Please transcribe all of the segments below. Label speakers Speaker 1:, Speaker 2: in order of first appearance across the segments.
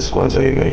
Speaker 1: basi kwanza hivyo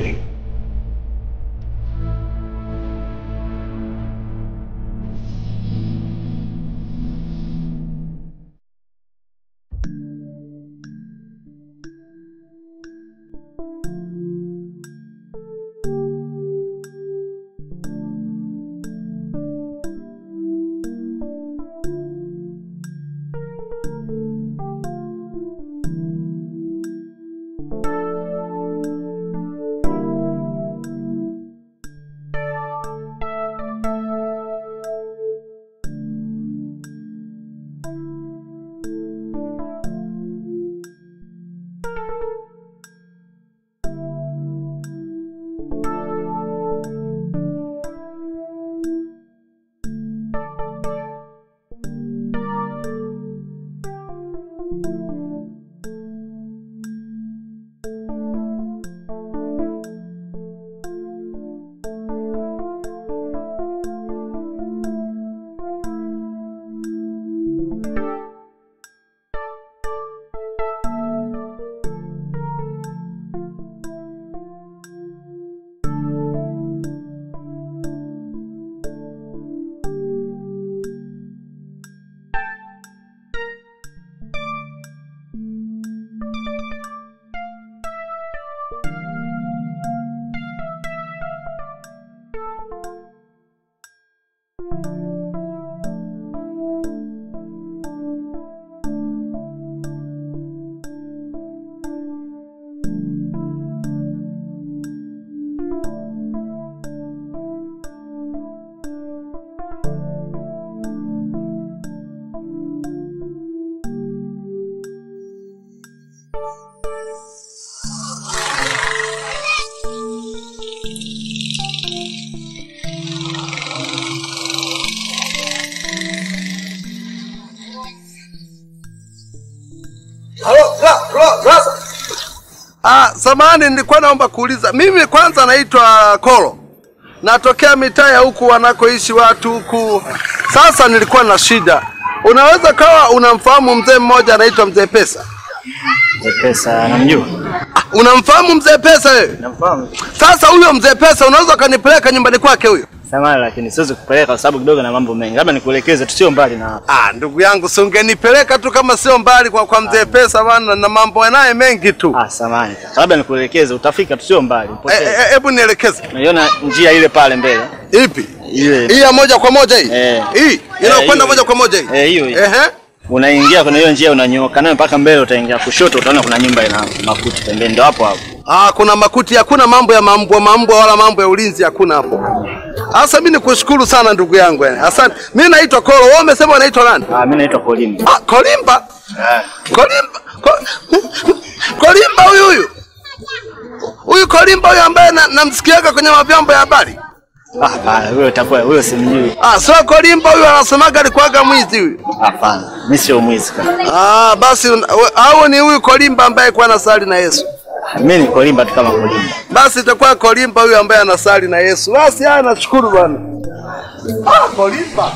Speaker 2: samahani nilikuwa naomba kuuliza. Mimi kwanza naitwa Kolo. Natokea mitaa ya huku wanakoishi watu huku. Sasa nilikuwa na shida. Unaweza kawa unamfahamu mzee mmoja anaitwa Mzee Pesa?
Speaker 3: Mzee Pesa namjua.
Speaker 2: Ah, unamfahamu Mzee Pesa wewe?
Speaker 3: Namfahamu.
Speaker 2: Sasa huyo Mzee Pesa unaweza ukanipeleka nyumbani kwake huyo?
Speaker 3: Samahani lakini siwezi kupeleka kwa sababu kidogo na mambo mengi. Labda nikuelekeze tu sio mbali na hapa.
Speaker 2: Ah, ndugu yangu si ungenipeleka tu kama sio mbali kwa kwa Mzee Pesa bwana na mambo yanaye mengi tu.
Speaker 3: Ah, samahani. Labda nikuelekeze utafika tu sio mbali.
Speaker 2: Eh, eh, Hebu nielekeze.
Speaker 3: Unaiona njia ile pale mbele?
Speaker 2: Ipi?
Speaker 3: Ile.
Speaker 2: Hii ya moja kwa moja hii?
Speaker 3: Eh.
Speaker 2: Hii inakwenda moja kwa moja hii?
Speaker 3: Eh, hiyo hiyo.
Speaker 2: Ehe.
Speaker 3: Unaingia kwenye hiyo njia unanyooka nayo mpaka mbele utaingia kushoto utaona kuna nyumba ina makuti pembeni ndio hapo hapo.
Speaker 2: Ah, kuna makuti, hakuna mambo ya mambwa mambwa wala mambo ya ulinzi hakuna hapo. Sasa mimi nikushukuru sana ndugu yangu yani. Asante. Mimi naitwa Kolo. Wewe umesema unaitwa nani?
Speaker 3: Ah, mimi naitwa Kolimba.
Speaker 2: Ah, Kolimba.
Speaker 3: Eh.
Speaker 2: Kolimba. Kolimba huyu huyu. Huyu Kolimba huyu ambaye na- namsikiaga kwenye mavyombo ya habari.
Speaker 3: Ah, hapana, huyo utakuwa huyo simjui.
Speaker 2: Ah, sio Kolimba huyu anasemaga alikuwaga mwizi huyu.
Speaker 3: Hapana, mimi sio mwizi.
Speaker 2: Ah, basi au ni huyu Kolimba ambaye kwa nasali na Yesu.
Speaker 3: Mimi ni Kolimba tu kama Kolimba.
Speaker 2: Basi itakuwa Kolimba huyu ambaye anasali na Yesu. Basi nashukuru bwana. Ah, Kolimba.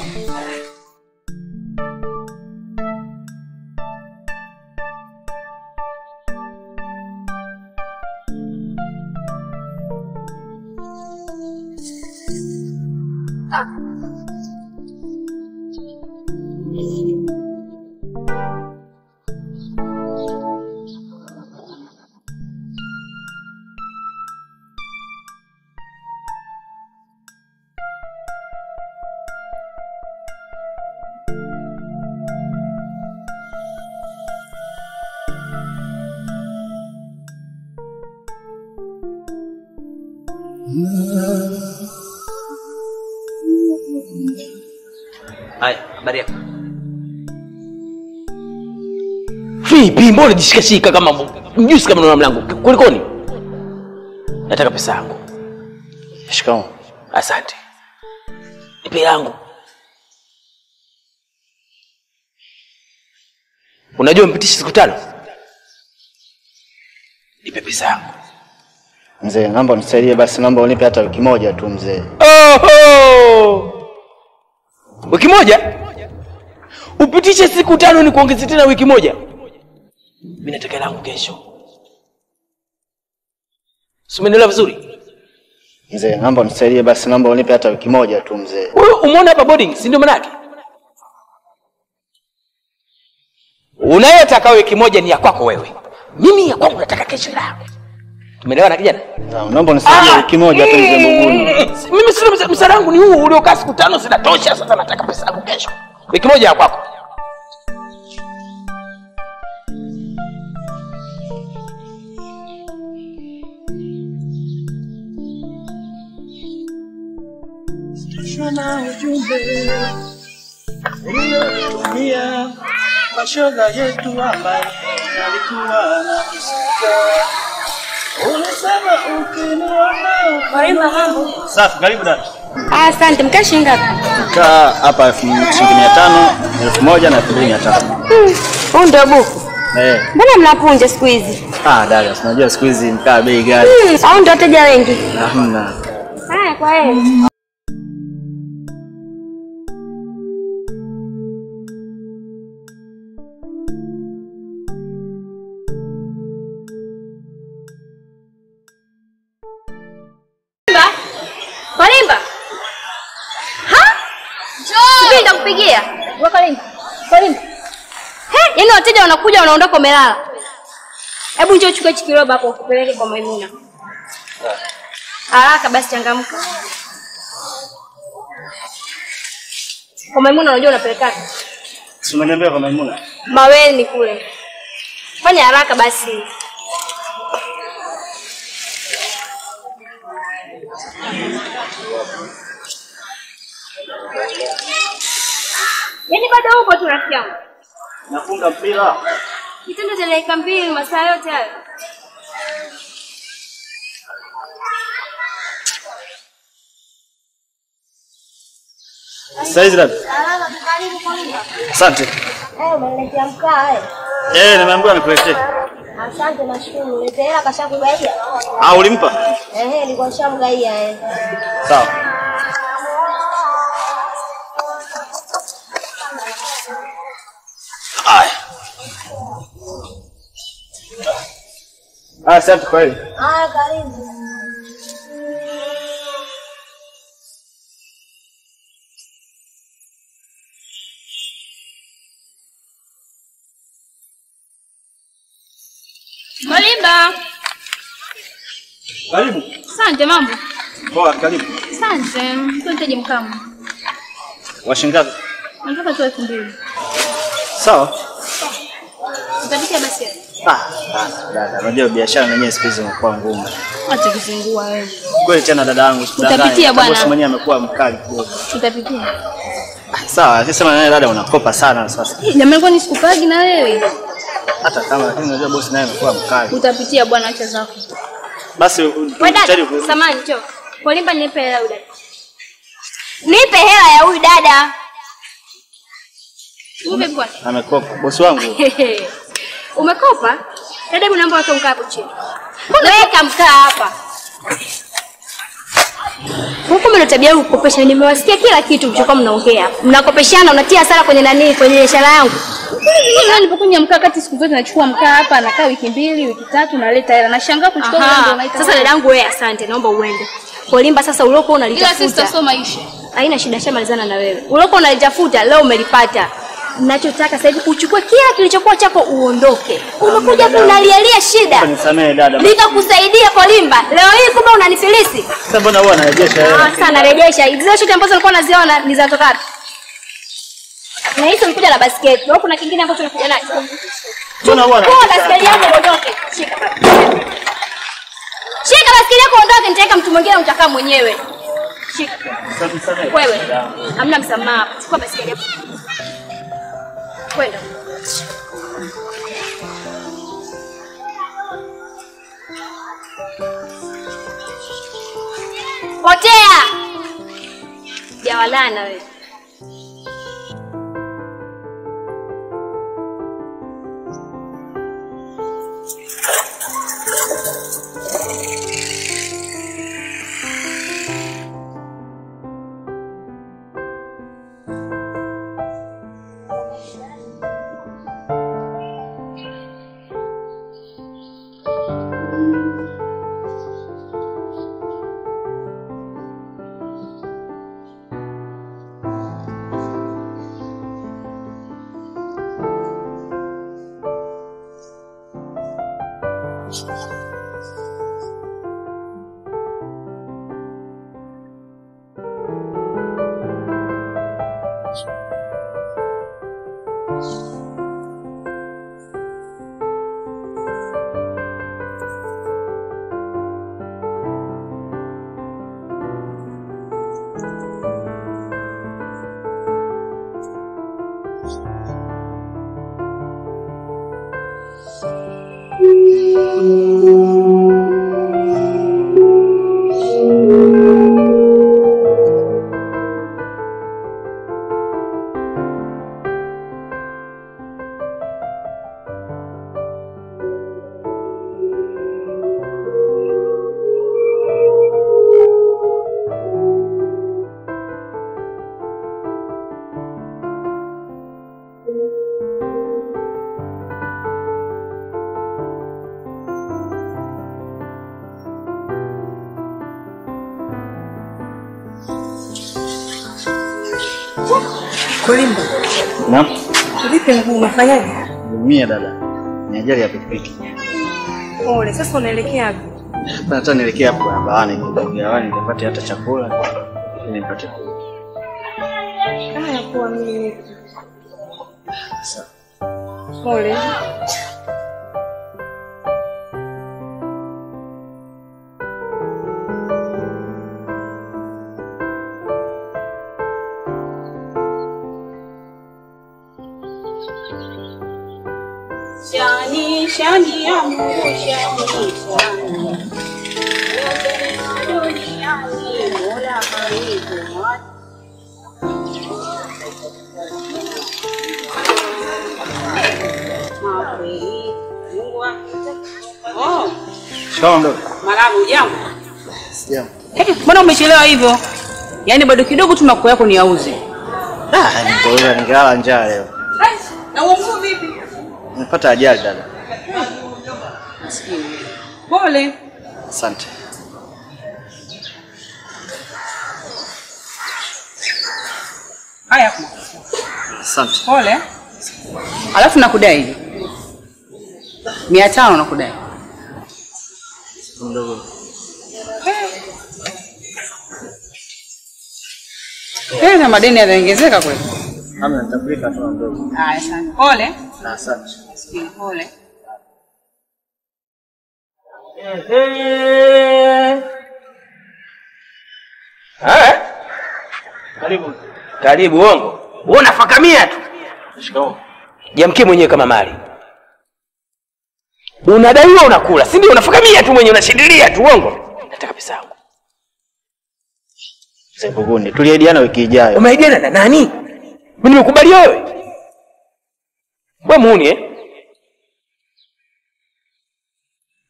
Speaker 4: Haya, habari yako? Vipi, mbona jishikashika kama mjusi kama unaona mlango? Kulikoni? Nataka pesa yangu.
Speaker 3: Shikamoo.
Speaker 4: Asante. Nipe yangu. Unajua mpitishe siku tano? Nipe pesa yangu.
Speaker 3: Mzee, naomba unisaidie basi, naomba unipe hata wiki moja tu mzee.
Speaker 4: Oho! Wiki moja? Upitishe siku tano ni kuongeze tena wiki moja? Mimi nataka langu kesho. Simenielewa vizuri?
Speaker 3: Mzee, naomba unisaidie basi, naomba unipe hata wiki moja tu mzee.
Speaker 4: Wewe umeona hapa boarding, si ndio maana yake? Unayotaka wiki moja ni ya kwako wewe. Mimi ya kwangu nataka kesho leo. Tumeelewana kijana?
Speaker 3: Naomba unisaidie wiki moja tu mzee Mbuguni.
Speaker 4: Mm, Mimi sina msa- msaada wangu ni huu uliokaa siku tano zinatosha. Sasa nataka pesa yangu kesho. Wiki moja ya kwako.
Speaker 5: Shona ujumbe uliotumia mashoga yetu ambaye alikuwa anamsikia. Ulisema ukiniona.
Speaker 3: Safi, karibu dada.
Speaker 6: Ah, asante. Mkaa shilingi ngapi?
Speaker 3: Mkaa hapa elfu shilingi mia tano, elfu moja na elfu mbili mia tano.
Speaker 6: Hmm, Huu ndio buku.
Speaker 3: Eh,
Speaker 6: Mbona mnapunja siku hizi?
Speaker 3: ah dada, unajua siku hizi mkaa bei gani.
Speaker 6: Hmm, au ndio wateja wengi?
Speaker 3: Hamna.
Speaker 6: Haya, kwa heri. Marimba. nini? Eh, yaani wateja wanakuja wanaondoka umelala. Hebu njoo chukue hichi kiroba hapo ukipeleke kwa Maimuna. Haraka basi changamka. Kwa Maimuna unajua unapeleka
Speaker 3: Si umeniambia kwa Maimuna?
Speaker 6: Maweni kule. Fanya haraka basi. Yaani bado huko tu rafiki yangu.
Speaker 3: Nafunga mpira.
Speaker 6: Kitendo cha dakika mbili masaa yote hayo.
Speaker 3: Saizi dada.
Speaker 6: Salama karibu.
Speaker 3: Asante.
Speaker 6: Eh, umeniletea mkaa eh.
Speaker 3: Eh, nimeambiwa nikuletee.
Speaker 6: Asante nashukuru. Niletea hela kashakugaia.
Speaker 3: Ah, ulimpa?
Speaker 6: Eh, nilikuwa nishamgaia eh.
Speaker 3: Sawa. Ah, asante kweli.
Speaker 6: Ah, karibu. Malimba.
Speaker 3: Karibu.
Speaker 6: Asante mambo.
Speaker 3: Poa, karibu.
Speaker 6: Asante. Tunahitaji mkamu.
Speaker 3: Washingapi?
Speaker 6: Nataka tu elfu mbili.
Speaker 3: Sawa.
Speaker 6: Basi.
Speaker 3: Ah, ah, dada, unajua biashara yenyewe siku hizi imekuwa ngumu.
Speaker 6: Acha kuzingua wewe.
Speaker 3: Kweli tena dada yangu.
Speaker 6: Utapitia bwana.
Speaker 3: Bosi mwenyewe amekuwa mkali kidogo.
Speaker 6: Utapitia.
Speaker 3: Ah, Sawa, sema naye dada unakopa sana sasa.
Speaker 6: Jamani kwani sikupagi na wewe.
Speaker 3: Hata kama lakini unajua bosi naye amekuwa mkali.
Speaker 6: Utapitia bwana acha zako.
Speaker 3: Basi
Speaker 6: cho. Polimba nipe hela huyu dada. Nipe hela ya huyu dada.
Speaker 3: Amekopa. Bosi wangu.
Speaker 6: Umekopa? Dada, hebu naomba watu mkaa hapo chini. Weka mkaa hapa. Huku mna tabia kukopesha, nimewasikia kila kitu mchokuwa mnaongea. Mnakopeshana, unatia hasara kwenye nani, kwenye biashara yangu.
Speaker 7: Nilipokunywa mkaa kati siku zote nachukua mkaa hapa nakaa wiki mbili wiki tatu naleta hela nashangaa kuchukua ndio
Speaker 6: Aha,
Speaker 7: naita
Speaker 6: sasa dadangu wewe, asante, naomba uende. Polimba sasa uliokuwa
Speaker 7: ila sisi
Speaker 6: unalitafuta.
Speaker 7: sio maisha
Speaker 6: Haina shida, shamalizana na wewe. Uliokuwa unalitafuta leo umelipata. Ninachotaka sasa hivi uchukue kila kilichokuwa chako uondoke. Umekuja hapa unalialia shida.
Speaker 3: Nisamehe dada.
Speaker 6: Nikakusaidia limba. Leo hii kumbe unanifilisi.
Speaker 3: Sasa mbona wewe unarejesha hela?
Speaker 6: Ah, sana rejesha. Hizo shoti ambazo ulikuwa unaziona ni za toka wapi? Na hizo mkuja na basketi. Wewe kuna kingine ambacho unakuja nacho?
Speaker 3: Mbona
Speaker 6: wewe?
Speaker 3: Kwa
Speaker 6: basketi yako uondoke. Shika. Shika basketi yako uondoke, nitaweka mtu mwingine utakaa mwenyewe. Shika. Wewe. Hamna msamaha. Chukua basketi yako. Bueno. ¡Pochea! Ya balana,
Speaker 8: ¿ves? Mguu?
Speaker 3: Umia dada. Ni ajali ya pikipiki.
Speaker 8: Pole, sasa unaelekea wapi?
Speaker 3: Hata nielekea hapo barabarani mgawani nipate hata chakula nipate kula.
Speaker 8: Haya, mimi. Pole.
Speaker 9: Mbona umechelewa hivyo? Yaani bado kidogo tu makuo yako ni yauze.
Speaker 3: Ah, ningelala njaa leo.
Speaker 9: Na uongo vipi?
Speaker 3: Nimepata ajali dada.
Speaker 9: Pole.
Speaker 3: Asante.
Speaker 9: Haya,
Speaker 3: Asante.
Speaker 9: pole. Alafu nakudai mia tano nakudai.
Speaker 3: Mdogo.
Speaker 9: Eh, na madeni yanaongezeka kweli.
Speaker 3: Ama nitakulika tu mdogo.
Speaker 9: Haya, asante. Pole.
Speaker 3: Asante.
Speaker 9: Pole.
Speaker 3: Karibu.
Speaker 4: Karibu uongo. Wewe unafakamia tu.
Speaker 3: Shikamoo.
Speaker 4: Jamkie mwenyewe kama mali. Unadaiwa unakula, si ndio? Unafakamia tu mwenyewe unashindilia tu uongo. Nataka pesa yangu.
Speaker 3: Sebuguni. Tuliahidiana wiki ijayo.
Speaker 4: Umeahidiana na nani? Mimi nimekubali wewe. Wewe muuni eh?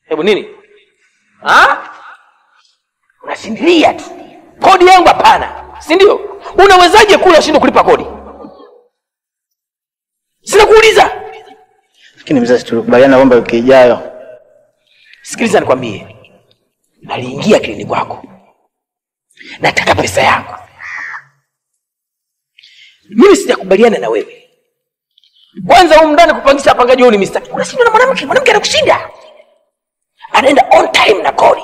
Speaker 4: Hebu nini? Ha? Unashindilia tu. Kodi yangu hapana. Si ndio? Unawezaje kula ushindwe kulipa kodi? Sina kuuliza.
Speaker 3: Lakini mzazi tulikubaliana kwamba wiki ijayo.
Speaker 4: Sikiliza nikwambie. Aliingia kilini kwako. Nataka pesa yako Mimi sijakubaliana na wewe. Kwanza huu ndani kupangisha apangaji huu ni mistaki. Unashindwa na mwanamke, mwanamke anakushinda. Anaenda on time na kodi.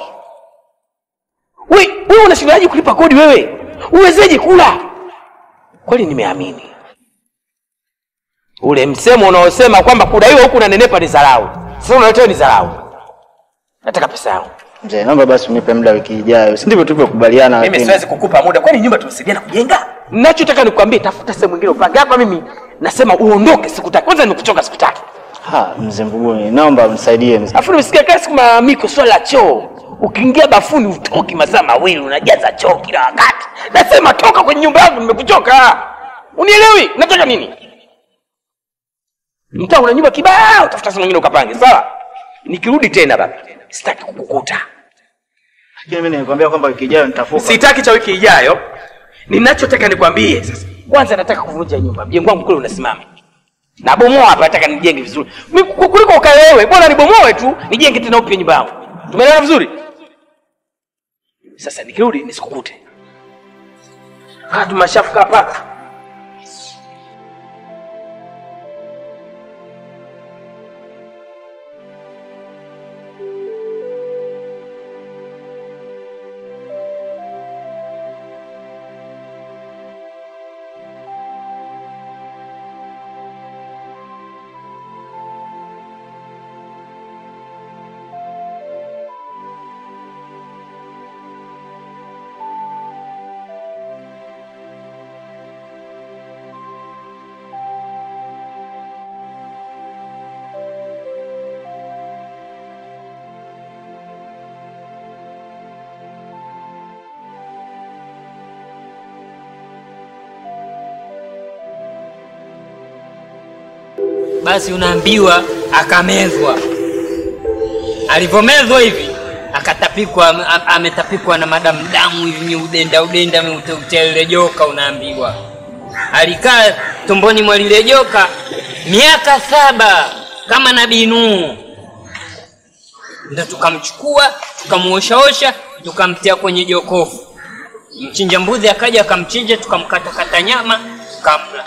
Speaker 4: Wewe wewe unashindaje kulipa kodi wewe? Uwezeje kula? Kweli nimeamini. Ule msemo unaosema kwamba kudaiwa huku unanenepa ni dharau. Sasa unaletewa ni dharau. Nataka pesa yangu.
Speaker 3: Mzee, naomba basi unipe muda wiki ijayo. Si ndivyo tulivyokubaliana
Speaker 4: Mimi siwezi kukupa muda, kwani nyumba tumesaidiana kujenga? Ninachotaka nikwambie, tafuta sehemu nyingine upange. Hapa mimi nasema uondoke, sikutaki. Kwanza nimekuchoka, sikutaki.
Speaker 3: Ha, mzee naomba msaidie mzee.
Speaker 4: Afu nimesikia kila siku malalamiko swala la choo. Ukiingia bafuni utoki masaa mawili, unajaza choo kila wakati. Nasema toka kwenye nyumba yangu, nimekuchoka. Unielewi? Nataka nini? Mtaa una nyumba kibao, utafuta nyingine ukapange, sawa? Nikirudi tena baba, sitaki kukukuta.
Speaker 3: Lakini mimi kwamba wiki ijayo nitafuka.
Speaker 4: Sitaki cha wiki ijayo. Ninachotaka nikwambie sasa. Kwanza nataka kuvunja nyumba. Mjengo wangu kule unasimama. Nabomoa hapa nataka nijenge vizuri. Kuliko ukae wewe, bora nibomoe tu, nijenge tena upya nyumba yangu. Tumeelewana vizuri? Sasa nikirudi nisikukute. Ah, tumashafuka hapa.
Speaker 10: Basi unaambiwa akamezwa. Alivyomezwa hivi akatapikwa, am- am- ametapikwa na madamu damu hivi udenda udenda, ameutetea lile joka, unaambiwa alikaa tumboni mwa lile joka miaka saba kama nabii Nuhu. Ndio tukamchukua tukamuoshaosha, tukamtia kwenye jokofu. Mchinja mbuzi akaja akamchinja, tukamkatakata nyama tukamla.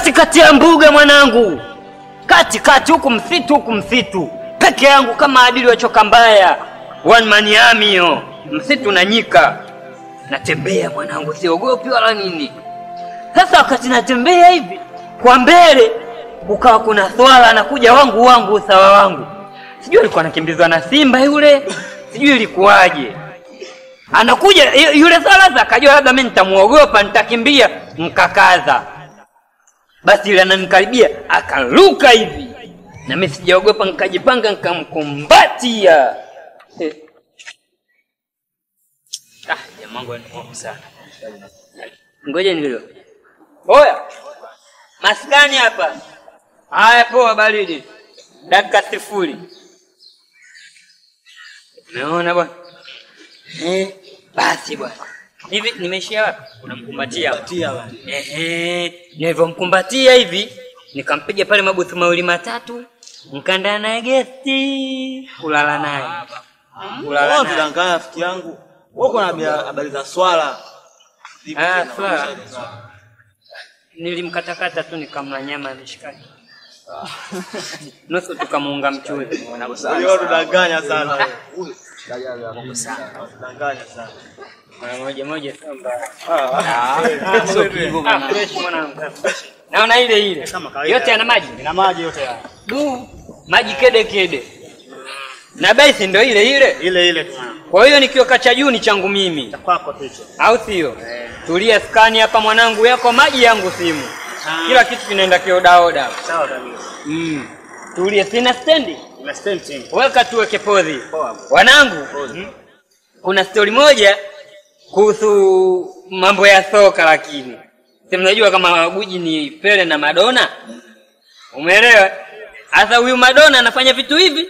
Speaker 10: Katikati ya mbuga mwanangu, katikati huku msitu huku msitu, peke yangu kama adili wa choka mbaya, one man army yo, msitu na nyika. Natembea mwanangu, siogopi wala nini. Sasa wakati natembea hivi, kwa mbele ukawa kuna swala anakuja wangu wangu usawa wangu, sijui alikuwa anakimbizwa na simba yule, sijui ilikuwaje. Anakuja yu- yule swala, akajua labda mimi nitamuogopa nitakimbia nkakaza basi ile ananikaribia akaruka hivi. Na mimi sijaogopa nikajipanga nikamkumbatia Eh. ah jamangu ni mwovu sana. Ngoja nilio oya maskani hapa. Haya poa baridi dakika sifuri. Umeona bwana? Eh, basi bwana. Hivi nimeishia wapi? Unamkumbatia. Ehe, nilivyomkumbatia hivi nikampiga pale mabuthu mawili matatu, nikaenda naye gesti kulala naye. Kulala naye.
Speaker 1: Tudanganya rafiki yangu. Uko na habari- za swala.
Speaker 10: Ah, swala. Nilimkatakata tu nikamla nyama mishikaji Nusu tukamuunga mchuzi.
Speaker 1: Wewe tudanganya sana.
Speaker 10: Tudanganya sana. Moja moja.
Speaker 1: Ah,
Speaker 10: Ah. Ah. Naona ile ile. Yote yana maji.
Speaker 1: Ina maji yote haya.
Speaker 10: Du, maji kede kede. Na basi ndio ile ile.
Speaker 1: Ile ile tu.
Speaker 10: Kwa hiyo nikiweka cha juu ni changu mimi.
Speaker 1: Kwako hicho
Speaker 10: Au sio? Tulia skani hapa mwanangu, yako maji yangu simu. Kila kitu kinaenda kiodaoda.
Speaker 1: Sawa kabisa.
Speaker 10: Mm. Tulia, sina stendi.
Speaker 1: Ina stand chini.
Speaker 10: Weka tuweke podhi. Wanangu, kuna stori moja kuhusu mambo ya soka, lakini si mnajua kama Guji ni Pele na madona umeelewa? Hasa huyu madona anafanya vitu hivi,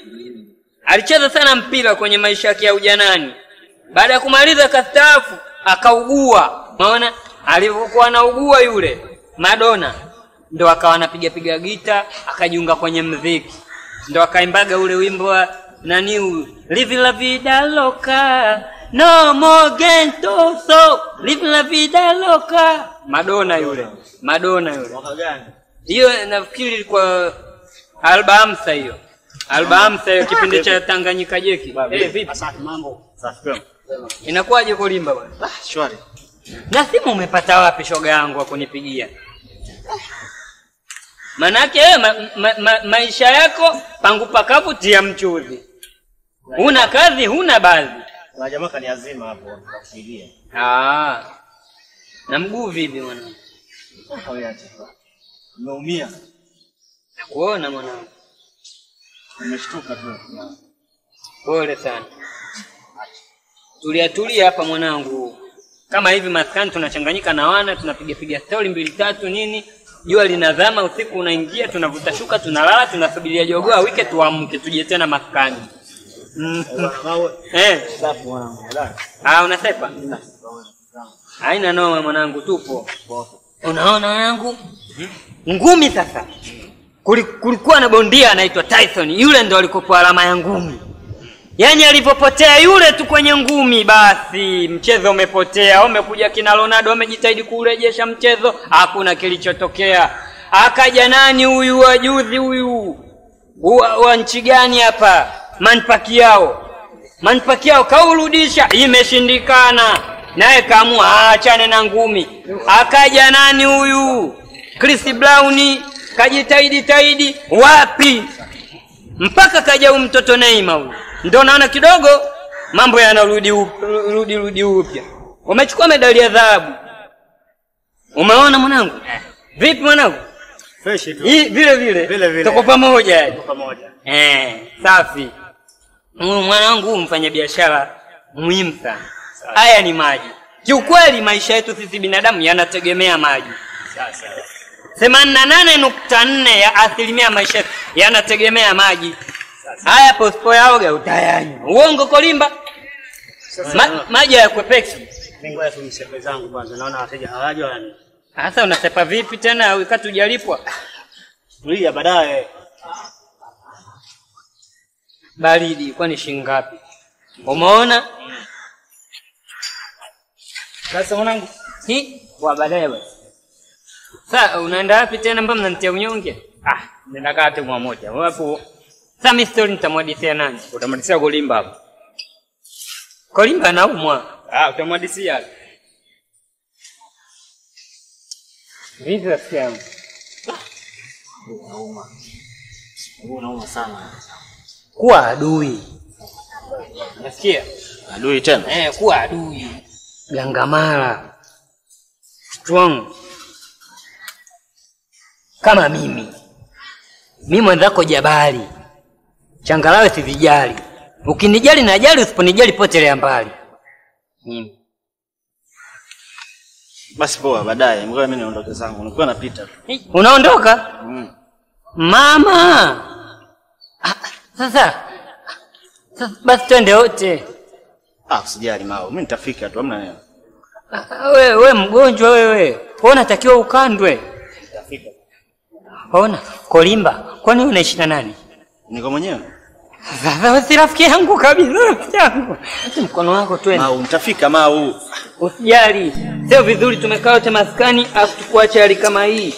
Speaker 10: alicheza sana mpira kwenye maisha yake ya ujanani. Baada ya kumaliza kastaafu, akaugua. Maona alivyokuwa anaugua yule madona ndo akawa anapiga piga gita, akajiunga kwenye mziki, ndo akaimbaga ule wimbo wa nani huyu, live la vida loca no more gento so live la vida loca. Madonna yule, Madonna yule.
Speaker 1: Mwaka gani?
Speaker 10: Hiyo nafikiri ilikuwa albaamsa hiyo, albaamsa hiyo, kipindi cha Tanganyika Jeki. Eh, vipi
Speaker 1: Asante mambo. Safi
Speaker 10: inakuwaje kulimba bwana?
Speaker 1: Ah, shwari.
Speaker 10: Na simu umepata wapi shoga yangu wa kunipigia? Manake wewe ma, ma, ma, maisha yako pangu pakavu tia mchuzi, huna kazi huna baadhi.
Speaker 1: Kuna jamaa kaniazima hapo nakusaidia.
Speaker 10: Ah, na mguu vipi mwanangu?
Speaker 1: Wewe acha. Umeumia.
Speaker 10: Nakuona mwanangu,
Speaker 1: Nimeshtuka tu.
Speaker 10: pole sana. Tulia tulia hapa mwanangu, kama hivi maskani tunachanganyika na wana, tunapiga piga stori mbili tatu nini, jua linazama, usiku unaingia, tunavuta shuka, tunalala, tunasubiria jogoo wike tuamke tuje tena maskani. Unasepa? Haina noma mwanangu, tupo. Unaona mwanangu, ngumi sasa. Kulikuwa na bondia anaitwa Tyson, yule ndo alikopo alama ya ngumi. Yaani alivyopotea yule tu kwenye ngumi, basi mchezo umepotea. Wamekuja kina Ronaldo, wamejitahidi kurejesha mchezo, hakuna kilichotokea. Akaja nani huyu wajuzi huyu wa nchi gani hapa? Manpaki yao manpaki yao kaurudisha, imeshindikana. Naye kaamua aachane na ngumi. Akaja nani huyu Chris Brown, kajitahidi tahidi, wapi mpaka kaja huyu mtoto Neymar huyu, ndo naona kidogo mambo yanarudi rudi rudi upya. Umechukua medali ya dhahabu, umeona mwanangu? Vipi mwanangu?
Speaker 3: Fresh tu.
Speaker 10: Vile Vile
Speaker 3: vile.
Speaker 10: tuko pamoja Tuko
Speaker 3: Pamoja.
Speaker 10: Eh, safi. Mwanangu mfanya biashara muhimu sana. Haya ni maji. Kiukweli maisha yetu sisi binadamu yanategemea maji.
Speaker 3: Sasa.
Speaker 10: themanini na nane nukta nne ya asilimia maisha yetu yanategemea maji. Haya posipo yaoga utayanywa. Uongo kolimba? Ma, maji hayakwepeki. Sasa unasepa vipi tena wakati hujalipwa?
Speaker 3: Baadaye.
Speaker 10: Baridi ilikuwa ni shilingi ngapi? Umeona? Sasa mwanangu, hii kwa baadaye basi. Sasa unaenda wapi tena mbona mnanitia unyonge? Ah, nenda kaa mwa moja. Wapo. Sasa mimi story nitamwadithia nani?
Speaker 11: Utamwadisia Kolimba hapo.
Speaker 10: Kolimba anaumwa.
Speaker 11: Ah, utamwadisia.
Speaker 10: Vipi rafiki yangu?
Speaker 3: Unauma. unauma sana.
Speaker 10: Kuwa adui. Nasikia?
Speaker 3: Adui tena.
Speaker 10: Eh, kuwa adui. gangamara Strong. Kama mimi. Mimi mwenzako jabali. Changalawe sivijali. Ukinijali najali, usiponijali potelea mbali. Mimi.
Speaker 3: Basi poa baadaye. Mimi niondoke zangu. Nilikuwa napita tu.
Speaker 10: Unaondoka?
Speaker 3: Mm.
Speaker 10: Mama. Sasa. Basi twende wote.
Speaker 3: Ah, usijali mao. Mimi nitafika tu, hamna neno.
Speaker 10: Wewe We, mgonjwa wewe. Unatakiwa ukandwe.
Speaker 3: Nitafika.
Speaker 10: Ona, Kolimba, kwani unaishi na nani?
Speaker 3: Niko mwenyewe.
Speaker 10: Sasa si rafiki yangu kabisa, rafiki yangu. Mkono wako twende.
Speaker 3: Mau, nitafika mau.
Speaker 10: Usijali. Sio vizuri tumekaa wote maskani afu tukuache hali kama hii.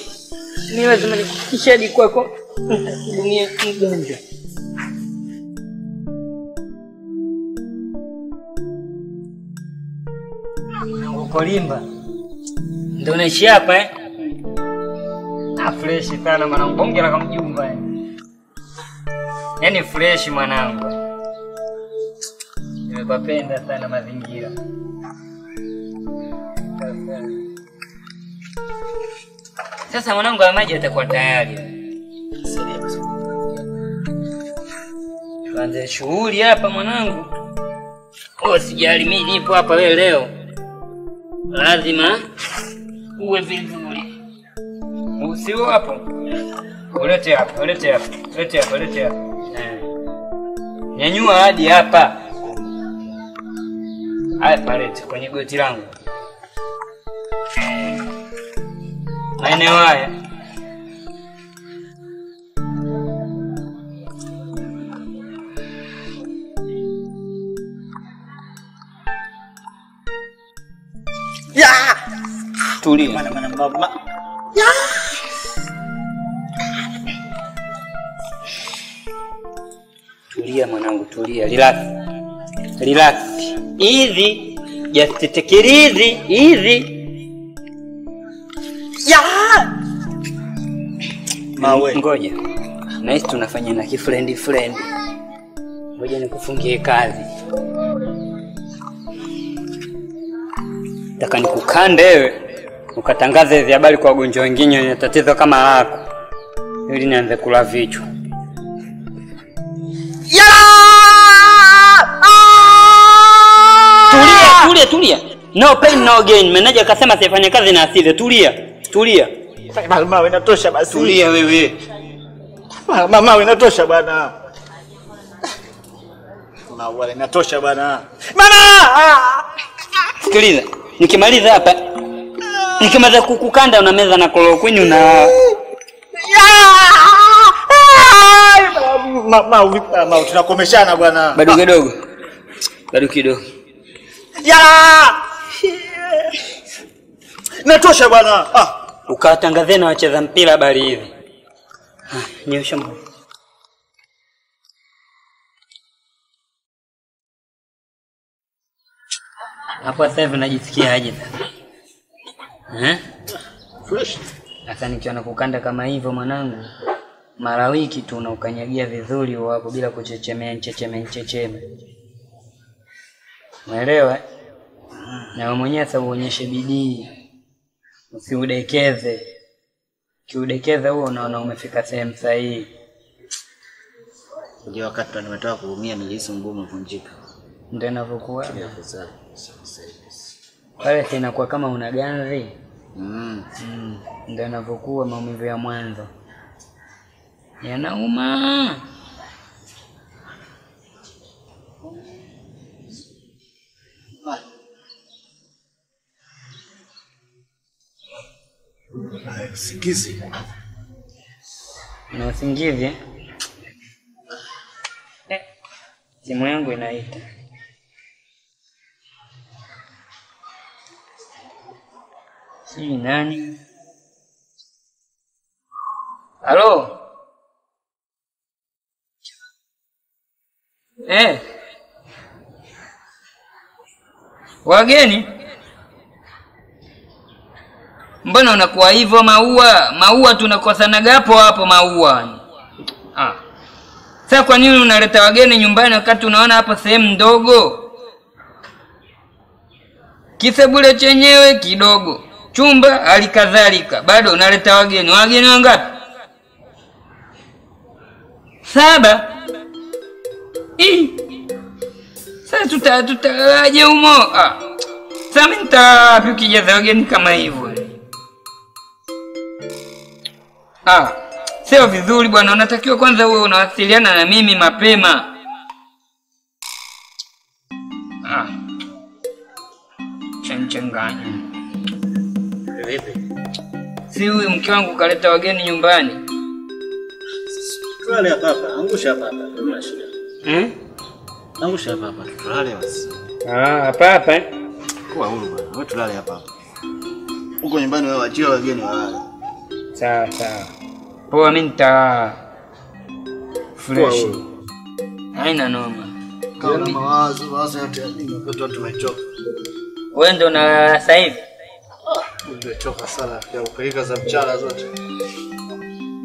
Speaker 10: Mimi lazima nikufikishe hadi kwako. Nitakuhudumia mgonjwa. Kolimba. Ndio unaishi hapa eh? Ah, fresh sana mwanangu. Bonge la kamjumba eh. Yaani fresh mwanangu. Nimepapenda sana mazingira. Sasa mwanangu, ya maji yatakuwa tayari. Tuanze shughuli hapa mwanangu. Oh, sijali, mimi nipo hapa wewe leo. Lazima uwe vizuri. Usiwe hapo. Ulete hapo, ulete hapo, ulete hapo, ulete hapo. Eh. Nyanyua hadi hapa. Haya, palete kwenye goti langu. Eh. Maeneo haya. Tulia.
Speaker 3: Mana mana mama.
Speaker 10: Tulia mwanangu, tulia, relax. Relax. Easy. Just take it easy, easy.
Speaker 3: Mawe.
Speaker 10: Ngoja. Nahisi tunafanya na kifrendi friend. Ngoja nikufungie kazi. Taka nikukande wewe ukatangaza hizi habari kwa wagonjwa wengine wenye tatizo kama lako, ili nianze kula vichwa. Tulia, tulia, tulia. No pain no gain. Meneja akasema sifanye kazi na asile. Tulia, tulia.
Speaker 3: Mama wewe, inatosha basi.
Speaker 10: Tulia wewe.
Speaker 3: Mama wewe, inatosha bwana. Mawe inatosha bwana. Mama!
Speaker 10: Sikiliza, nikimaliza hapa, nikimaliza kukukanda unameza na chloroquine una
Speaker 3: Ma- Mau tunakomeshana bwana.
Speaker 10: bado kidogo, bado kidogo.
Speaker 3: Ya! Natosha bwana. Ah.
Speaker 10: Ukawatangazia na wacheza mpira habari hivi. Ah, Nyosha mkono. Hapo sasa hivi unajisikia aje sasa? Eh?
Speaker 3: Fresh.
Speaker 10: Sasa nikiona kukanda kama hivyo mwanangu, mara wiki tu unaukanyagia vizuri wapo bila kuchechemea nchecheme nchecheme. Umeelewa? eh? Na wewe mwenyewe sasa uonyeshe bidii, usiudekeze. Kiudekeza huo unaona umefika sehemu sahihi.
Speaker 3: Ndio wakati nimetoka kuumia nilihisi mguu umevunjika.
Speaker 10: Ndio inavyokuwa. Pale tena inakuwa kama una ganzi.
Speaker 3: Mm.
Speaker 10: Mm, ndio inavyokuwa maumivu ya mwanzo. Yanauma.
Speaker 2: Sikizi.
Speaker 10: Na usingizi eh? Eh, simu yangu inaita. Sijui nani. Halo? Eh. Wageni? Mbona unakuwa hivyo maua? Maua tunakosanagapo hapo maua. Ah. Sasa kwa nini unaleta wageni nyumbani wakati unaona hapo sehemu ndogo? Kisebule chenyewe kidogo, chumba halikadhalika, bado unaleta wageni. Wageni wangapi? Saba. Sasa tuta tutalaje humo? Ah. Sasa ukijaza wageni kama hivyo? Ah, sio vizuri bwana, unatakiwa kwanza uwe unawasiliana na mimi mapema. Ah. Chanchanganya.
Speaker 3: Vipi?
Speaker 10: Si huyu mke wangu kaleta wageni nyumbani.
Speaker 3: Tulale hapa hapa, angusha hapa hapa. Hamna shida.
Speaker 10: Hmm?
Speaker 3: Angusha hapa hapa. Tulale basi.
Speaker 10: Ah, hapa hapa. Kwa
Speaker 3: Kuwa huru bwana. Wewe tulale hapa hapa. Huko nyumbani wewe achia wageni walale.
Speaker 10: Sawa sawa. Poa, mimi nita fresh. Haina noma.
Speaker 3: Kama mawazo, mawazo yote ya nini wakati watu wamechoka.
Speaker 10: Wewe ndo na sasa hivi?
Speaker 2: Nimechoka sana ya ukaika za mchana zote.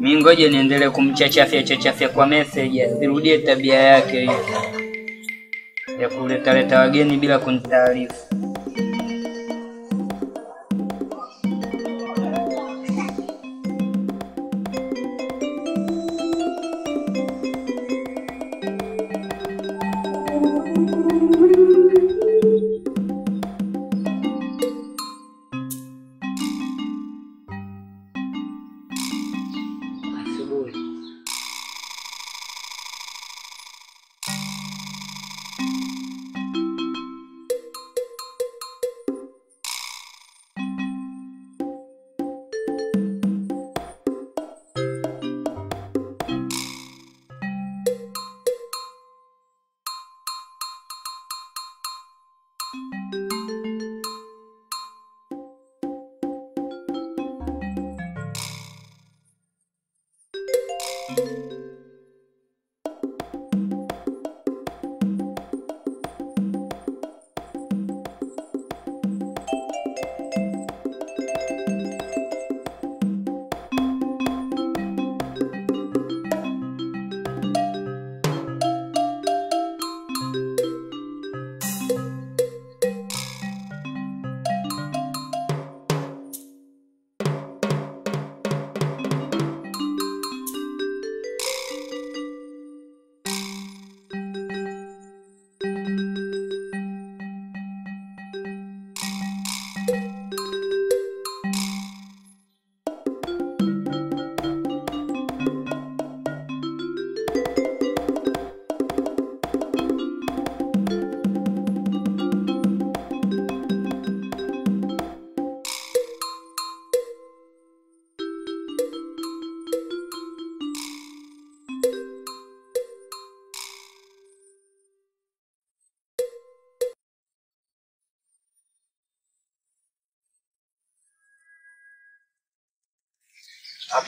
Speaker 10: Mimi ngoje niendelee kumchachafya chachafya kwa message, asirudie tabia yake hiyo ya kuletaleta wageni bila kunitaarifu.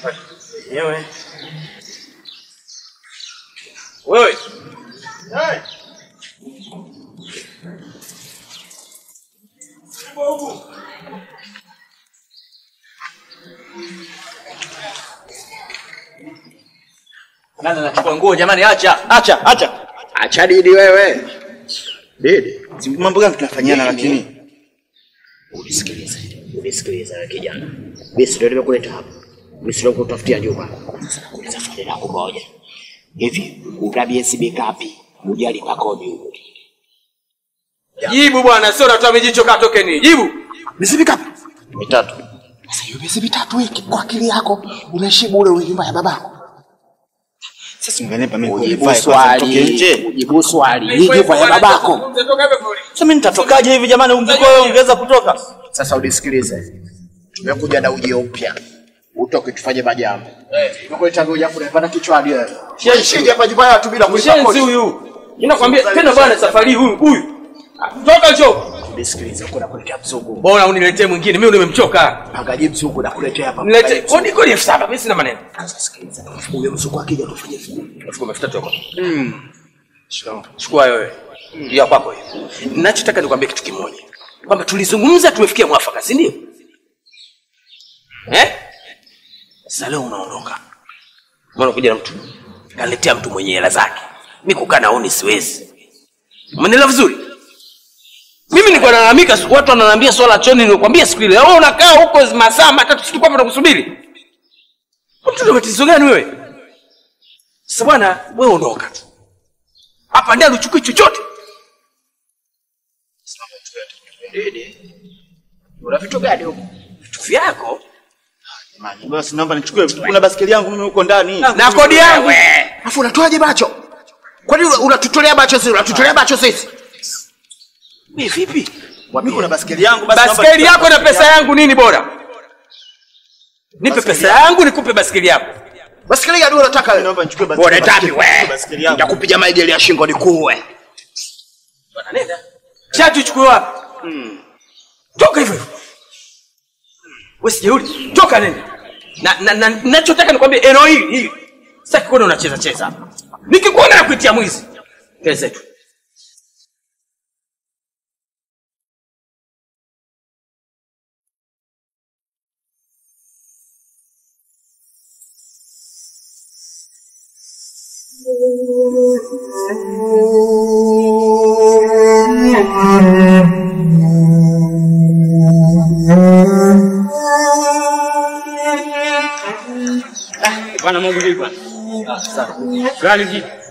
Speaker 1: Hapa Hey. Hey.
Speaker 4: Nani anachukua nguo jamani? Acha,
Speaker 3: Acha, acha.
Speaker 12: Acha Didi wewe. Didi.
Speaker 3: Si Mambo gani tunafanyana lakini?
Speaker 12: Unisikilize. Unisikilize wewe kijana. Mimi ndio nimekuleta hapa. Ndio kutafutia nyumba. Sasa nakuuliza swali langu moja. Hivi una miezi mingapi hujalipa kodi huko?
Speaker 4: jibu bwana, sio natoa mijicho kaa tokeni. Jibu.
Speaker 12: Miezi mingapi?
Speaker 3: Mitatu.
Speaker 12: Sasa hiyo miezi mitatu wiki kwa akili yako unaishi bure ule nyumba ya babako.
Speaker 3: Sasa ungenipa mimi
Speaker 12: Ujibu
Speaker 3: qualify kwanza nitoke
Speaker 12: swali.
Speaker 3: nje.
Speaker 12: Ujibu swali. Hii nyumba ya babako.
Speaker 3: Sasa mimi nitatokaje hivi jamani? ungekuwa wewe ungeweza kutoka?
Speaker 12: Sasa unisikilize. Tumekuja na ujio mpya. Utoke tufanye majambo. Eh,
Speaker 4: Mshenzi huyu. Mimi nakwambia tena bwana, safari huyu huyu. Toka njo.
Speaker 12: Nisikilize uko nakuletea mzungu.
Speaker 4: Bora uniletee mwingine, mimi nimemchoka.
Speaker 12: Pangaji mzungu nakuletea hapa.
Speaker 4: Nilete kodi kodi elfu saba, mimi sina maneno.
Speaker 12: Sasa sikiliza. Huyo mzungu akija tufanye hivi.
Speaker 4: Elfu elfu tatu yako. Mm. Chukua wewe. Ndio kwako hiyo. Ninachotaka nikwambie kitu kimoja. Kwamba tulizungumza tumefikia mwafaka, si ndio? Eh? Sasa leo unaondoka. Mbona kuja na mtu? Kaletea mtu mwenye hela zake. Mi kukaa naoni siwezi. Umenielewa vizuri? Mimi nilikuwa nalalamika, watu wananiambia swala choni, nilikwambia siku ile. Wewe unakaa huko masaa matatu siku hapa nakusubiri. Mtu ndio matatizo gani wewe? Sasa bwana, wewe ondoka tu. Hapa ndio uchukui chochote.
Speaker 12: Una vitu gani huko?
Speaker 4: Vitu vyako
Speaker 3: Basi naomba nichukue kuna basikeli yangu mimi huko ndani.
Speaker 4: na kodi yangu.
Speaker 12: Alafu unatoaje bacho? Kwani nini unatutolea bacho sisi? Unatutolea bacho sisi?
Speaker 4: Mimi vipi?
Speaker 3: Mimi kuna basikeli yangu basi
Speaker 4: Baskeli yako na pesa yangu nini bora? Nipe pesa yangu nikupe basikeli yako.
Speaker 12: Basikeli gani unataka wewe?
Speaker 3: Naomba nichukue basikeli.
Speaker 12: Bora tapi wewe.
Speaker 3: Basikeli yangu.
Speaker 12: Nitakupiga maigeli ya shingo nikuue.
Speaker 4: Bwana nenda. Chatu chukue wapi? Toka hivyo. hivyo. Wewe sijeuri. Toka nenda. Na na na ninachotaka nikwambie eneo hili hili. Sasa kuona unacheza cheza. Nikikuona nakuitia mwizi. Pesa tu.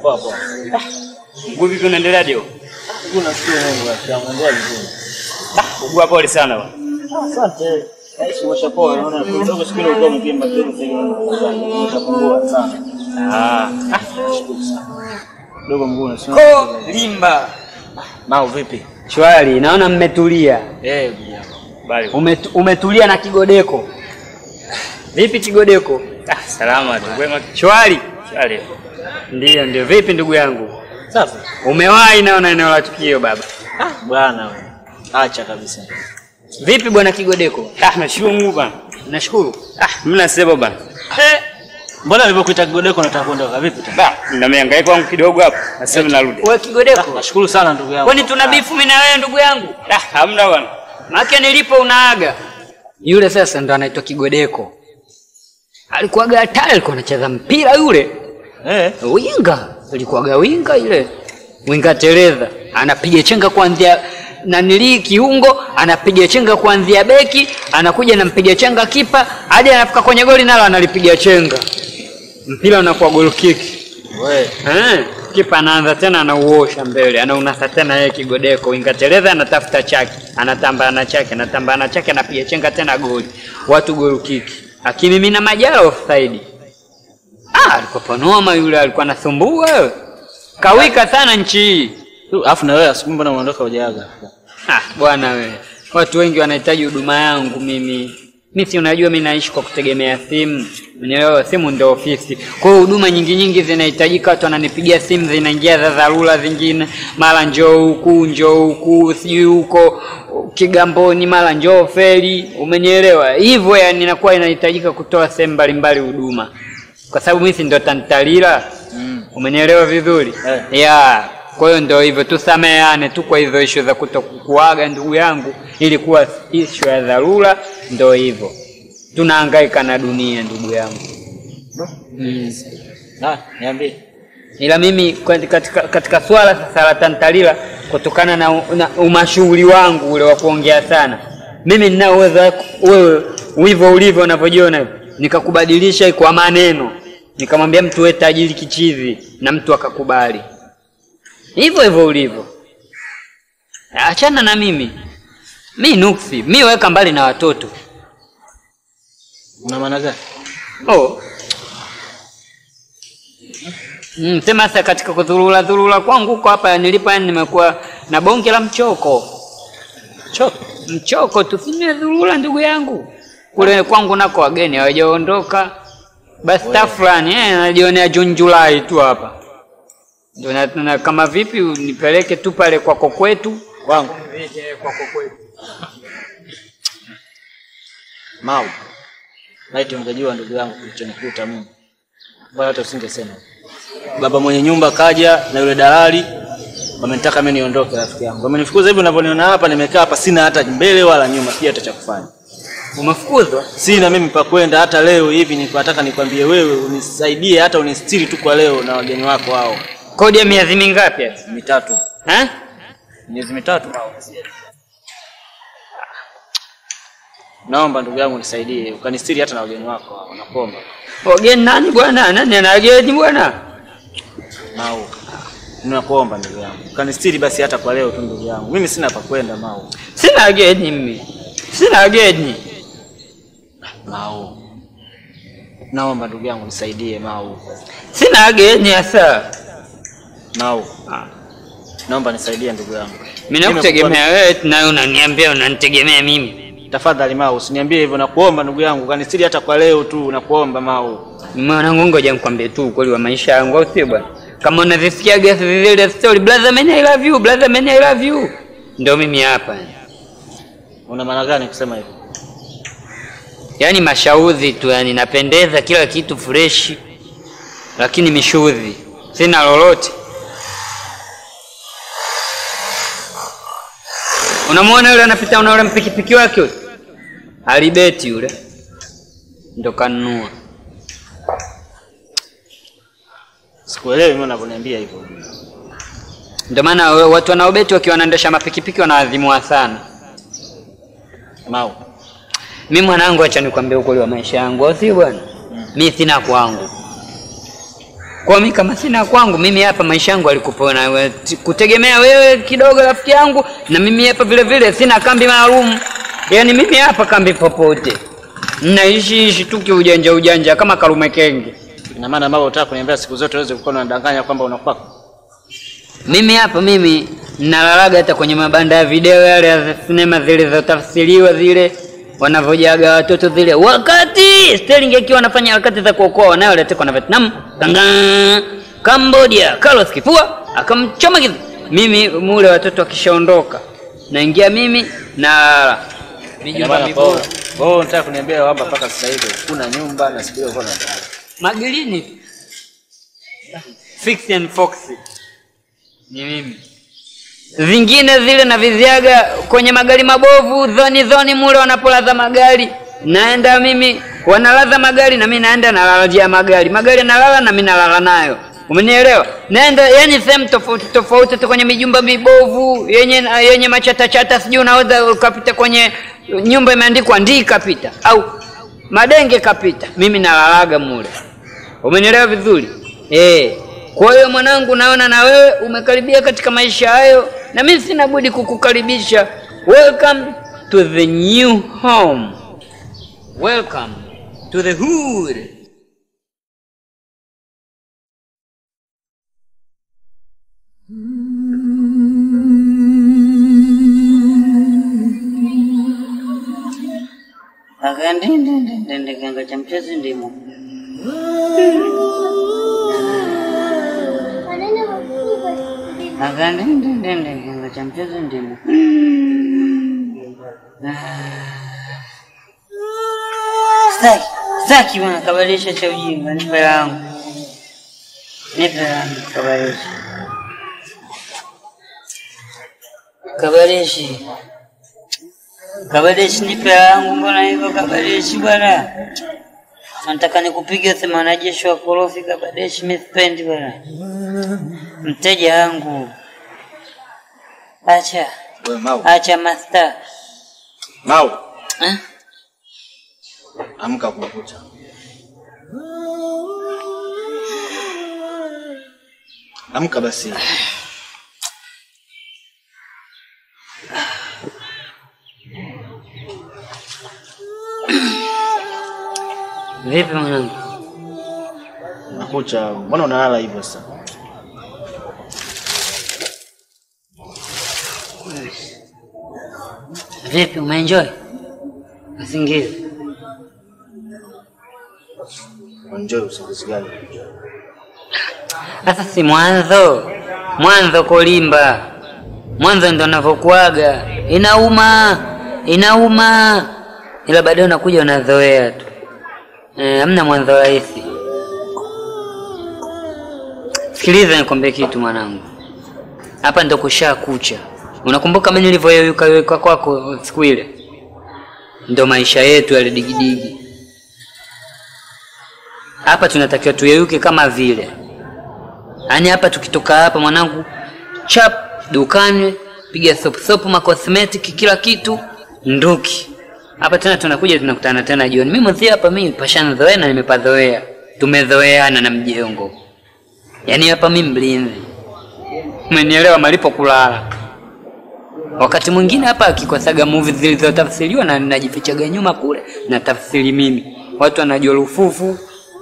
Speaker 13: Poa poa. Mungu vipi unaendelea dio?
Speaker 3: Kuna siku Mungu ndio vizuri.
Speaker 13: Mungu pole sana bwana.
Speaker 3: Asante. Aishi mwasha poa kwa kidogo siku ile uko mkimba kidogo sasa unapungua sana.
Speaker 13: Ah.
Speaker 3: Dogo mguu unasema.
Speaker 4: Ko limba.
Speaker 3: Mau vipi?
Speaker 13: Shwari, naona mmetulia.
Speaker 3: Eh,
Speaker 13: Bali. Umet, umetulia na kigodeko. Vipi kigodeko? Ah, salama tu. Wema. Shwari. Shwari. Ndio, ndio. Vipi ndugu yangu?
Speaker 3: Safi.
Speaker 13: Umewahi naona eneo la tukio baba.
Speaker 3: Ah, bwana wewe. Acha kabisa.
Speaker 13: Vipi bwana Kigodeko? Ah, nashukuru Mungu bwana. Nashukuru. Ah, mna nasema bwana.
Speaker 3: Eh. Mbona nilipokuita Kigodeko nataka kuondoka vipi tena?
Speaker 13: Ba, na mihangaiko wangu kidogo hapo. Nasema narudi.
Speaker 10: Wewe Kigodeko,
Speaker 3: Nashukuru sana ndugu yangu.
Speaker 10: kwani tuna bifu mimi na wewe ndugu yangu?
Speaker 13: Ah, hamna bwana.
Speaker 10: Maana nilipo unaaga. Yule sasa ndo anaitwa Kigodeko. Alikuwaga hatari, alikuwa anacheza mpira yule.
Speaker 3: Eh.
Speaker 10: Winga, ilikuwaga winga ile. Winga teleza, anapiga chenga kuanzia nanilii kiungo, anapiga chenga kuanzia beki, anakuja nampiga chenga kipa, hadi anafika kwenye goli nalo analipiga chenga. Mpira unakuwa goal kick.
Speaker 3: we
Speaker 10: Eh, kipa anaanza tena anauosha mbele, anaunasa tena yeye Kigodeko, winga teleza anatafuta chake, anatamba na chake, anatamba na chake, anapiga chenga tena goli. Watu goal kick. na majala offside. Ah, alikuwa panoma yule, alikuwa anasumbua wewe. Kawika sana nchi hii.
Speaker 3: Alafu na wewe asubuhi mbona unaondoka hujaaga?
Speaker 10: Ah, bwana wewe. Watu wengi wanahitaji huduma yangu mimi. Mimi si unajua mimi naishi kwa kutegemea simu. Unielewa, simu ndio ofisi. Kwa hiyo huduma nyingi nyingi zinahitajika, watu wananipigia simu zinaingia za dharura zingine, mara njoo huku, njoo huku, sijui huko Kigamboni, mara njoo feri, umenielewa? Hivyo yani inakuwa inahitajika kutoa sehemu mbalimbali huduma. Kwa sababu mimi si ndo tantalila. Mm. Umenielewa vizuri?
Speaker 3: Eh.
Speaker 10: Yeah. Kwa hiyo ndio hivyo, tusameane tu kwa hizo ishu za kutokuaga ndugu yangu, ilikuwa ishu ya dharura, Ndo hivyo, tunahangaika na dunia ndugu yangu. Mm.
Speaker 3: Ah, niambie.
Speaker 10: Ila mimi katika, katika swala sasa la tantalila, kutokana na, na umashuhuri wangu ule wa kuongea sana, mimi nina uwezo wewe hivyo ulivyo unavyojiona nikakubadilisha kwa maneno, nikamwambia mtu we tajiri kichizi, na mtu akakubali hivyo hivyo ulivyo. Achana na mimi, mi nuksi, mi weka mbali na watoto.
Speaker 3: Una maana gani?
Speaker 10: Oh. Mm, sema sasa katika kudhurura dhurura kwangu huko hapa nilipo yani nimekuwa na bonge la mchoko. Mchoko? Mchoko tu si dhurura ndugu yangu. Kule kwangu nako wageni hawajaondoka. Basi fulani eh najionea June July tu hapa. Ndio na, na kama vipi nipeleke tu pale kwako kwetu
Speaker 3: kwangu
Speaker 10: kwako kwetu.
Speaker 3: Mau. Laiti ungejua ndugu yangu kilichonikuta mimi. bwana hata usingesema. Baba mwenye nyumba kaja na yule dalali wamenitaka mimi niondoke rafiki yangu. Wamenifukuza hivi unavyoniona hapa nimekaa hapa sina hata mbele wala nyuma pia hata cha kufanya.
Speaker 10: Umefukuzwa?
Speaker 3: Sina mimi pa kwenda hata leo hivi nipataka nikwambie wewe unisaidie hata unistiri tu kwa leo na wageni wako hao.
Speaker 10: Kodi ya miezi mingapi?
Speaker 3: Mitatu.
Speaker 10: Eh?
Speaker 3: Miezi mitatu. Naomba ndugu yangu nisaidie, ukanistiri hata na wageni wako hao, nakuomba.
Speaker 10: Wageni nani bwana? Nani ana wageni bwana?
Speaker 3: Mau. Nakuomba ndugu yangu. Ukanistiri basi hata kwa leo tu ndugu yangu. Mimi sina pa kwenda Mau.
Speaker 10: Sina wageni mimi. Sina wageni.
Speaker 3: Mau. Naomba ndugu yangu nisaidie Mau.
Speaker 10: Sina wageni hasa.
Speaker 3: Mau. Naomba nisaidie ndugu yangu.
Speaker 10: Mimi nakutegemea wewe na unaniambia unanitegemea mimi.
Speaker 3: Tafadhali Mau, usiniambie hivyo nakuomba ndugu yangu. kanisiri hata kwa leo tu nakuomba Mau.
Speaker 10: Mwanangu, ngoja nikwambie tu ukweli wa maisha yangu, au sio bwana? Kama unazisikiaga zile story, brother man I love you, brother man I love you, ndio mimi hapa.
Speaker 3: Una maana gani kusema hivyo?
Speaker 10: Yaani mashaudhi tu, yani napendeza, kila kitu freshi, lakini mishudhi, sina lolote. Unamwona yule anapita, una yule mpikipiki wake yule, alibeti yule, ndo kanunua.
Speaker 3: Sikuelewi mbona unaniambia hivyo.
Speaker 10: Ndio maana watu wanaobeti wakiwa wanaendesha mapikipiki wanaadhimua sana.
Speaker 3: Mau.
Speaker 10: Mimi mwanangu, acha nikwambie ukweli wa maisha yangu, au sio bwana? Mimi sina kwangu. Kwa mimi kama sina kwangu, mimi hapa maisha yangu alikupona kutegemea wewe kidogo rafiki yangu, na mimi hapa vile vile sina kambi maalum. Yaani mimi hapa kambi popote. Naishi ishi tu kiujanja ujanja kama Karume Kenge.
Speaker 3: Ina maana mambo unataka kuniambia siku zote uweze kuwa unadanganya kwamba unakuwa
Speaker 10: Mimi hapa mimi nalalaga hata kwenye mabanda ya video yale ya sinema zile zilizotafsiriwa zile wanavyojaga watoto zile, wakati Sterling akiwa anafanya harakati za kuokoa wanaoletekwa na Vietnam, Tanga, Cambodia, Carlos Kifua akamchoma kitu. Mimi mule watoto akishaondoka naingia mimi na mijumba mibora
Speaker 3: wewe unataka kuniambia kwamba mpaka sasa hivi kuna nyumba na sikio uko na
Speaker 10: Magilini. Fix and Foxy. Ni mimi. Vingine zile na viziaga kwenye magari mabovu, dhoni dhoni mule wanapolaza magari, naenda mimi, wanalaza magari na mimi naenda nalalajia magari, magari nalala na mimi nalala nayo. Umenielewa? Naenda yani sehemu tofauti tofauti kwenye mijumba mibovu yenye yenye machata chata, sijui unaweza ukapita kwenye nyumba imeandikwa ndii kapita au madenge kapita, mimi nalalaga mule. Umenielewa vizuri? Eh. Kwa hiyo mwanangu, naona na wewe umekaribia katika maisha hayo, na mimi sina budi kukukaribisha. Welcome to the new home. Welcome to the hood. Akandindindindindi kanga cha mchezi ndimo. Aga din din din din din macam tu din din. Zaki, zaki mana kabare shi cauji wani bayan. Ne bayan kabare shi. Kabare shi. Kabare shi ni bayan gumbana yi ba. Nataka nikupiga sema wanajeshi wa korofi. Kabadeshi mimi sipendi bwana, mteja wangu. Acha acha master.
Speaker 1: Mau.
Speaker 10: Eh?
Speaker 1: Amka kumekucha. Amka basi.
Speaker 10: Vipi mwanangu?
Speaker 1: Nakucha. Mbona unalala hivyo sasa?
Speaker 10: Vipi, umeenjoy mazingira?
Speaker 1: Enjoy usingizi gani?
Speaker 10: Sasa si mwanzo, mwanzo kolimba, mwanzo ndo navyokuaga, inauma inauma, ila baadaye unakuja unazoea tu. Eh, hamna mwanzo rahisi. Sikiliza nikwambie kitu mwanangu, hapa ndo kushaa kucha. Unakumbuka mimi nilivyoyeyuka yeyuka kwako siku ile? Ndo maisha yetu yale digidigi. Hapa tunatakiwa tuyeyuke kama vile Yaani hapa tukitoka hapa mwanangu, chap dukani, piga sop sop, ma cosmetic kila kitu, nduki. Hapa tena tunakuja tunakutana tena jioni. Mimi mzee hapa mimi pashanzoea na nimepadhoea, Tumezoeana na mjengo. Yaani hapa mimi mlinzi. Umenielewa malipo kulala. Wakati mwingine hapa akikosaga movie zilizotafsiriwa na ninajifichaga nyuma kule na tafsiri mimi. Watu wanajua Lufufu,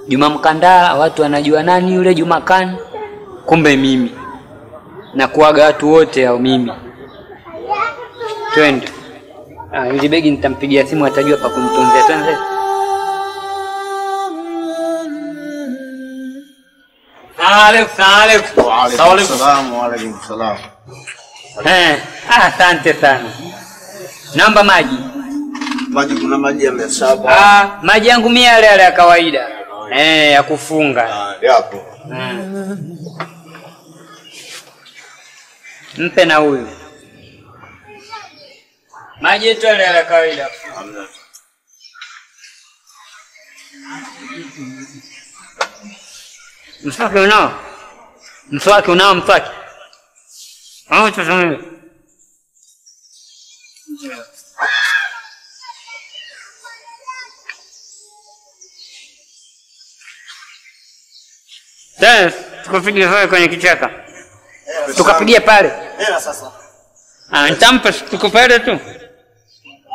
Speaker 10: Juma Mkandala, watu wanajua nani yule Juma Khan kumbe mimi na kuaga watu wote au mimi. Twende. Ah, yule begi nitampigia simu atajua pa kumtunzia. Twende. Salamu alaikum.
Speaker 1: Salamu alaikum salam.
Speaker 10: Eh, ah, asante sana. Naomba maji.
Speaker 2: Maji, kuna maji ya mia saba.
Speaker 10: Ah, maji yangu mia yale yale ya kawaida. Eh, ya kufunga.
Speaker 2: Yapo.
Speaker 10: Mm. Mpe na huyu maji yetu yale ya kawaida. Mswaki unao? Mswaki unao? Mswaki au tutumie? Tukapiga wewe kwenye kichaka, tukapigia pale.
Speaker 1: Sasa.
Speaker 10: Ah, nitampa tuko pale tu.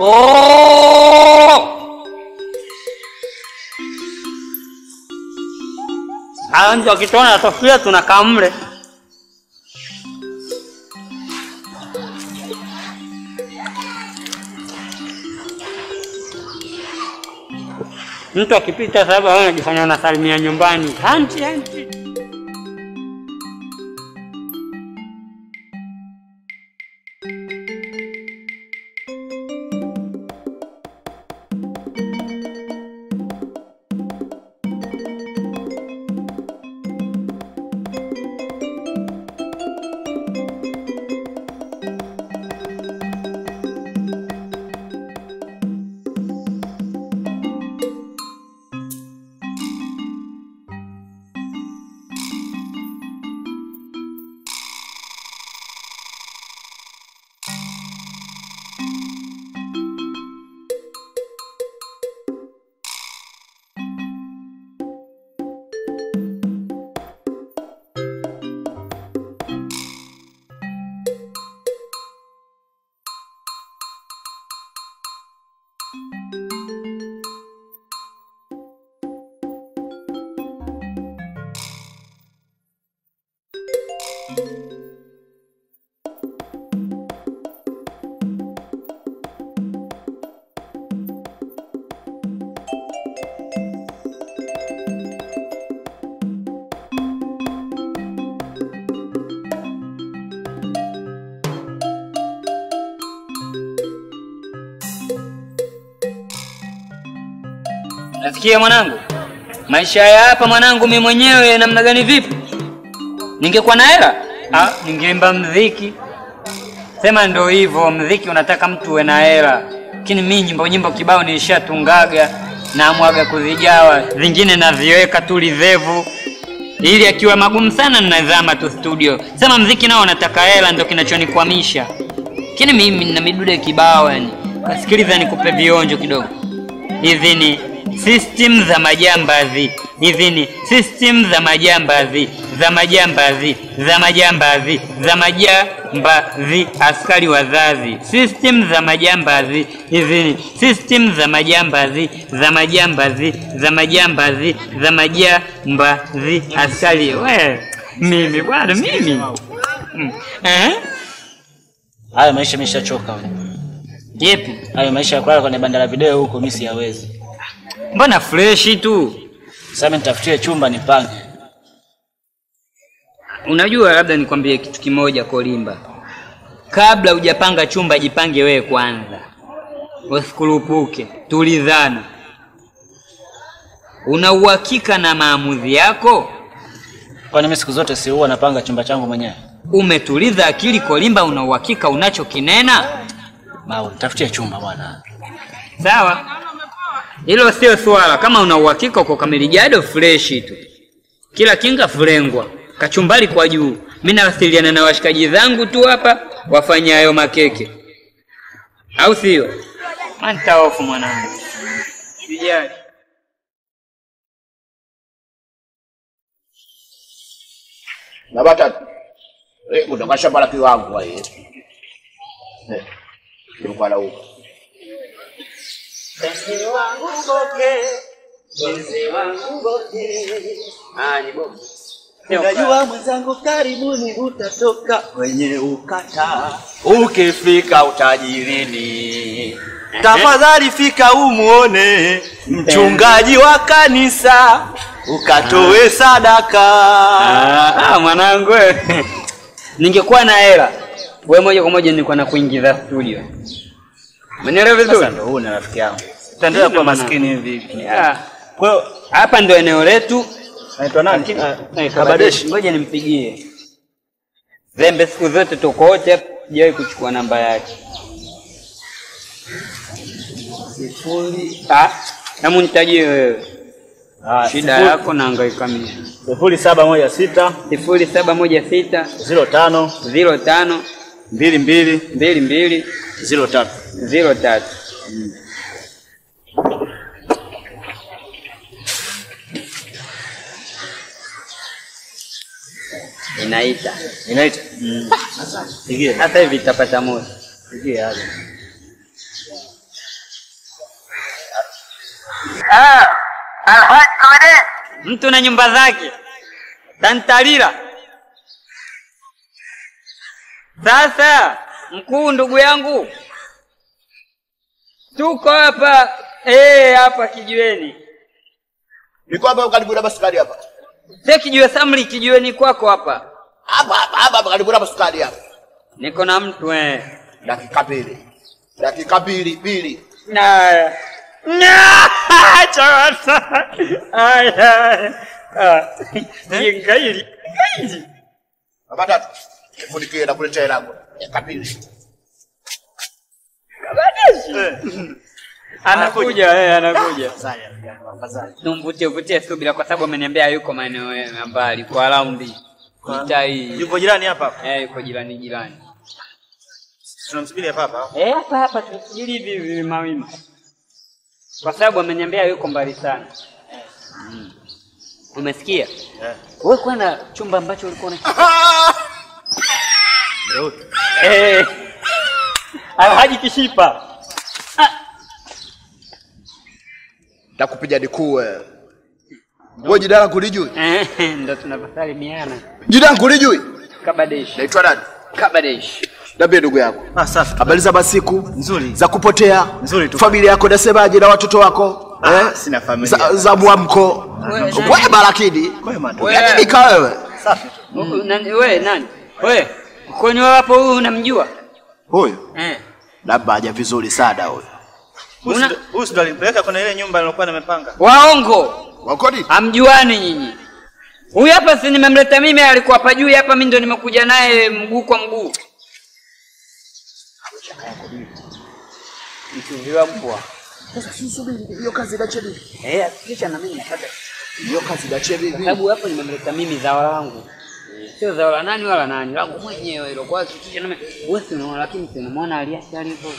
Speaker 1: Asante.
Speaker 10: Ah, ndio akituona atofia tunakaa mle. Mtu akipita sababu anajifanya anasalimia nyumbani. Hanti hanti. Nasikia mwanangu, maisha ya hapa mwanangu, mimi mwenyewe namna gani? Vipi, ningekuwa na hela ah, ningeimba mziki. Sema ndo hivyo, mziki unataka mtu uwe na hela, lakini mimi nyimbo nyimbo kibao nilishatungaga na mwaga kuzijawa, zingine naziweka tu livevu, ili akiwa magumu sana ninazama tu studio. Sema mziki nao unataka hela, ndo kinachonikwamisha, lakini mimi nina midude kibao yani. Kasikiliza nikupe vionjo kidogo. hivi ni system za majambazi, hizi ni system za majambazi, za majambazi, za majambazi, za majambazi, askari wazazi. System za majambazi, hizi ni system za majambazi, za majambazi, za majambazi, za majambazi, askari. We mimi bwana, mimi Mm. eh?
Speaker 3: Hayo maisha meshachoka
Speaker 10: Yepi?
Speaker 3: Hayo maisha ya kulala kwenye banda la video huko mimi siyawezi.
Speaker 10: Mbona freshi tu?
Speaker 3: Sasa nitafutie chumba nipange.
Speaker 10: Unajua, labda nikwambie kitu kimoja, Kolimba, kabla hujapanga chumba, jipange wewe kwanza, usikurupuke, tulizana. Una uhakika na maamuzi yako?
Speaker 3: Kwani mimi siku zote si huwa napanga chumba changu mwenyewe?
Speaker 10: Umetuliza akili, Kolimba? Una uhakika unachokinena?
Speaker 3: Mau, nitafutie chumba bwana.
Speaker 10: Sawa, hilo sio swala. Kama una uhakika uko kamili, jado freshi tu, kila kinga fulengwa, kachumbali kwa juu. Mimi nawasiliana na washikaji zangu tu hapa, wafanya hayo makeke, au sio? Mantaofu mwanangu, sijali.
Speaker 12: na batatu eh, kutoka shamba la kiwangu wae eh, kilikuwa huko
Speaker 13: Mpenzi wangu Boke, mpenzi wangu. Ah, ni.
Speaker 1: Unajua mwenzangu, karibuni utatoka kwenye ukata, ukifika utajirini. Tafadhali fika umuone mchungaji wa kanisa, ukatoe sadaka.
Speaker 10: Ah, ah, mwanangu wewe. ningekuwa na hela wewe, moja kwa moja nilikuwa na kuingiza studio. Umenielewa vizuri?
Speaker 3: Sasa ndo huu ni rafiki yangu. Utaendelea kuwa maskini hivi hivi.
Speaker 10: Kwa hiyo hapa ndio eneo letu.
Speaker 3: Naitwa nani?
Speaker 10: Eh, Kabadeshi. Ngoja nimpigie. Zembe siku zote tuko wote hapa, sijawahi kuchukua namba yake. Sifuri. Ah, hebu nitajie wewe. Shida yako na hangaika mimi.
Speaker 3: sifuri saba moja sita
Speaker 10: sifuri saba moja sita
Speaker 3: ziro tano
Speaker 10: ziro tano
Speaker 3: mbili mbili
Speaker 10: mbili mbili
Speaker 3: ziro tatu
Speaker 10: ziro tatu. Inaita.
Speaker 3: Inaita.
Speaker 10: Sikia. Hata hivi itapata moto.
Speaker 3: Sikia hapo.
Speaker 10: Ah, Alhaji Kode. Mtu na nyumba zake. Tantalila. Sasa mkuu, ndugu yangu, tuko hapa eh, hapa kijiweni.
Speaker 12: Niko hapa karibu na basi hapa.
Speaker 10: Sio kijiwe Samri, kijiweni kwako hapa.
Speaker 12: Hapa hapa hapa hapa karibu na sukari hapa.
Speaker 10: Niko na mtu eh.
Speaker 12: Dakika pili. Dakika pili pili.
Speaker 10: Na chawasa. Aya. Ah, Ingaili. hili. Hili.
Speaker 12: Baba tatu. Funikie na kuletea hela yangu. Dakika mbili.
Speaker 10: Anakuja eh, anakuja. Tumvutie vutie subira kwa sababu ameniambia yuko maeneo ya mbali kwa raundi. Mitaa hii.
Speaker 3: Yuko jirani hapa hapa.
Speaker 10: Eh, yuko jirani jirani.
Speaker 3: Tunamsubiri hapa hapa.
Speaker 10: Eh, hapa hapa tunasubiri hivi hivi mawima. Kwa sababu ameniambia yuko mbali sana. Mm. Umesikia?
Speaker 3: Eh.
Speaker 10: Wewe kwa na chumba ambacho ulikuwa una Eh. Alhaji Kishipa.
Speaker 12: Takupiga dikuu wewe. Wewe jina kulijui? lijui?
Speaker 10: Eh, ndo tunasalimiana.
Speaker 12: Jina langu lijui?
Speaker 10: Kabadesh.
Speaker 2: Naitwa nani?
Speaker 10: Kabadesh.
Speaker 2: Niambie ndugu yangu.
Speaker 1: Ah, safi.
Speaker 2: Habari za masiku?
Speaker 1: Nzuri.
Speaker 2: Za kupotea?
Speaker 1: Nzuri tu.
Speaker 2: Familia yako nasemaje na watoto wako?
Speaker 1: Ah, eh? sina familia.
Speaker 2: Za, za mwamko. Wema Wewe
Speaker 1: Kwema tu.
Speaker 2: Yajibika wewe.
Speaker 1: Safi.
Speaker 10: Mm. Nani wewe nani? Wewe. Kwani wewe hapo huyu unamjua?
Speaker 2: Huyu
Speaker 10: Eh.
Speaker 2: labda haja vizuri sana huyu.
Speaker 1: Huyu ndo- alinipeleka kwenye ile nyumba nilokuwa nimepanga.
Speaker 10: Waongo.
Speaker 2: Wako nini?
Speaker 10: Hamjuani nyinyi. Huyu hapa si nimemleta mimi alikuwa hapa juu hapa mimi ndo nimekuja naye mguu kwa mguu. Mchuviwa mpwa.
Speaker 2: Sasa hiyo kazi inache nini?
Speaker 10: Eh, kisha na mimi nataka
Speaker 2: Hiyo kazi inache
Speaker 10: kwa sababu hapa nimemleta mimi zao langu. Sio zao la nani wala nani, langu mwenyewe hilo. Kwa hiyo kisha na mimi wewe si unaona lakini si aliacha aliasi alivyo.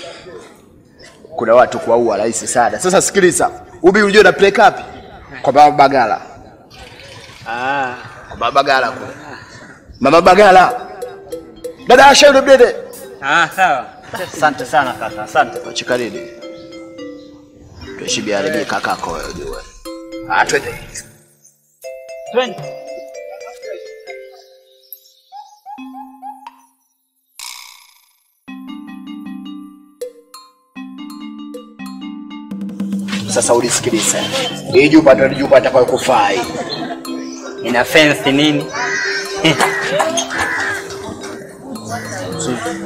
Speaker 2: Kuna watu kuwaua rahisi sana. Sasa sikiliza. Ubi unajua na play wapi? Kwa baba Bagala.
Speaker 10: Ah,
Speaker 2: Kwa baba Bagala kule. Mama Bagala. Dada Asha yule mdede.
Speaker 10: ah sawa.
Speaker 1: Asante sana kaka. Asante.
Speaker 2: Wachika Tuishi kaka kakako wewe ujue. Ah, twende.
Speaker 10: Twende.
Speaker 2: Sasa ulisikiliza. Hii jupa ndio jupa atakayo kufai.
Speaker 10: Ina fence nini?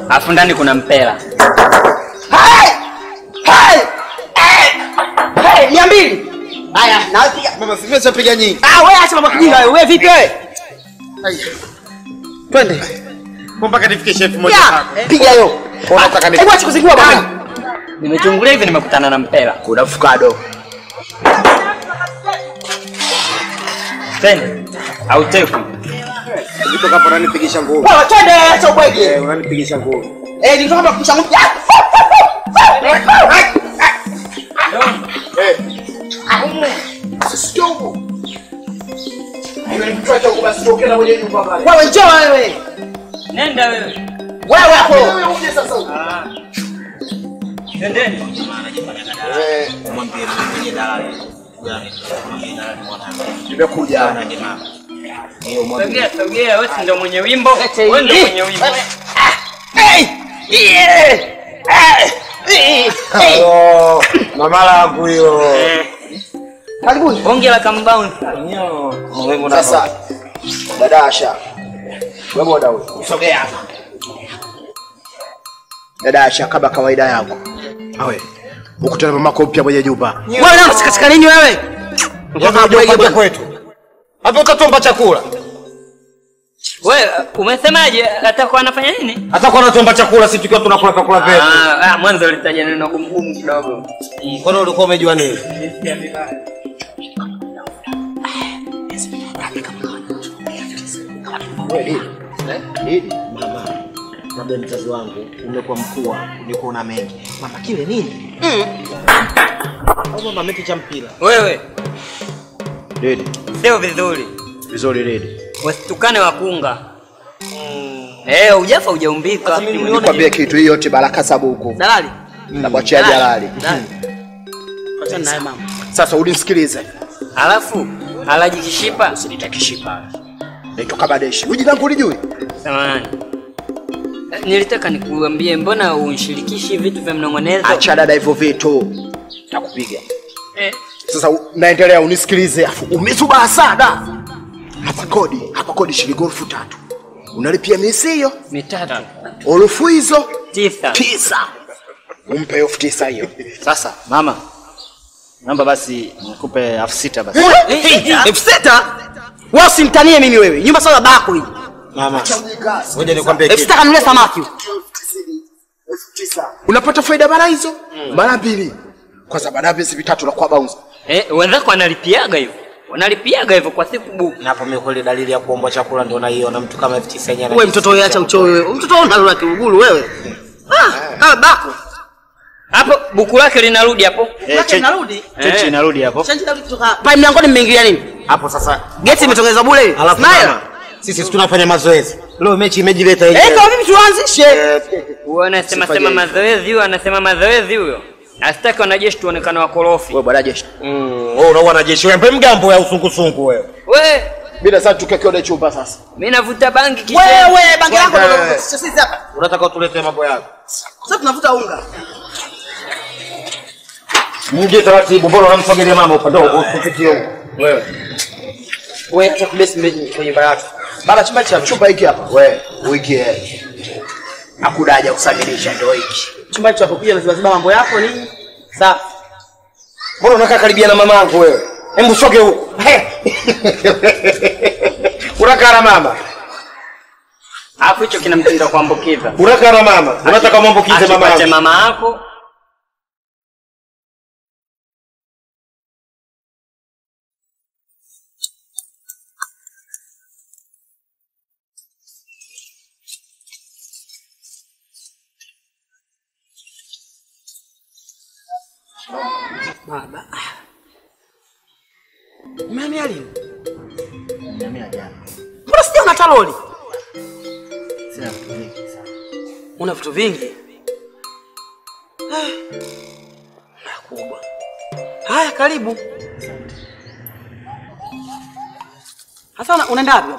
Speaker 10: Afu ndani kuna mpela.
Speaker 14: Hey, mia mbili. Haya.
Speaker 2: Mama sivyo sio nyingi.
Speaker 14: Ah, wewe acha mama kijinga wewe. Wewe vipi wewe? Twende.
Speaker 1: Mpaka nifikishe elfu moja
Speaker 14: Ya, piga hiyo.
Speaker 2: Unataka ni
Speaker 14: Hebu acha kuzingua bwana.
Speaker 10: Nimechungulia hivi nimekutana na mpela.
Speaker 2: kuna avocado.
Speaker 10: Twende. Au tefu.
Speaker 2: Ukitoka hapo unanipigisha nguvu.
Speaker 14: Wewe twende acha ubwege.
Speaker 2: Eh, unanipigisha nguvu.
Speaker 14: Eh, nilitoka hapa Eh. ng'ombe. Wewe njoo wewe.
Speaker 10: Nenda wewe.
Speaker 14: Wewe hapo.
Speaker 10: Twendeni.
Speaker 2: Nimekuja.
Speaker 10: Sogea, sogea, wewe si mwenye wimbo. Wewe mwenye wimbo.
Speaker 2: Mama langu hiyo.
Speaker 14: Karibu.
Speaker 10: Bonge la kambauni.
Speaker 2: Sasa dada Asha. Wewe boda huyo. Sogea hapa. Dada Asha kama kawaida yako. Awe. Ukutana mama yako upya mwenye nyumba.
Speaker 14: Wewe leo unasikasika nini wewe?
Speaker 2: Ngoja Unajua kwetu.
Speaker 1: Hapo utatomba chakula.
Speaker 10: Wewe umesemaje atakuwa anafanya nini?
Speaker 1: Atakuwa anatomba chakula sisi tukiwa tunakula chakula vyetu.
Speaker 10: Ah, ah, mwanzo ulitaja neno gumu kidogo.
Speaker 1: Kwani ulikuwa umejua nini? Mama, labda mzazi wangu umekuwa mkuu, ulikuwa una mengi. Mama kile nini? Au mama mechi cha mpira.
Speaker 10: Wewe
Speaker 2: Dede.
Speaker 10: sio vizuri.
Speaker 2: Vizuri dede.
Speaker 10: Wasitukane wakunga. Eh, hujafa hujaumbika.
Speaker 2: Nikwambie kitu hii yote baraka sabuku.
Speaker 14: Dalali.
Speaker 2: Na kuachia jalali.
Speaker 14: Acha naye mama.
Speaker 2: Sasa unisikilize.
Speaker 10: Alafu alaji kishipa.
Speaker 2: Usinite kishipa. Naitwa Kabadeshi. Uji langu ulijui?
Speaker 10: Samahani. Eh, Nilitaka nikuambie mbona unshirikishi vitu vya mnong'onezo?
Speaker 2: Acha dada hivyo vitu. Takupiga.
Speaker 10: Eh.
Speaker 2: Sasa naendelea unisikilize. Afu umezubaa sana. Hapa kodi, hapa kodi shilingi elfu tatu. Unalipia miezi hiyo?
Speaker 10: Mitatu.
Speaker 2: Elfu hizo
Speaker 10: Tisa.
Speaker 2: tisa. Umpe elfu tisa hiyo.
Speaker 1: Sasa mama, naomba basi nikupe elfu sita basi.
Speaker 14: Elfu sita? Wewe usimtanie mimi wewe. Nyumba sasa bako hii.
Speaker 1: Mama, ngoja nikwambie
Speaker 14: Elfu
Speaker 1: kitu.
Speaker 14: sita kanunulia samaki.
Speaker 2: Unapata faida mara hizo? Mara mbili. Kwa sababu baada ya miezi vitatu unakuwa bounce.
Speaker 10: Eh, wenzako wanalipiaga hivyo. Wanalipiaga hivyo kwa siku buku.
Speaker 1: Na hapo mimi dalili ya kuomba chakula ndio naiona mtu kama elfu tisa yenyewe.
Speaker 14: Wewe mtoto wewe acha uchoyo wewe. Mtoto wewe unalala kiuguru wewe. Ah, kama bako.
Speaker 10: Hapo buku lake linarudi hapo.
Speaker 14: Lake linarudi.
Speaker 1: Chechi inarudi hapo.
Speaker 14: Chanji narudi kutoka. Pale mlangoni mmeingilia nini?
Speaker 1: Hapo sasa.
Speaker 14: Geti imetengenezwa bure.
Speaker 1: Alafu sisi si tunafanya mazoezi. Leo mechi imejileta hivi
Speaker 14: Eh, kama vipi tuanzishe?
Speaker 10: Uone sema sema mazoezi huyo, anasema mazoezi huyo. Asitaki wanajeshi tuonekane wakorofi.
Speaker 2: Wewe bwana jeshi.
Speaker 1: Mm, wewe unaona wanajeshi wewe mgambo ya usungusungu wewe.
Speaker 10: We,
Speaker 12: Bila sasa tukakiona chumba sasa.
Speaker 10: Mimi navuta bangi kisha.
Speaker 14: Wewe bangi yako
Speaker 12: Wewe.
Speaker 14: ndio sisi hapa.
Speaker 1: Unataka utulete mambo yako.
Speaker 14: Sasa tunavuta unga.
Speaker 1: Mje taratibu, mbona unamsogelea mama upande huko?
Speaker 12: Wewe.
Speaker 14: Wewe acha kubesi kwenye nyumba yako. Baba chumba cha
Speaker 12: Chumba hiki hapa. Wewe, wiki eh. haja kusamilisha ndio hiki.
Speaker 14: chumba hicho hapo pia lazima mambo yako nini? Sawa.
Speaker 1: Mbona unakaa karibia na mamangu wewe? Hebu soge huko.
Speaker 12: Unakaa na mama.
Speaker 10: Alafu hicho kinamtinda kuambukiza.
Speaker 1: Unakaa na mama. Unataka muambukize mama yako.
Speaker 10: mama yako.
Speaker 14: Baba. Umehamia lini?
Speaker 1: Niambia jana.
Speaker 14: Mbona sijaona taloli?
Speaker 1: Sina vitu vingi sana.
Speaker 14: Una vitu vingi. Ah. Makubwa. Haya, karibu. Hasa unaenda wapi?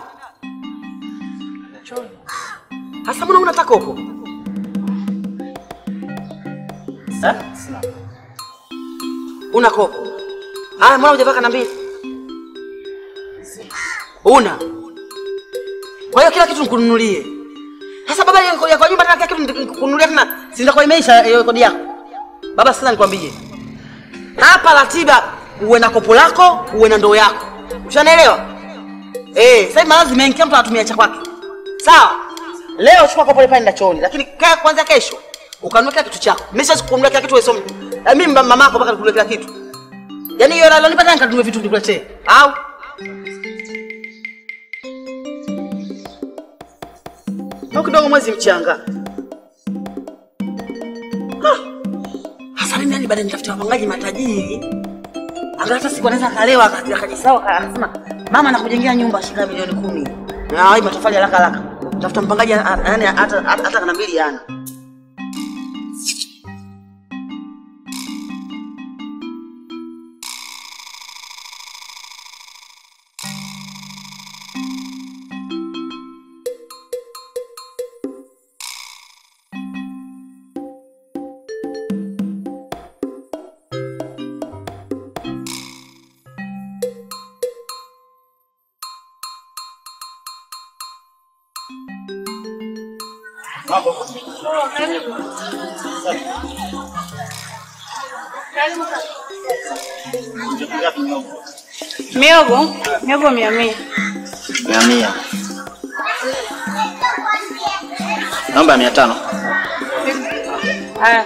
Speaker 14: Hasa mbona unataka kopo? Una kopo? Haya, mbona hujavaa kana mbili? Una. Kwa hiyo kila kitu nikununulie. Sasa baba yako yako nyumba tena kila kitu nikununulia tena. Si ndio imeisha hiyo kodi yako. Baba sasa nikwambie. Hapa ratiba uwe na kopo lako, uwe na ndoo yako. Ushanaelewa? Eh, sasa malazi mengi mtu anatumia cha kwake. Sawa? Leo chukua kopo pale chooni, lakini kaa kwanza kesho ukanunua kitu chako. Mimi sasa kununua kitu wewe somo. Mimi mama yako mpaka nikununulie kila kitu. Yaani hiyo lalo nipata nikatumia vitu nikuletee. Au? Au kidogo mwezi mchanga. Ah. Hasa mimi yani baada nitafuta wapangaji matajiri. Angalau siku anaweza akalewa aka- akajisahau aka- akasema mama nakujengea nyumba shilingi milioni kumi. Na hawai matofali haraka haraka. Tafuta mpangaji yani hata hata kana mbili yana.
Speaker 6: Miogo, miogo mia mia.
Speaker 1: Mia mia. Naomba mia tano.
Speaker 6: Haya.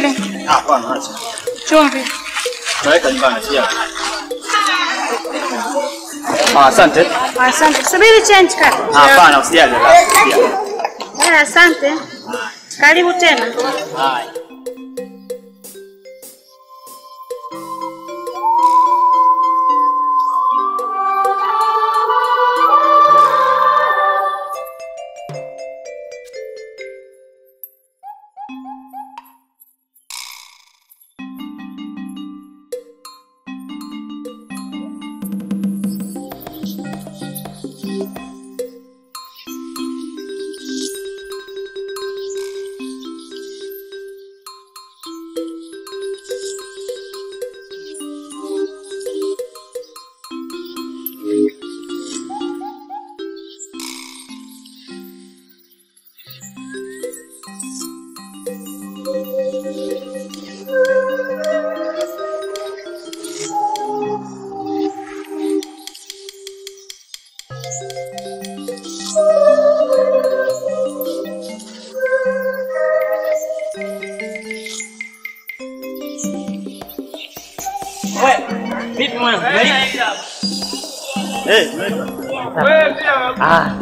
Speaker 6: Pilipili,
Speaker 1: Hapana, acha.
Speaker 6: chumvi.
Speaker 1: Naweka nyumbani pia. Ah, asante.
Speaker 6: Asante. Subiri change kaka.
Speaker 1: Ah, Hapana, usijali.
Speaker 6: Eh, asante. Karibu tena.
Speaker 1: Haya.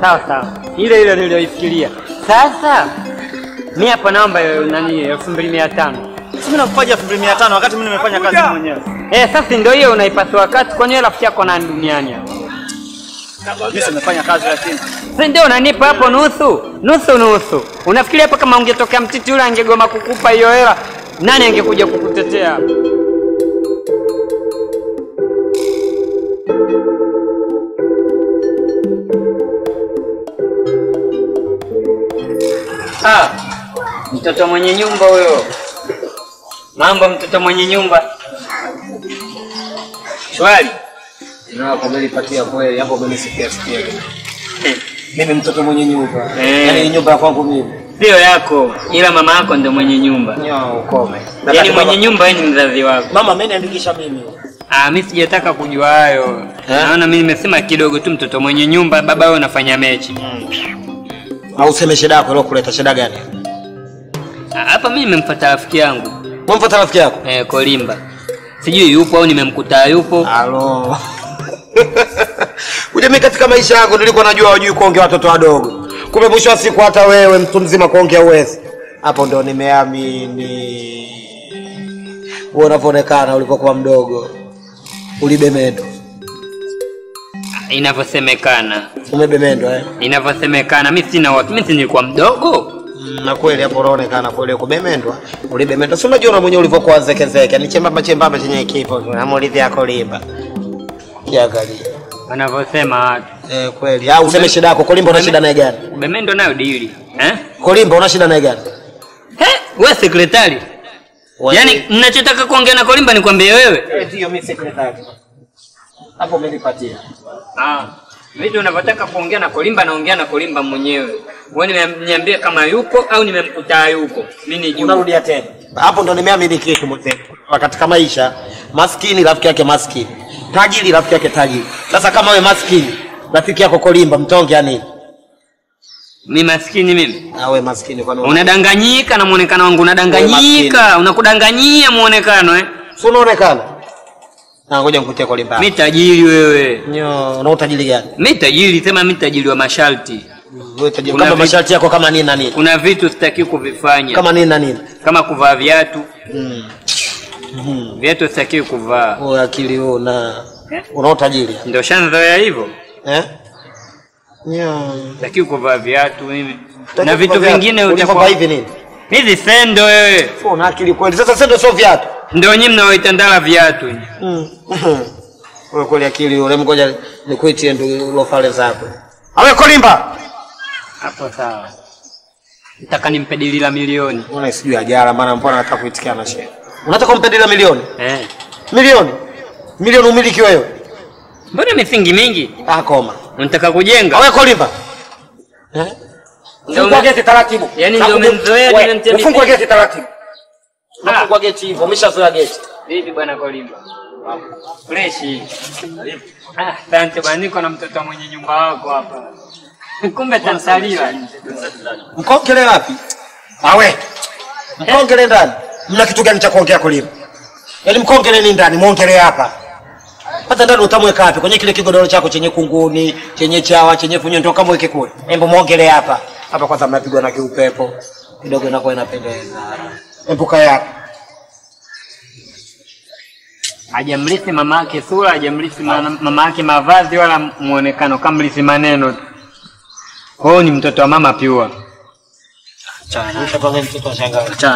Speaker 10: Sawa sawa, ile ile niliyoifikiria. Sasa mi hapa naomba eh, nani elfu mbili mia tano.
Speaker 3: Mimi nakupaja elfu mbili mia tano wakati mimi nimefanya kazi mwenyewe.
Speaker 10: Eh, sasa ndio hiyo unaipasa wakati, kwani wewe rafiki yako nani duniani hapa?
Speaker 3: Mimi simefanya kazi lakini.
Speaker 10: Si ndio unanipa hapo nusu nusu nusu. Unafikiri hapa kama ungetokea mtiti yule angegoma kukupa hiyo hela, nani angekuja kukutetea hapa? Ah, mtoto mwenye nyumba huyo. Mambo mtoto mwenye nyumba. Shwari.
Speaker 1: Na kwa hapo patia kweli, hapo mimi sikia. sikia. Mimi mtoto mwenye nyumba.
Speaker 10: Eh.
Speaker 1: Yaani nyumba kwangu mimi.
Speaker 10: Ndio yako, ila mama yako ndio mwenye nyumba.
Speaker 1: Nyo ukome.
Speaker 10: Yaani mwenye nyumba yeye ni mzazi wako.
Speaker 1: Mama ameniandikisha mimi.
Speaker 10: Ah, mimi sijataka kujua hayo. Naona mimi nimesema kidogo tu mtoto mwenye nyumba, baba wewe unafanya mechi.
Speaker 1: Au useme shida yako leo kuleta shida gani?
Speaker 10: Ah, Hapa mimi nimemfuata rafiki yangu.
Speaker 1: Umemfuata rafiki yako?
Speaker 10: Eh, Kolimba. Sijui yupo au nimemkuta yupo.
Speaker 1: Halo. Kuja mimi katika maisha yako nilikuwa najua wajui kuongea watoto wadogo. Kumbe mwisho wa siku hata wewe mtu mzima kuongea uwezi. Hapo ndo nimeamini. Wewe unavyoonekana ulipokuwa mdogo. Ulibemendo.
Speaker 10: Inavyosemekana.
Speaker 1: Umebemendwa eh?
Speaker 10: Inavyosemekana mimi sina watu, mimi si nilikuwa mdogo.
Speaker 1: Mm, Na kweli hapo unaonekana kweli kubemendwa. Ulibemendwa. Si unajua na mwenyewe ulivyokuwa zekezeke. Ni chembamba chembamba chenye kipo. Amulithi yako limba. Kiangalia.
Speaker 10: Wanavyosema watu.
Speaker 1: Eh, kweli. Au useme shida yako. Kolimba una shida naye gani?
Speaker 10: Bemendo nayo dili. Eh?
Speaker 1: Kolimba una shida naye gani?
Speaker 10: He, Wewe sekretari. Yaani mnachotaka kuongea na Kolimba nikwambie wewe.
Speaker 1: Ndio mimi sekretari. Hapo umenipatia.
Speaker 10: Ah. Vitu unavyotaka kuongea na Kolimba naongea na Kolimba mwenyewe. Wewe niambie kama yupo au nimemkuta yupo. Mimi nijue.
Speaker 1: Unarudia tena. Hapo ndo nimeamini kitu mzee. Katika maisha, maskini rafiki yake maskini. Tajiri rafiki yake tajiri. Sasa kama wewe maskini, rafiki yako Kolimba mtonge nini?
Speaker 10: Mimi maskini mimi.
Speaker 1: Awe wewe maskini kwa nini?
Speaker 10: Unadanganyika na muonekano wangu, unadanganyika, unakudanganyia muonekano eh.
Speaker 1: Sio unaonekana? Na ngoja nikutie Kolimba.
Speaker 10: Mimi tajiri wewe.
Speaker 1: Nyo, una utajiri gani?
Speaker 10: Mimi tajiri, sema mimi tajiri wa masharti.
Speaker 1: Wewe tajiri kama masharti yako kama nini na nini?
Speaker 10: Kuna vitu sitaki kuvifanya.
Speaker 1: Kama nini na nini?
Speaker 10: Kama kuvaa viatu.
Speaker 1: Mm. Mm.
Speaker 10: Viatu sitaki kuvaa.
Speaker 1: Wewe akili wewe una una utajiri.
Speaker 10: Ndio shanzoea hivyo.
Speaker 1: Eh? Nyo.
Speaker 10: Sitaki kuvaa viatu mimi. Na vitu vingine utakuwa
Speaker 1: hivi nini?
Speaker 10: Hizi sendo wewe.
Speaker 1: Una akili kweli. Sasa sendo sio viatu.
Speaker 10: Ndio nyinyi mnaoita ndala viatu.
Speaker 1: Mm. Wewe kweli akili ule, mgoja nikuitie ndugu lofale zako. Awe Kolimba.
Speaker 10: Hapo sawa. Nataka nimpe dili la milioni.
Speaker 1: Mbona sijui ajara maana mbona nataka kuitikia na shehe. Unataka la milioni?
Speaker 10: Eh.
Speaker 1: Milioni? Milioni umiliki wewe?
Speaker 10: Mbona misingi mingi?
Speaker 1: Ah, koma.
Speaker 10: Unataka kujenga?
Speaker 1: Awe Kolimba. Eh?
Speaker 10: Ndio
Speaker 1: Fungua geti taratibu.
Speaker 10: Yaani ndio
Speaker 1: kubu-
Speaker 10: umemzoea
Speaker 1: mtemi.
Speaker 10: misingi.
Speaker 1: geti taratibu. Nafungua geti hivyo, umeshazoea geti.
Speaker 10: Vipi bwana Kolimba? Fresh. Ah, asante bwana, niko na mtoto mwenye nyumba wako hapa. Kumbe tansalila.
Speaker 1: Mkongele wapi? Awe. Mkongele ndani. Mna kitu gani cha kuongea Kolimba? Yaani mkongele ni ndani, muongele hapa. Hata ndani utamweka wapi? Kwenye kile kigodoro chako chenye kunguni, chenye chawa, chenye funyo ndio kama weke kule. Hebu muongele hapa. Hapa kwanza mnapigwa na kiupepo. Kidogo inakuwa inapendeza. Hebu yake.
Speaker 10: Hajamrithi mama yake sura, hajamrithi mama yake mavazi wala muonekano, kamlisi maneno tu. Huyu ni mtoto wa mama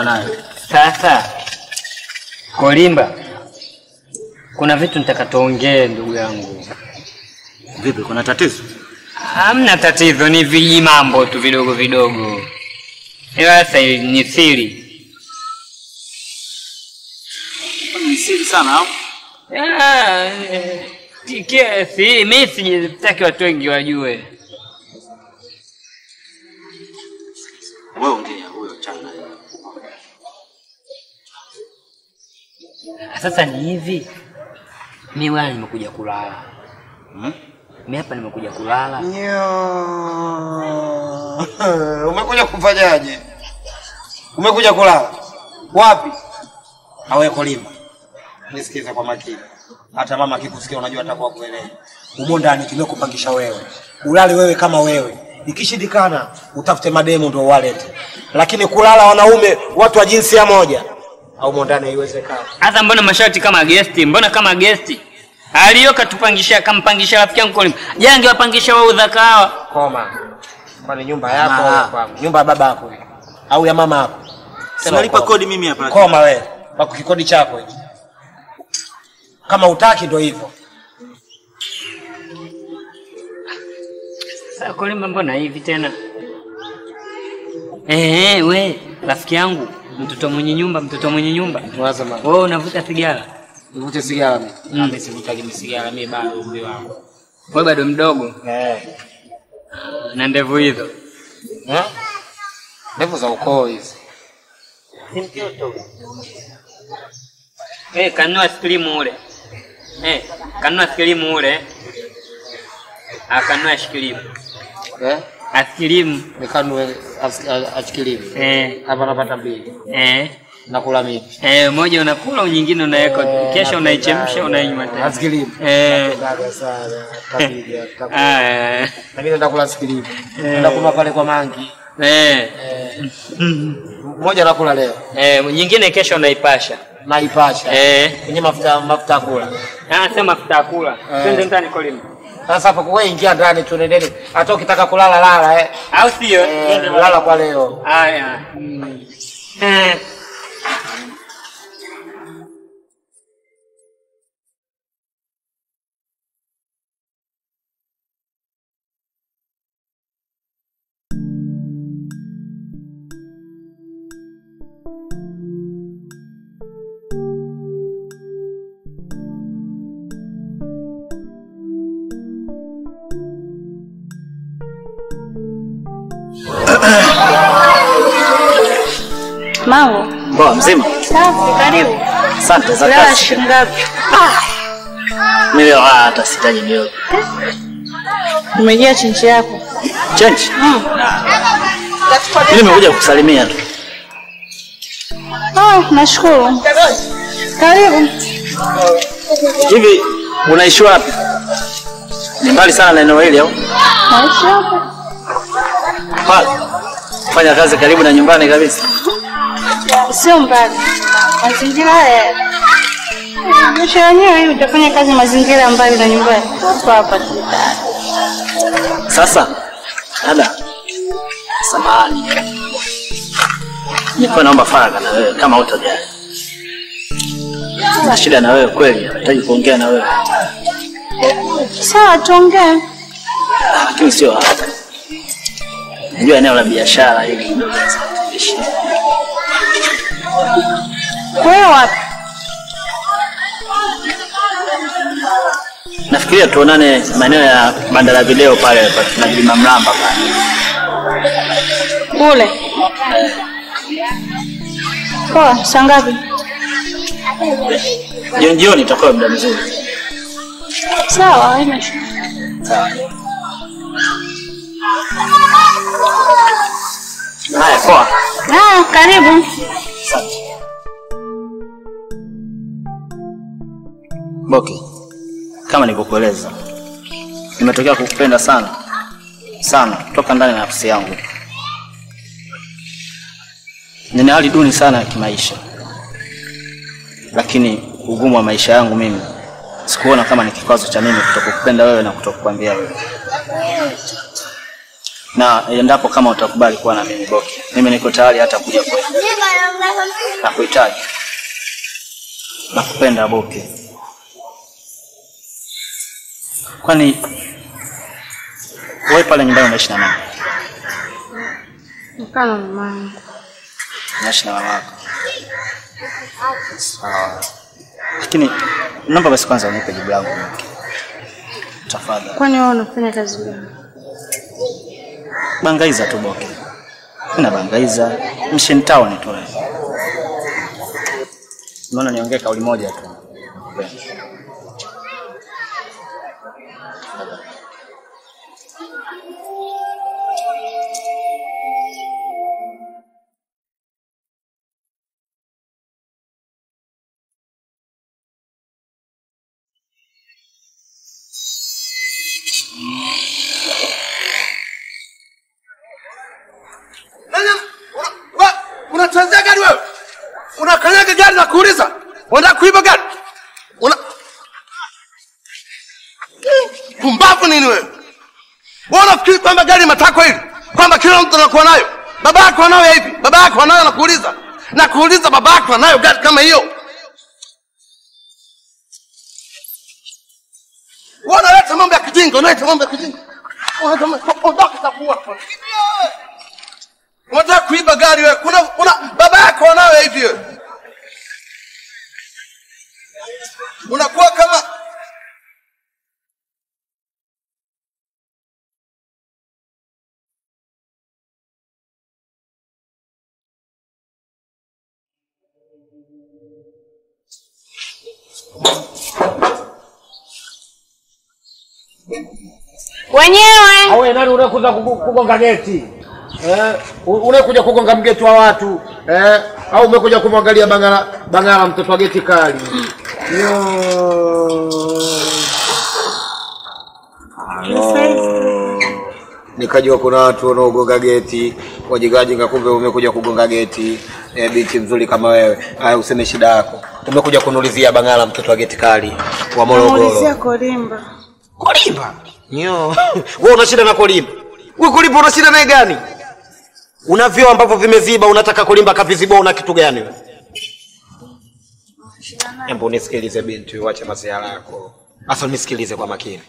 Speaker 10: naye. Sasa Kolimba, kuna vitu nitaka tuongee ndugu yangu.
Speaker 3: Vipi, kuna tatizo?
Speaker 10: Hamna tatizo, ni vijimambo tu vidogo vidogo, ila sasa ni siri.
Speaker 3: Ni siri sana?
Speaker 10: Ah, eh, mi sitaki watu wengi wajue.
Speaker 3: Wewe chana.
Speaker 10: Sasa ni hivi, mi wala nimekuja kulala
Speaker 3: Hmm?
Speaker 10: mi hapa nimekuja kulala.
Speaker 1: Umekuja kufanyaje? Umekuja kulala wapi? Awe Kolimba, nisikize kwa makini. hata mama akikusikia unajua atakuwa kuelewa. Umo ndani kimekupangisha wewe, ulale wewe kama wewe. Ikishindikana utafute mademo ndio walete, lakini kulala wanaume watu wa jinsia moja au umo ndani haiwezekani.
Speaker 10: Hata mbona masharti kama gesti? Mbona kama gesti? Aliyo katupangisha kampangisha rafiki yangu Kolim. Jange wapangisha wao udhakawa.
Speaker 1: Koma. Kwani nyumba yako au kwangu? Nyumba ya baba yako au ya mama yako? Sema
Speaker 3: Nalipa kodi mimi hapa.
Speaker 1: Koma wewe. Kwa kikodi chako hiki. Kama utaki ndio hivyo.
Speaker 10: Sasa Kolimba mbona hivi tena? Eh, we, rafiki yangu, mtoto mwenye nyumba, mtoto mwenye nyumba.
Speaker 1: Waza mama.
Speaker 10: Wewe unavuta sigara?
Speaker 1: Nivute sigara mimi.
Speaker 10: Mm.
Speaker 1: Mimi sivutagi sigara mimi bado umri wangu.
Speaker 10: Wewe bado mdogo.
Speaker 1: Eh.
Speaker 10: Na ndevu hizo.
Speaker 1: Eh? Ndevu za ukoo hizi.
Speaker 10: Eh, kanua stream ule. Eh, kanua skilimu ule. Akanua shikilimu.
Speaker 1: Eh?
Speaker 10: Askilimu.
Speaker 1: Nikanue achikilimu.
Speaker 10: Eh.
Speaker 1: Hapa napata mbili.
Speaker 10: Eh.
Speaker 1: Nakula mimi.
Speaker 10: Eh, moja unakula nyingine unaweka kesho unaichemsha unainywa tena.
Speaker 1: Askilimu.
Speaker 10: Eh.
Speaker 1: Sana. Tapiga.
Speaker 10: Ah.
Speaker 1: tapiga. Na mimi nitakula kula askilimu.
Speaker 10: Eh.
Speaker 1: Naenda pale kwa mangi.
Speaker 10: Eh.
Speaker 1: Moja nakula leo.
Speaker 10: Eh, nyingine kesho unaipasha.
Speaker 1: Naipasha.
Speaker 10: Eh.
Speaker 1: Kwenye mafuta mafuta kula.
Speaker 10: Anasema mafuta kula. Twende ndani Kolimba.
Speaker 1: Sasa hapo wewe ingia ndani tu nendeni. Hata ukitaka kulala lala eh.
Speaker 10: Au sio?
Speaker 1: Eh, lala kwa leo.
Speaker 10: Haya. Eh.
Speaker 8: Mambo.
Speaker 3: Poa mzima.
Speaker 8: Safi, karibu.
Speaker 3: Asante za
Speaker 8: Leo
Speaker 3: kazi.
Speaker 8: shilingi ngapi?
Speaker 3: Mimi leo ah, hata sitaji leo.
Speaker 8: Umejia chinchi yako.
Speaker 3: Change.
Speaker 8: Mm.
Speaker 3: Mimi nimekuja kukusalimia tu.
Speaker 8: Ah, nashukuru. Karibu.
Speaker 3: Hivi unaishi wapi? Ni mbali sana na eneo hili au?
Speaker 8: Naishi hapa.
Speaker 3: Fanya kazi karibu na nyumbani kabisa.
Speaker 8: Sio mbali. Mazingira haya. Maisha yenyewe hii utafanya kazi mazingira mbali na nyumbani. Hapa hapa.
Speaker 3: Sasa dada, samahani, nilikuwa naomba faragha na wewe kama utajali Na shida na wewe kweli, nataka kuongea na wewe,
Speaker 8: Sawa, tuongee.
Speaker 3: lakini sio hapa. Najua eneo la biashara hili.
Speaker 8: Wewe wapi?
Speaker 3: Nafikiria tuonane maeneo ya bandara video pale na Mlima Mlamba pale.
Speaker 8: Kule. Poa, saa ngapi?
Speaker 3: Jioni jioni itakuwa muda mzuri.
Speaker 8: Sawa, haina shida.
Speaker 3: Sawa. Haya, poa.
Speaker 8: Ah, karibu.
Speaker 3: Boki, kama nilivyokueleza, nimetokea kukupenda sana sana toka ndani ya nafsi yangu. Nina hali duni sana ya kimaisha, lakini ugumu wa maisha yangu mimi sikuona kama ni kikwazo cha mimi kutokukupenda wewe na kutokukwambia wewe. Na endapo kama utakubali kuwa na mimi Boki, mimi niko tayari hata kuja kwenu. Nakuhitaji, nakupenda Boki. Kwani wewe pale nyumbani unaishi na nani?
Speaker 8: Nikana na mama yangu.
Speaker 3: Unaishi na mama yako? Sawa. Lakini naomba basi kwanza unipe jibu langu Boki. Tafadhali.
Speaker 8: Kwani wewe unafanya kazi gani?
Speaker 3: Bangaiza tu Boke, na bangaiza Mission Town tu. Unaona niongee kauli moja tu.
Speaker 2: Unataka kuiba gari? Una Pumbavu nini wewe? Unafikiri kwamba gari matako hili? Kwamba kila mtu anakuwa nayo? Baba yako anayo hivi? Baba yako anayo anakuuliza na kuuliza baba yako anayo gari kama hiyo? Wewe unaleta mambo ya kijinga, unaleta mambo ya kijinga. Ondoka takuwa. Unataka kuiba gari wewe? Kuna una baba yako anayo hivi wewe? Unakuwa kama
Speaker 15: Wenyewe.
Speaker 1: Awe nani unakuja kugonga geti? Eh, unakuja kugonga mgeti wa watu eh, au umekuja kumwangalia Bangala Bangala mtoto wa geti kali? Yo. Nikajua kuna watu wanaogonga geti wajigajinga, kumbe umekuja kugonga geti. E, binti mzuri kama wewe, haya useme shida yako. Umekuja kunulizia Bangala mtoto wa geti kali wa Morogoro.
Speaker 6: Kolimba.
Speaker 1: Kolimba? Nyo. Wewe una shida na Kolimba? Wewe Kolimba una shida naye gani? Una vyoo ambavyo vimeziba unataka Kolimba kaviziba una kitu gani wewe? Embo nisikilize binti, uache maziara yako. Asa nisikilize kwa makini.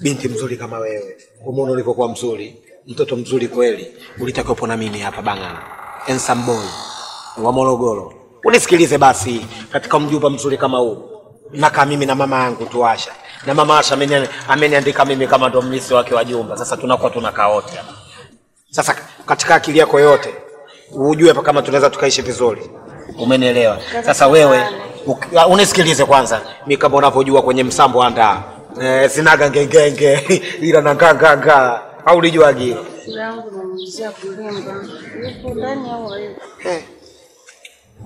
Speaker 1: Binti mzuri kama wewe, umeona ulivyokuwa mzuri, mtoto mzuri kweli, ulitakiwa upo na mimi hapa Bangala. Handsome boy wa Morogoro. Unisikilize basi, katika mjumba mzuri kama huu, nakaa mimi na mama yangu tuasha na mama Asha ameniandika mimi kama ndo mlisi wake wa jumba. Sasa tunakuwa tunakaa wote. Sasa katika akili yako yote ujue kama tunaweza tukaishi vizuri, umenielewa? Sasa wewe unisikilize kwanza, mi kama unavyojua kwenye msambo anda eh, sinaga ngengenge ila na nganganga, au
Speaker 6: lijuagi hayupo?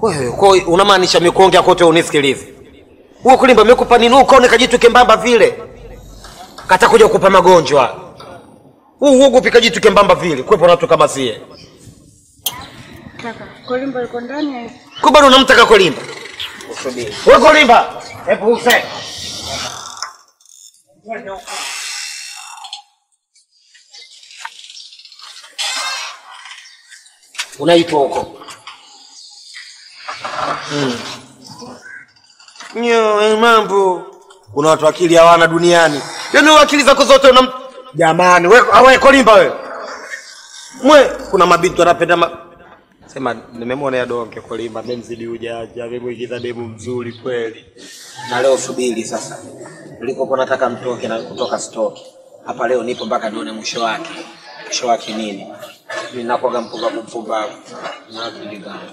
Speaker 1: wewe kwa unamaanisha mikuongea kote unisikilize? Wewe kulimba mekupa nini Ukaone nikajitu kembamba vile? Kata kuja kukupa magonjwa. Huu uogopi kajitu kembamba vile. Kwepo na watu kama sie.
Speaker 6: Kaka, Kolimba yuko ndani
Speaker 1: bado unamtaka Kolimba? Usubiri. Wewe Kolimba, hebu use. Unaitwa huko. Mm. Nyo, mambo. Kuna watu akili hawana duniani. Yaani akili zako zote unam Jamani, wewe awe Kolimba wewe. Mwe, kuna mabinti wanapenda ma... Sema nimemwonea donge kulima memzidi ujanja, memwigiza demu mzuri kweli. Na leo subiri sasa, nilikokuwa nataka mtoke na kutoka stoki hapa, leo nipo mpaka nione mwisho wake. Mwisho wake nini? Ninakwaga mpumbavu mpumbavu na kuligana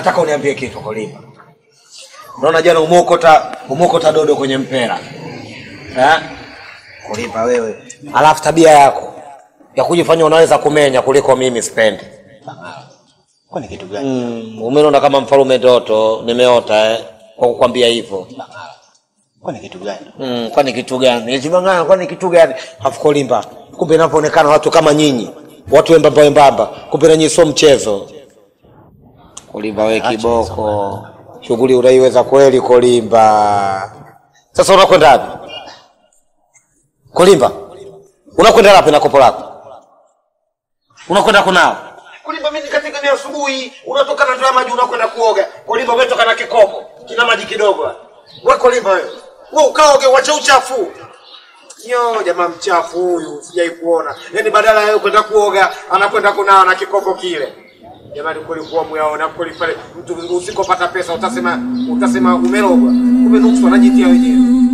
Speaker 1: nataka uniambie kitu kulipa. Unaona jana umokota umokota dodo kwenye mpera. Eh? Kulipa wewe. Alafu tabia yako ya kujifanya unaweza kumenya kuliko mimi sipendi.
Speaker 12: Kwani kitu gani?
Speaker 1: Mm, umeona kama mfalume ndoto nimeota eh, kwa kukwambia hivyo.
Speaker 12: Kwani kitu gani?
Speaker 1: Mm, kwani kitu gani? Ejimangana kwani kitu gani? Afu Kolimba, kumbe inapoonekana watu kama nyinyi, watu wembamba wembamba, kumbe na nyinyi sio mchezo. Kolimba we kiboko. Shughuli unaiweza kweli kulimba. Sasa unakwenda wapi? kulimba? Unakwenda wapi na kopo lako? Unakwenda kunao? kulimba? mimi katika ni asubuhi, unatoka na ndoo maji unakwenda kuoga. kulimba. wewe toka na kikopo, kina maji kidogo. Wewe kulimba wewe. Wewe ukaoge wacha uchafu. Yo, jamaa mchafu huyu, sijai kuona. Yaani badala ya kwenda kuoga, anakwenda kunawa na kikopo kile. Jamani, kweli kuwa muyaona kweli pale mtu usikopata pesa utasema utasema umerogwa. Kumbe nusu anajitia wenyewe.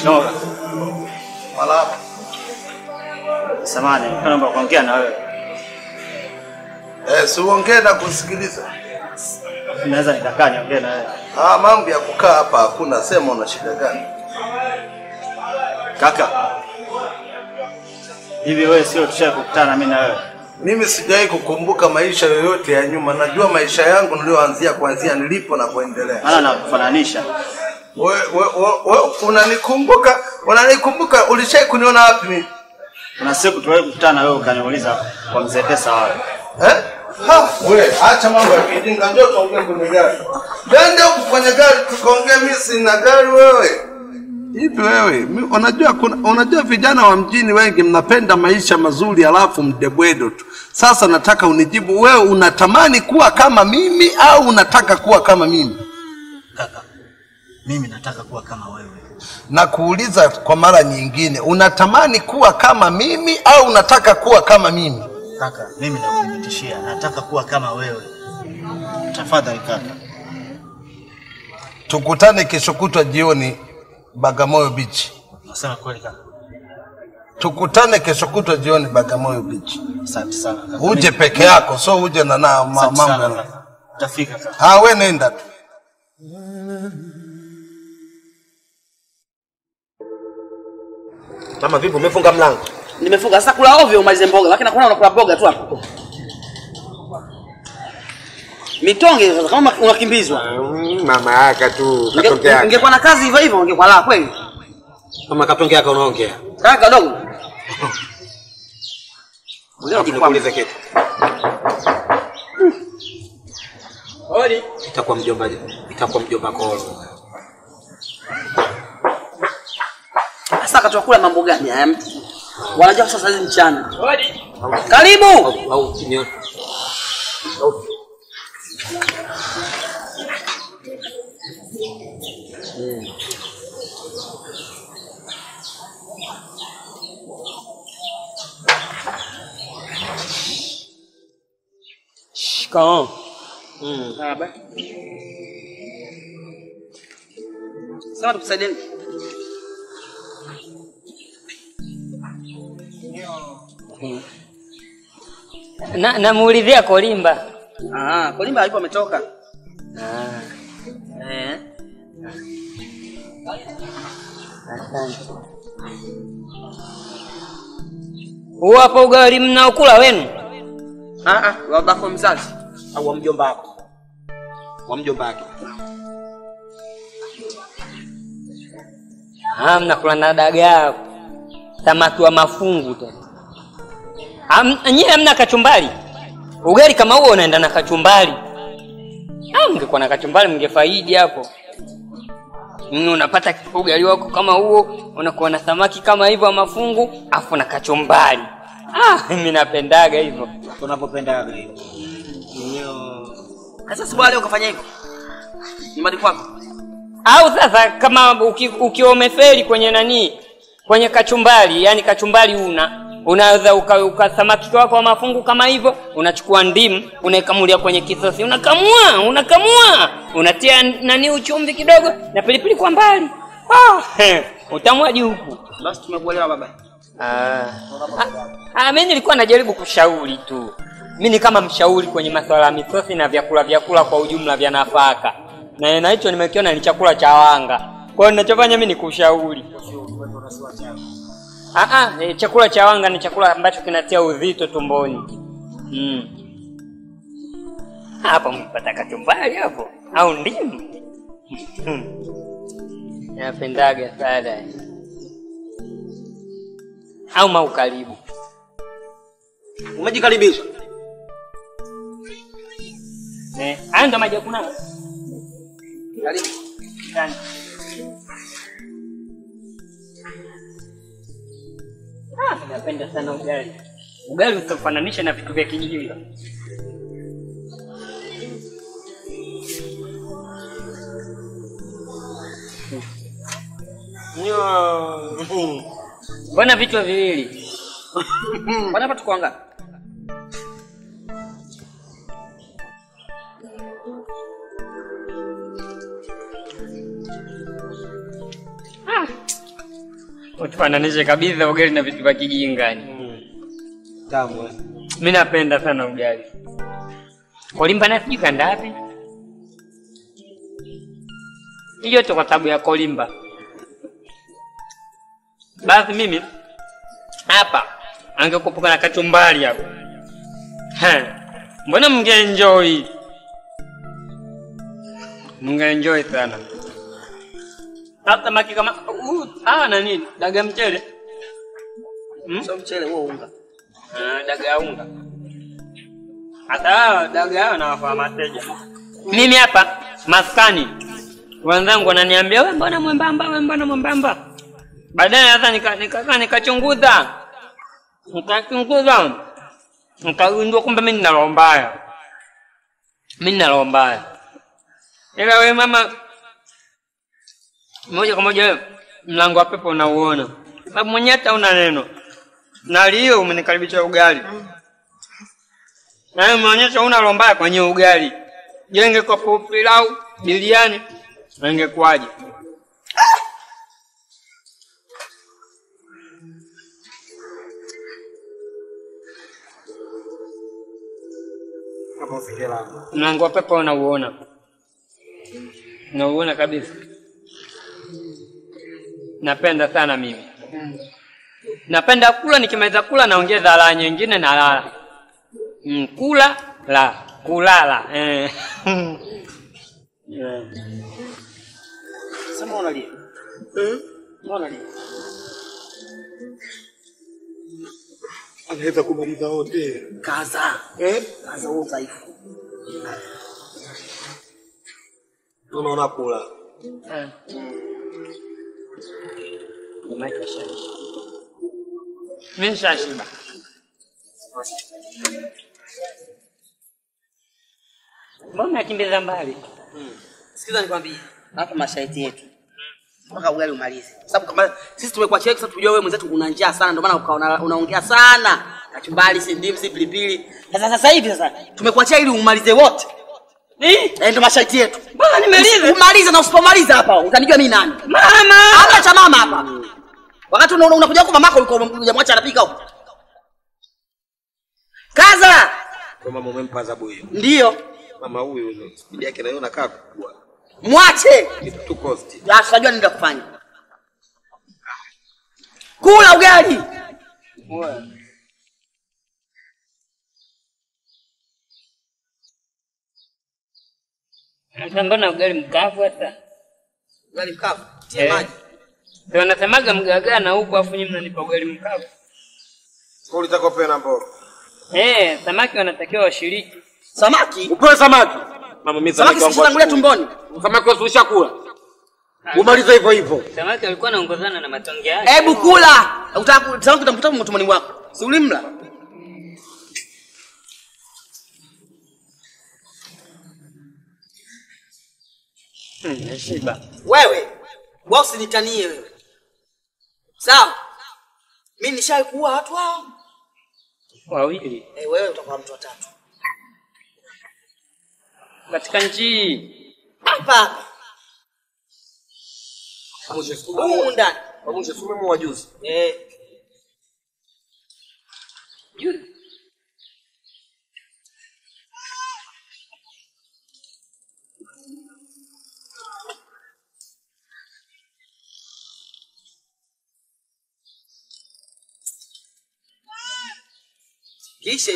Speaker 16: Shikamoo.
Speaker 2: Wala.
Speaker 16: Samahani, naomba kuongea na wewe.
Speaker 2: Eh, si uongee na kusikiliza.
Speaker 16: Naweza nikakaa niongee na wewe.
Speaker 2: Ah, mambo ya kukaa hapa hakuna. Sema una shida gani?
Speaker 16: Kaka. Hivi wewe sio tushakukutana mimi na wewe?
Speaker 2: Mimi sijawahi kukumbuka maisha yoyote ya nyuma. Najua maisha yangu niliyoanzia kuanzia nilipo na kuendelea.
Speaker 16: Maana nakufananisha.
Speaker 2: We, we, we, unanikumbuka unanikumbuka ulishai kuniona wapi mimi
Speaker 16: Kuna siku tuwahi kukutana na wewe ukaniuliza kwa mzee pesa wapi.
Speaker 2: eh? Ha, wewe acha mambo ya kijinga, njoo tuongee kwenye gari. Twende huku kwenye gari tukaongea, mimi sina gari wewe. Hivi wewe, unajua kuna, unajua vijana wa mjini wengi mnapenda maisha mazuri alafu mdebwedo tu. Sasa nataka unijibu wewe, unatamani kuwa kama mimi au unataka kuwa kama mimi?
Speaker 16: Kaka, mimi nataka kuwa kama wewe.
Speaker 2: na kuuliza kwa mara nyingine, unatamani kuwa kama mimi au unataka kuwa kama mimi?
Speaker 16: Kaka, mimi nakuthibitishia nataka kuwa kama wewe. Tafadhali kaka.
Speaker 2: Tukutane kesho kutwa jioni Bagamoyo Beach.
Speaker 16: Nasema kweli kaka.
Speaker 2: Tukutane kesho kutwa jioni Bagamoyo Beach.
Speaker 16: Asante sana kaka.
Speaker 2: Uje peke yako, so uje na na mambo
Speaker 16: sana kaka.
Speaker 2: Ah, wewe nenda tu.
Speaker 1: Mama vipi umefunga mlango?
Speaker 14: Nimefunga sasa kula ovyo umalize mboga, lakini nakuona unakula mboga tu hapo. Mitonge sasa kama unakimbizwa.
Speaker 1: Mm, Mama yaka tu katokea.
Speaker 14: Ungekuwa na kazi hivyo hivyo ungekuwa la kweli.
Speaker 1: Mama katonge yako unaongea.
Speaker 14: Kaka kadogo.
Speaker 1: Nikuulize kitu.
Speaker 10: Hodi.
Speaker 1: Itakuwa mjomba itakuwa mjomba Kolo.
Speaker 14: Sasa katukula mambo gani haya? Wanajua sasa hizi mchana. Karibu.
Speaker 10: Shikamoo.
Speaker 14: Mm. Sawa tukusaidieni.
Speaker 10: Na namuulizia Kolimba.
Speaker 14: Ah, Kolimba alipo ametoka.
Speaker 10: Ah,
Speaker 14: Eh.
Speaker 10: asante. Hapa ugali mnaokula wenu?
Speaker 14: Ah ah, wa babako mzazi.
Speaker 1: au wa mjomba wako wa mjomba wake
Speaker 10: Ah, mnakula na dagaa. Samaki wa mafungu tena. Am, nyie hamna kachumbari? Ugali kama huo unaenda na kachumbari. Ah, mngekuwa na kachumbari mngefaidi hapo. Mnu unapata ugali wako kama huo, unakuwa na samaki kama hivyo wa mafungu, afu na kachumbari. Ah, mimi napendaga hivyo.
Speaker 1: tunapopendaga hiyo
Speaker 14: Sasa sibwa leo ukafanya hivyo. Nyumbani kwako.
Speaker 10: Au sasa kama uki- ukiwa umefeli kwenye nani, kwenye kachumbari, yani kachumbari una unaweza ukasamaki uka wako wa mafungu kama hivyo, unachukua ndimu unaikamulia kwenye kisosi, unakamua unakamua, unatia nani uchumvi kidogo na pilipili kwa mbali. Ah, he, utamwaji huku.
Speaker 14: Basi tumekuelewa baba.
Speaker 10: Ah, ah, mimi nilikuwa najaribu kushauri tu. Mimi ni kama mshauri kwenye masuala ya misosi na vyakula vyakula kwa ujumla vya nafaka, na na hicho nimekiona ni chakula cha wanga. Kwa hiyo ninachofanya mimi ni kushauri. Ah, ah, eh, chakula cha wanga ni chakula ambacho kinatia uzito tumboni. Mm. Hapo mpata kachumbari hapo au ndimu? Hmm. Napendaga sana au maukaribu.
Speaker 1: umejikaribisha
Speaker 10: Eh, ndo maji kuna.
Speaker 14: Karibu.
Speaker 10: Asante. Napenda sana ugali. Ugali utafananisha na vitu vya kijinga. Mbona vichwa viwili?
Speaker 14: Mbona hapa tuko wangapi?
Speaker 10: Usifananishe kabisa ugali na vitu vya kijingani.
Speaker 1: tamu eh.
Speaker 10: Mimi napenda sana ugali. Kolimba na sijui wapi? Hiyo tu kwa sababu ya Kolimba. Basi mimi hapa angekupuka na kachumbari hapo. Mbona mngeenjoy? Mngeenjoy sana. Hata maki kama uh, ah nini? daga mchele. Hmm?
Speaker 14: so mchele huo unga.
Speaker 10: Ah, ya unga. Hata daga yao nawafaa mateja. Mimi hapa maskani wenzangu wananiambia wewe mbona mwembamba, wewe mbona mwembamba. Baadaye hata nika nika nikachunguza. Nikachunguza. Nikagundua kumbe mimi nina roho mbaya. Mimi nina roho mbaya. Ila wewe mama moja kwa moja mlango wa pepo unauona. Sababu mwenyewe hata una neno na lio umenikaribisha ugali na umeonyesha una roho mbaya kwenye ugali. jenge kwa pilau biliani ingekuwaje? Mlango wa pepo unauona, unauona kabisa. Napenda sana mimi, napenda kula. Nikimaliza kula naongeza la nyingine na lala. Mm, kula la kulala eh. yeah.
Speaker 14: Sema unalia. Eh? Mbona unalia?
Speaker 1: Anaweza kumaliza wote.
Speaker 14: Kaza. Eh? Kaza huo dhaifu.
Speaker 1: Unaona kula.
Speaker 10: Eh. Mimi nishashiba. Mbona nakimbiza mbali?
Speaker 14: Sikiza nikwambie, hapa masharti yetu mpaka ugali umalize, sababu kama sisi tumekuachia kwa sababu tujua wewe mwenzetu una njaa sana, ndio maana ukaona unaongea sana, kachumbari, si ndimu, si pilipili. Sasa sasa hivi sasa tumekuachia ili umalize wote. Eh, ndio masharti yetu.
Speaker 10: Mbona nimeliza.
Speaker 14: Umalize na usipomaliza hapa utanijua mimi nani?
Speaker 10: Mama!
Speaker 14: Hapa cha mama hapa. Wakati unakuja huko mamako ulikuwa hujamwacha anapika huko. Kaza!
Speaker 1: Kwa mama umempa adhabu hiyo.
Speaker 14: Ndio.
Speaker 1: Mama huyu bibi yake nayo nakaa kukua.
Speaker 14: Mwache.
Speaker 1: Tu cost.
Speaker 14: Ya, unajua nenda kufanya. Kula ugali.
Speaker 10: Sasa mbona ugali mkavu hata?
Speaker 14: Ugali mkavu. Tia
Speaker 10: Eh.
Speaker 14: maji.
Speaker 10: Ndio wanasemaga mgagana huko afu nyinyi mnanipa ugali mkavu.
Speaker 1: Kwa ulitaka pena mboga.
Speaker 10: Eh, samaki wanatakiwa washiriki.
Speaker 14: Samaki?
Speaker 1: Upewe samaki. Mama mimi
Speaker 14: Samaki
Speaker 1: wangu
Speaker 14: Samaki tumboni.
Speaker 1: Samaki wasulisha kula. Umaliza hivyo hivyo.
Speaker 10: Samaki alikuwa anaongozana na matonge yake.
Speaker 14: Hebu kula. Utaka samaki utamkuta mtumani wako. Si ulimla?
Speaker 10: Hmm, nashiba.
Speaker 14: Wewe, wewe usinitanie wewe. Sawa? Mimi nishawahi kuua watu hao.
Speaker 10: Wawili.
Speaker 14: Eh, wewe utakuwa mtu wa tatu.
Speaker 10: Katika nchi.
Speaker 14: Hapa Humu ndani.
Speaker 1: Pamoja sumu wa juzi.
Speaker 14: Eh. Kisha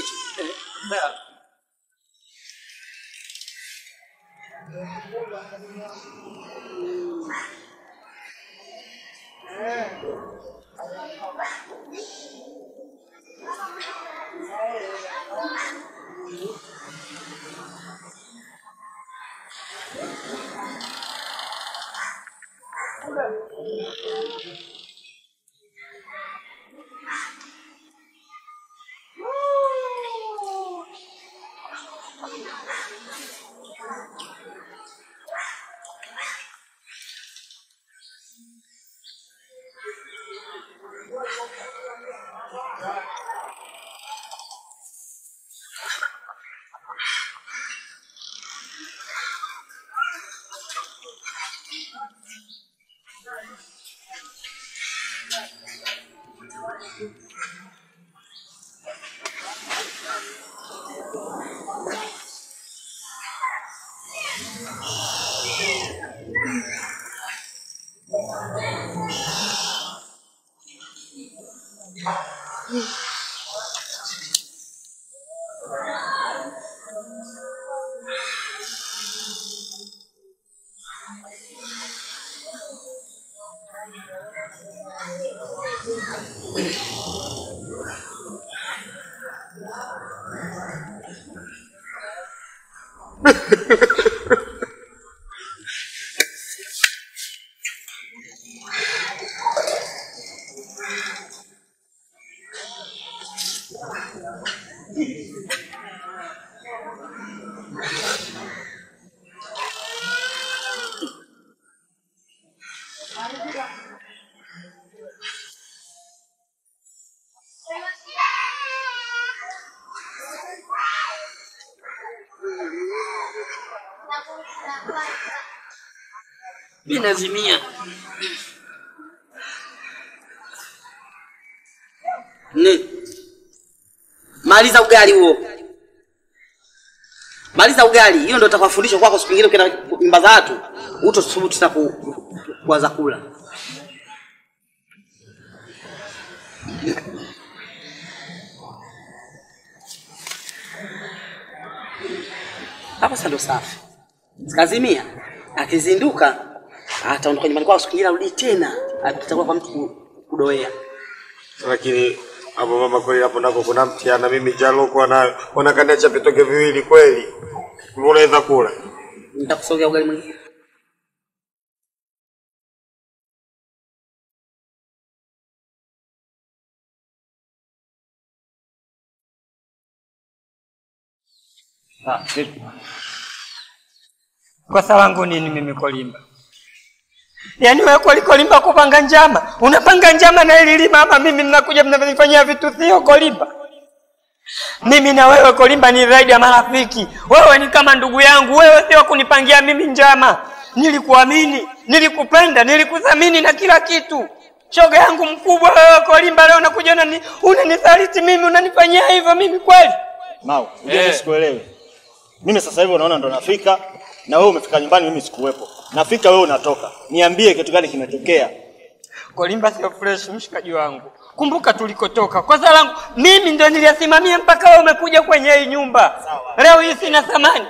Speaker 10: Mimi.
Speaker 14: Ni. Maliza ugali huo. Maliza ugali. Hiyo ndio utakwafundisha kwako siku nyingine ukienda nyumba za watu. Ku, ku- kuanza kula. Hapo sasa ndo safi. zikazimia, Akizinduka ataondoka nyumbani kwao siku nyingine arudi tena. Atakuwa kwa mtu kudoea.
Speaker 1: Lakini hapo mama, kweli hapo nako kuna mtihana. Mimi jalo kwa nayo wanakaniacha vitoke viwili kweli, unaweza kula
Speaker 14: Nitakusogea ugali mwingine.
Speaker 3: Ah, kwa
Speaker 10: Kosa langu nini mimi Kolimba? Yaani wewe kuliko limba kupanga njama? Unapanga njama na ili lima ama mimi mnakuja mnanifanyia vitu sio Kolimba? Mimi na wewe Kolimba ni zaidi ya marafiki. Wewe ni kama ndugu yangu, wewe sio kunipangia mimi njama. Nilikuamini, nilikupenda, nilikuthamini na kila kitu. Shoga yangu mkubwa wewe Kolimba, leo unakuja unani unanisaliti mimi, unanifanyia hivyo mimi kweli?
Speaker 3: Mau, unajua
Speaker 10: Eh.
Speaker 3: sikuelewi. Mimi sasa hivi unaona ndo nafika na wewe umefika nyumbani, mimi sikuwepo. Nafika wewe unatoka. Niambie kitu gani kimetokea?
Speaker 10: Kolimba sio fresh, mshikaji wangu. Kumbuka tulikotoka. Kosa langu mimi ndo niliyasimamia mpaka wewe umekuja kwenye hii nyumba. Sawa. Leo hii sina thamani.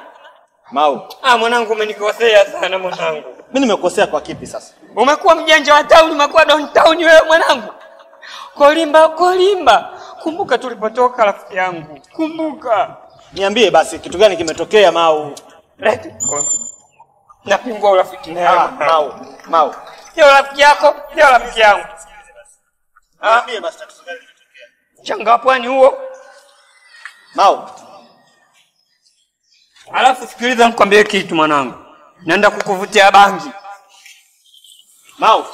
Speaker 3: Mau,
Speaker 10: Ah, mwanangu umenikosea sana mwanangu.
Speaker 3: mimi nimekosea kwa kipi sasa?
Speaker 10: Umekuwa mjanja wa town, umekuwa downtown wewe mwanangu. Kolimba, Kolimba. Kumbuka tulipotoka rafiki yangu. Kumbuka.
Speaker 3: Niambie basi kitu gani kimetokea Mau?
Speaker 10: Mkono. Urafiki.
Speaker 3: Ah, Mau.
Speaker 10: Sio rafiki yako, sio rafiki yangu.
Speaker 3: Limetokea?
Speaker 10: Changa pwani huo.
Speaker 3: Mau,
Speaker 10: Alafu sikiliza nikwambie kitu mwanangu. Naenda kukuvutia bangi.
Speaker 3: Mau.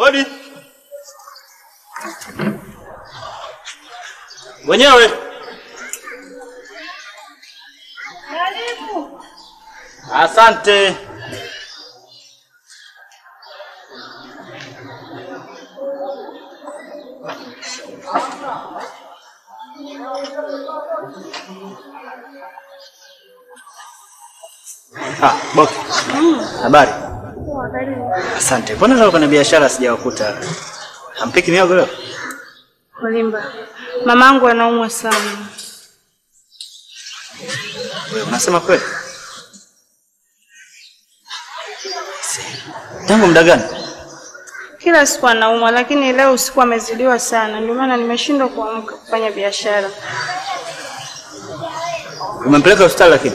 Speaker 3: Odi. Wenyewe. Asante. Ah, boss. Habari. Asante. Mbona leo kuna biashara sijawakuta? Hampiki miogo leo?
Speaker 8: Kulimba. mamangu anaumwa sana.
Speaker 3: Wewe unasema kweli? Tangu muda gani?
Speaker 8: Kila siku anaumwa, lakini leo usiku amezidiwa sana, ndio maana nimeshindwa kuamka kufanya biashara.
Speaker 3: Umempeleka hospitali lakini?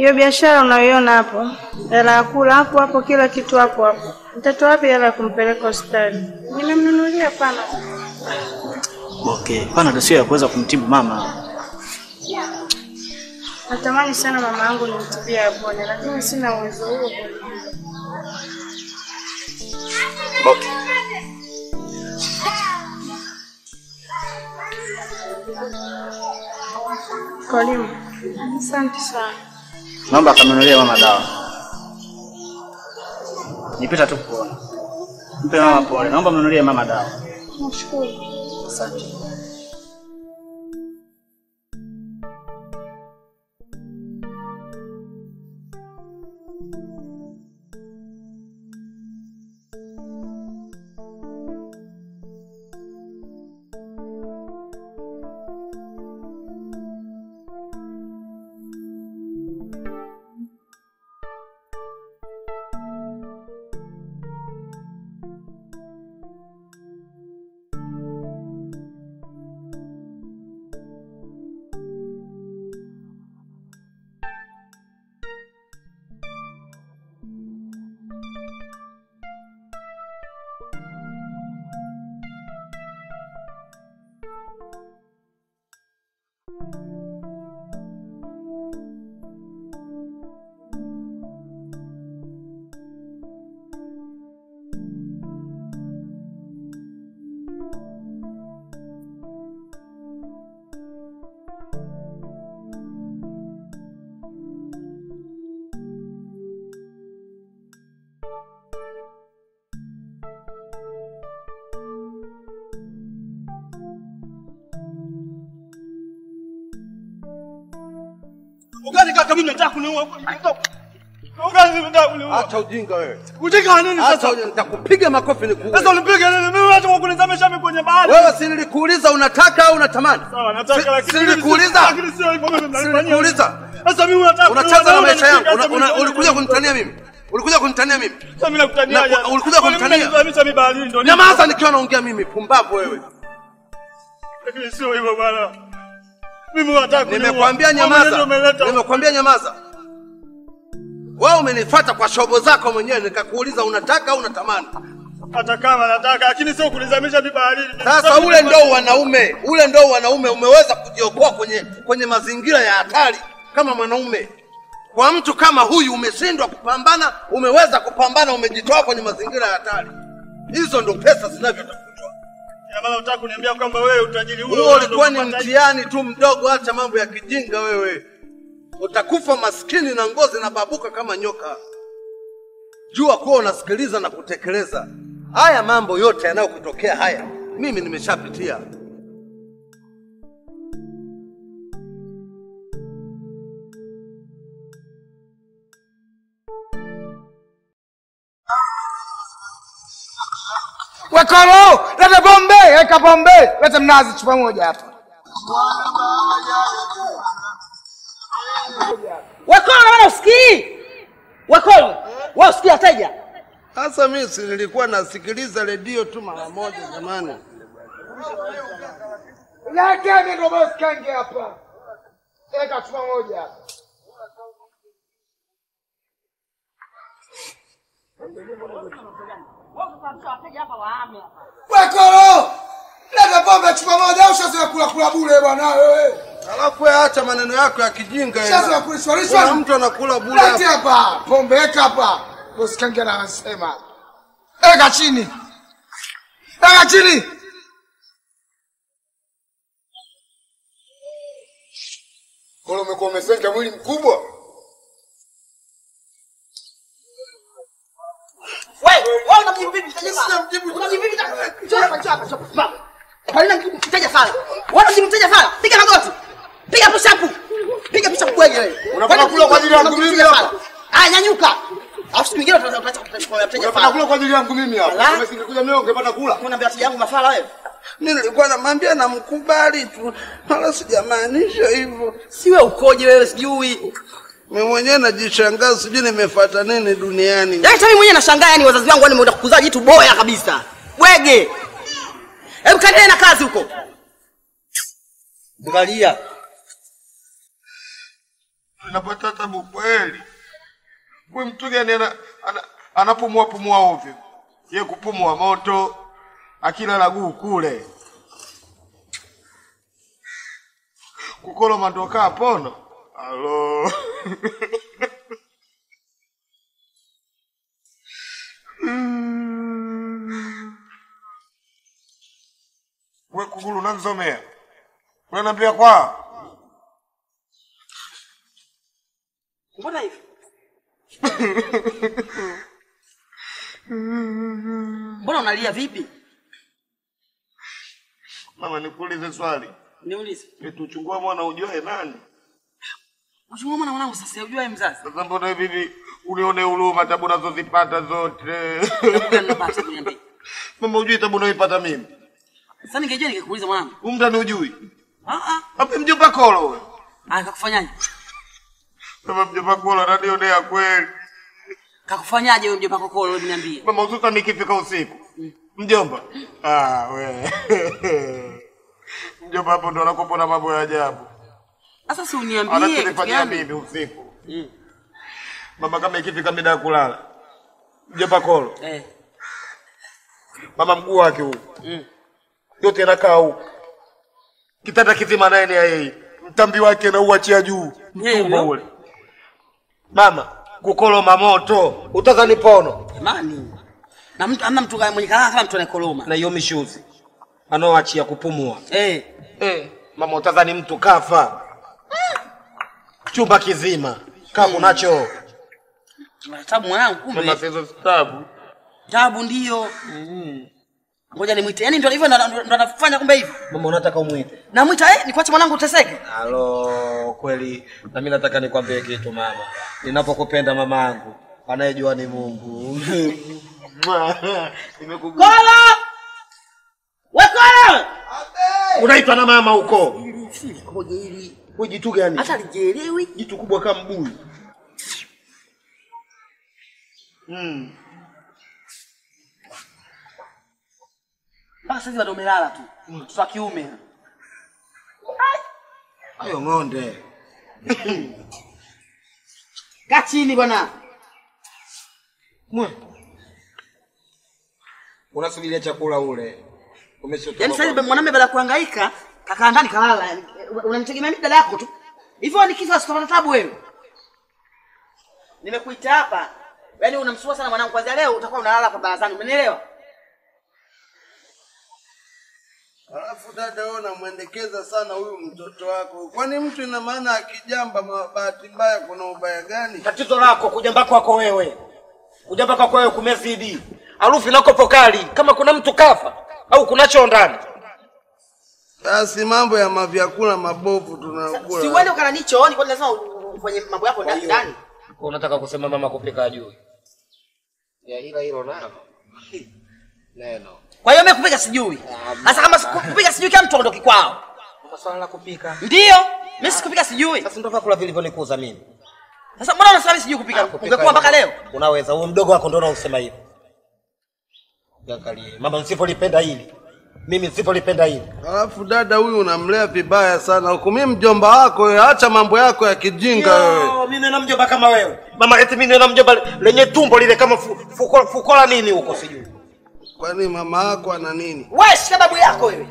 Speaker 8: Hiyo biashara unayoiona hapo, hela ya kula hapo hapo, kila kitu hapo hapo. Mtoto wapi hela ya kumpeleka hospitali? Nimemnunulia pana.
Speaker 3: Okay, pana ndio sio ya kuweza kumtibu mama.
Speaker 8: Natamani sana mama yangu nimtibie apone, lakini sina uwezo huo.
Speaker 3: Okay.
Speaker 8: Kolimba, asante sana.
Speaker 3: Naomba akamnunulie mama dawa. Nipita tu kuona. Mpe mama pole. Naomba mnunulie mama dawa.
Speaker 8: Nashukuru.
Speaker 3: Asante.
Speaker 17: Kaka mimi nataka kuniua.
Speaker 2: Acha ujinga wewe.
Speaker 17: Ujinga nini sasa?
Speaker 2: nitakupiga makofi nikuue.
Speaker 17: Sasa unipiga nini? Mimi unataka kukunizama mimi kwenye bahari.
Speaker 2: Wewe si nilikuuliza unataka au unatamani?
Speaker 17: Sawa, nataka lakini
Speaker 2: si nilikuuliza?
Speaker 17: lakini mnanifanyia.
Speaker 2: Nilikuuliza.
Speaker 17: Sasa mimi unataka
Speaker 2: Unacheza na maisha yangu. Ulikuja kunitania mimi. Ulikuja kunitania mimi.
Speaker 17: Sasa mimi nakutania.
Speaker 2: Ulikuja kunitania. Nyamaza nikiwa naongea mimi, pumbavu wewe.
Speaker 17: Lakini sio hivyo bwana. Mimi.
Speaker 2: Nimekwambia nyamaza. Nimekwambia nyamaza. Wewe umenifuata kwa shobo zako mwenyewe nikakuuliza unataka au unatamani.
Speaker 17: Hata kama nataka lakini sio kulizamisha bibaharini. baharini.
Speaker 2: Sasa ule ndio wanaume, ule ndio wanaume. Umeweza kujiokoa kwenye kwenye mazingira ya hatari kama mwanaume. Kwa mtu kama huyu umeshindwa kupambana, umeweza kupambana, umejitoa kwenye mazingira ya hatari. Hizo ndio pesa zinavyotafutwa.
Speaker 17: Unataka kuniambia kwamba wewe utajiri Huo
Speaker 2: ulikuwa ni mtihani tu mdogo, acha mambo ya kijinga wewe. Utakufa maskini na ngozi na babuka kama nyoka. Jua kuwa unasikiliza na kutekeleza. Haya mambo yote yanayokutokea haya, mimi nimeshapitia.
Speaker 4: Pombe, weka pombe, leta mnazi chupa moja hapa.
Speaker 14: Wakolo na maana usikii? wakolo wewe usikii wateja?
Speaker 2: Sasa mimi si nilikuwa nasikiliza redio tu mara moja jamani.
Speaker 4: Leteni ndo boss kange hapa. Eka chupa moja. Wekolo, leta pombe chupa moja au shazoea kula kula bure bwana wewe.
Speaker 2: Alafu wewe acha maneno yako ya kijinga.
Speaker 4: Sasa
Speaker 2: ya-
Speaker 4: kulishwa lishwa.
Speaker 2: Kuna mtu anakula bure
Speaker 4: Leti
Speaker 2: hapa.
Speaker 4: hapa, pombe weka hapa. Usikange na anasema. Eka chini. Eka chini. Kolo umekuwa umesenga mwili mkubwa.
Speaker 14: Wewe, wewe unamjibu vipi? Unamjibu vipi? Chapa chapa chapa. Kwa nini mteja sala? Wewe si mteja sala. Piga magoti. Piga push up. Piga push up kweli wewe.
Speaker 4: Unafanya kula kwa ajili yangu mimi hapa?
Speaker 14: Ah, nyanyuka. Alafu siku nyingine tunaweza kupata kwa mteja Unafanya
Speaker 4: kula kwa ajili yangu mimi hapa. Umesingekuja mimi ungepata kula.
Speaker 14: Unaambia wateja wangu mafala wewe.
Speaker 2: Mimi nilikuwa namwambia namkubali tu, wala sijamaanisha hivyo.
Speaker 14: Si wewe ukoje wewe sijui.
Speaker 2: Mimi mwenyewe najishangaa sijui nimefuata nini duniani.
Speaker 14: Yaani hata mimi mwenyewe nashangaa yani wazazi wangu yani wameenda kukuza jitu boya kabisa. Bwege. Hebu kaendelee na kazi huko. Angalia.
Speaker 2: Napata tabu kweli. Kwa mtu gani ana, ana, anapumua pumua ovyo. Yeye kupumua moto, akila laguu kule. Kukolo mandoka pono. Alo. We kugulu unanzomea. Unaniambia kwa?
Speaker 14: Mbona hivi? Mbona unalia vipi?
Speaker 2: Mama nikuulize swali.
Speaker 14: Niulize.
Speaker 2: nituchungua mwana ujue nani?
Speaker 14: Unachukua mwana mwanangu sasa ujue mzazi.
Speaker 2: Sasa mbona hivi unione huruma tabu nazozipata zote? Mama ujui tabu unaoipata mimi.
Speaker 14: Sasa ningejua ningekuuliza mwanangu.
Speaker 2: Umtani ujui.
Speaker 14: Ah ah.
Speaker 2: Hapo mjomba Kolo wewe.
Speaker 14: Ah kakufanyaje?
Speaker 2: Mama mjomba Kolo ananionea kweli.
Speaker 14: Kakufanyaje wewe mjomba Kolo niambie.
Speaker 2: Mama hususan nikifika usiku. Mjomba. Ah we. Mjomba hapo ndo anakopa na mambo ya ajabu.
Speaker 14: Sasa si uniambie. gani?
Speaker 2: mimi usiku. Mama kama ikifika mida ya kulala. Mjomba Kolo.
Speaker 14: Eh.
Speaker 2: Mama mguu wake huko.
Speaker 14: Mm.
Speaker 2: Yote yanakaa huko, Kitanda kizima naye ni yeye. Mtambi wake na uachia juu. mtumba ule. Mama, kukoloma moto. Utazani pono.
Speaker 14: Jamani. Na mtu amna mtu mwenye kalaa kama mtu anayekoloma.
Speaker 1: na hiyo mishuzi anaoachia kupumua
Speaker 14: Eh.
Speaker 1: eh, mama utadhani mtu kafa chumba kizima kaa unacho
Speaker 14: Tabu mwanangu kumbe.
Speaker 2: Tabu.
Speaker 14: Tabu ndio. Ngoja nimwite. Yaani ndio hivyo ndo anafanya kumbe hivyo.
Speaker 1: Mama unataka umwite?
Speaker 14: Namwita eh, nikuache mwanangu uteseke.
Speaker 1: Halo, kweli na mimi nataka nikwambie kitu mama. Ninapokupenda mamangu, anayejua ni Mungu. Nimekugua.
Speaker 14: Kola!
Speaker 1: Unaitwa na mama huko.
Speaker 14: Ngoja hili.
Speaker 1: Wewe jitu gani?
Speaker 14: Hata lijielewi.
Speaker 1: Jitu kubwa kama mbuyu. Mm.
Speaker 14: Mpaka sasa bado umelala tu. Mtoto wa kiume.
Speaker 1: Hayo ng'onde.
Speaker 14: Kaa chini bwana.
Speaker 1: Mwe. Unasubiria chakula ule. Umeshotoka.
Speaker 14: Yaani sasa mwanamume baada ya kuhangaika kakaa ndani kalala. unamtegemea Unanitegemea mimi dada yako tu. Hivyo nikifa sitapata tabu wewe. Nimekuita hapa. Yaani unamsumbua sana mwanangu kwanza leo utakuwa unalala kwa barazani. Umenielewa?
Speaker 2: Alafu dada, wewe unamwendekeza sana huyu mtoto wako. Kwani mtu ina maana akijamba bahati mbaya kuna ubaya gani?
Speaker 1: Tatizo lako kujamba kwako wewe. Kujamba kwako wewe kumezidi. Harufu inakopo kali. Kama kuna mtu kafa au kuna choo ndani.
Speaker 2: Basi mambo ya mavyakula mabovu tunakula.
Speaker 14: Si uende ukananichooni, kwani lazima ufanye mambo yako ndani ndani.
Speaker 1: Unataka kusema mama kupika ajui. Ya ila hilo nalo. Neno.
Speaker 14: Kwa hiyo mimi kupika sijui. Sasa kama kupika sijui kila mtu aondoke kwao.
Speaker 1: Swala la kupika.
Speaker 14: Ndio. Mimi sikupika sijui.
Speaker 1: Sasa ndio vyakula vilivyonikuza mimi.
Speaker 14: Sasa mbona unasema mimi sijui kupika? Ungekuwa mpaka leo.
Speaker 1: Unaweza, huyo mdogo wako ndio unaosema hivyo. Angalie, mama nisipolipenda hili. Mimi nisipolipenda hili.
Speaker 2: Alafu dada, huyu unamlea vibaya sana huku. Mimi mjomba wako acha mambo yako ya kijinga wewe.
Speaker 1: Yo, mimi na mjomba kama wewe. Mama eti mimi na mjomba lenye tumbo lile kama fu- fuko fukola nini huko sijui.
Speaker 2: Kwani mama yako ana nini?
Speaker 14: Wewe shika babu yako wewe.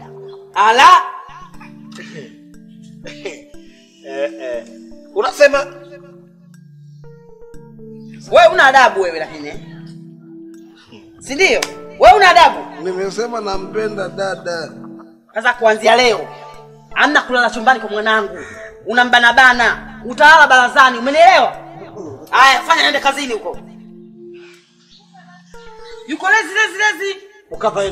Speaker 14: Ala.
Speaker 1: Eh eh. Unasema
Speaker 14: Wewe una adabu wewe lakini. eh? Si ndio? Wewe una adabu.
Speaker 2: Nimesema nampenda dada.
Speaker 14: Sasa kuanzia leo amna kulala chumbani kwa mwanangu. Unambanabana, utalala barazani, umenielewa? Haya, fanya nende kazini huko. Yuko lezi lezi lezi.
Speaker 1: ukava.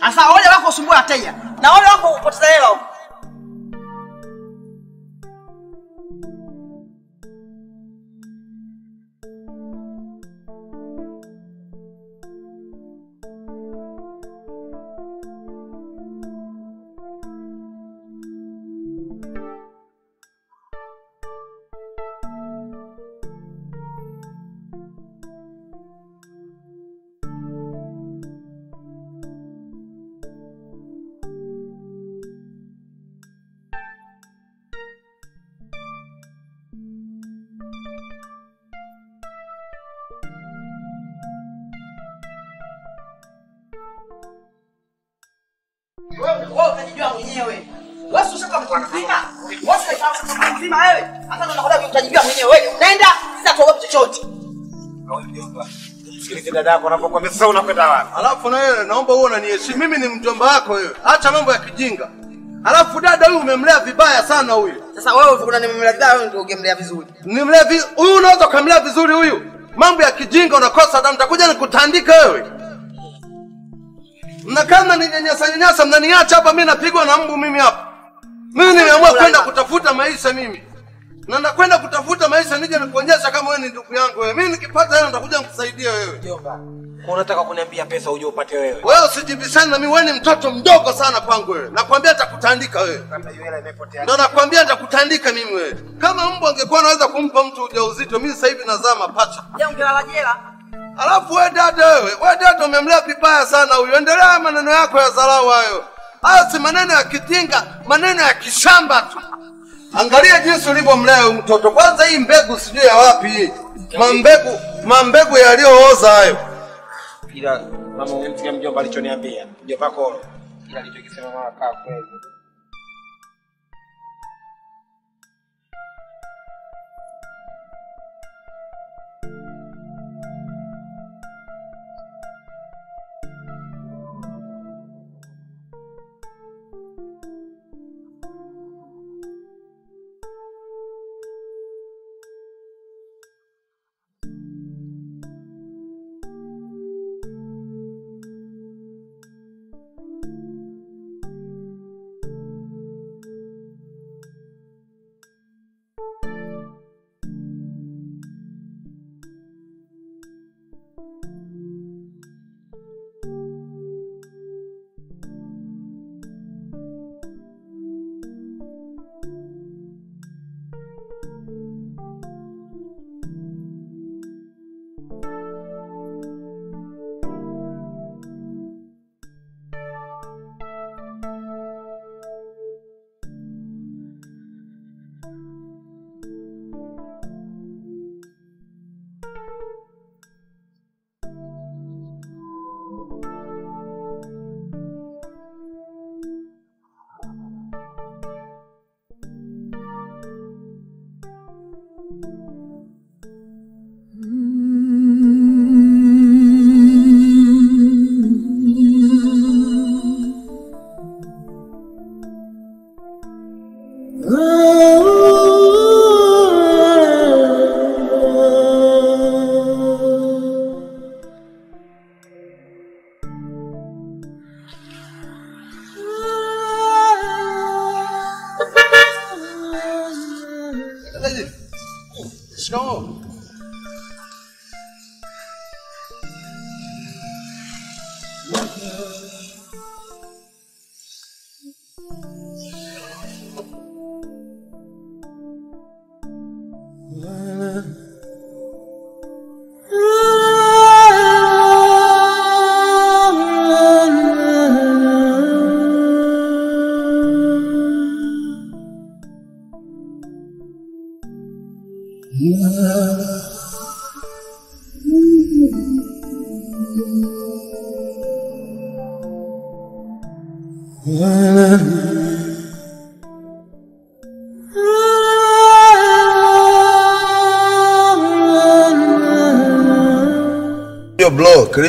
Speaker 14: Asa ole wako usumbue wateja. Na ole wako upoteza hela huko. Mwenyewe. Wewe si ushaka mtu mzima. Wewe si ushaka mtu mzima wewe. Hata ndo nakwambia kujitajibia mwenyewe. Wewe unaenda sasa tuogope chochote.
Speaker 1: Sikilize dada yako anapokuambia sasa unakwenda wapi?
Speaker 2: Alafu na wewe naomba uwe unaniheshimu. Mimi ni mjomba wako wewe. Acha mambo ya kijinga. Alafu dada huyu umemlea vibaya sana huyu.
Speaker 14: Sasa wewe kuna nimemlea vibaya wewe ndio ungemlea vizuri.
Speaker 2: Nimlea vi... huyu unaweza ukamlea vizuri huyu. Mambo ya kijinga unakosa damu. Nitakuja nikutandika wewe. Mnakaa mnaninyanyasa nyanyasa, mnaniacha hapa, mi napigwa na mbu mimi hapa. Mimi nimeamua kwenda kutafuta maisha mimi, na nakwenda kutafuta maisha, nije nikuonyesha kama wewe ni ndugu yangu wewe. Mimi nikipata hela nitakuja nikusaidia wewe.
Speaker 1: Jomba, kwa unataka kuniambia pesa uje upate wewe.
Speaker 2: Wewe usijibishane na mimi, wewe ni mtoto mdogo sana kwangu wewe. Nakwambia nitakutandika wewe.
Speaker 1: Kama hiyo hela imepotea.
Speaker 2: Ndio nakwambia nitakutandika mimi wewe. Kama mbu angekuwa anaweza kumpa mtu ujauzito, mimi sasa hivi nazaa mapacha.
Speaker 14: Je, ungelala jela?
Speaker 2: Alafu we dada wewe, we dada umemlea vibaya sana huyu. Endelea maneno yako ya dharau hayo. Hayo si maneno ya kitinga maneno ya kishamba tu. Angalia jinsi ulivyomlea mtoto. Kwanza hii mbegu sijui ya wapi hii. Mambegu, mambegu yaliyooza hayo.
Speaker 1: Ila mama mjomba alichoniambia. Mjomba kolo. Ila alichokisema mama kaa kweli.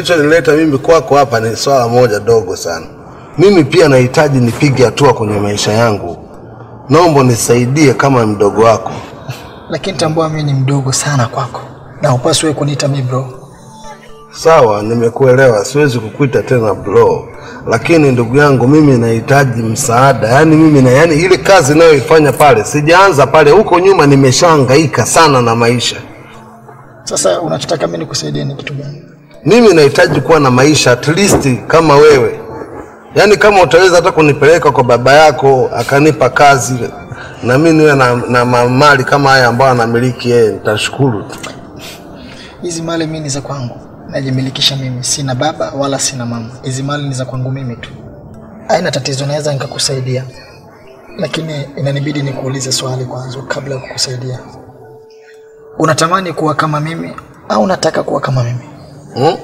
Speaker 2: Kilichonileta mimi kwako hapa ni swala moja dogo sana. Mimi pia nahitaji nipige hatua kwenye maisha yangu. Naomba nisaidie kama mdogo wako.
Speaker 18: lakini tambua mimi ni mdogo sana kwako na upaswi wewe kuniita mimi bro.
Speaker 2: Sawa, nimekuelewa, siwezi kukuita tena bro, lakini ndugu yangu, mimi nahitaji msaada. Yaani mimi na yani ile kazi nayoifanya pale, sijaanza pale, huko nyuma nimeshahangaika sana na maisha.
Speaker 18: Sasa unachotaka mimi nikusaidie ni kitu gani?
Speaker 2: Mimi nahitaji kuwa na maisha at least kama wewe, yaani kama utaweza hata kunipeleka kwa baba yako akanipa kazi na mimi niwe na, na ma- mali kama haya ambayo anamiliki yeye, nitashukuru tu.
Speaker 18: Hizi mali mimi ni za kwangu, najimilikisha mimi, sina baba wala sina mama. Hizi mali ni za kwangu mimi tu, haina tatizo, naweza nikakusaidia, lakini inanibidi nikuulize swali kwanza kabla ya kukusaidia. Unatamani kuwa kama mimi au unataka kuwa kama mimi?
Speaker 2: Hmm?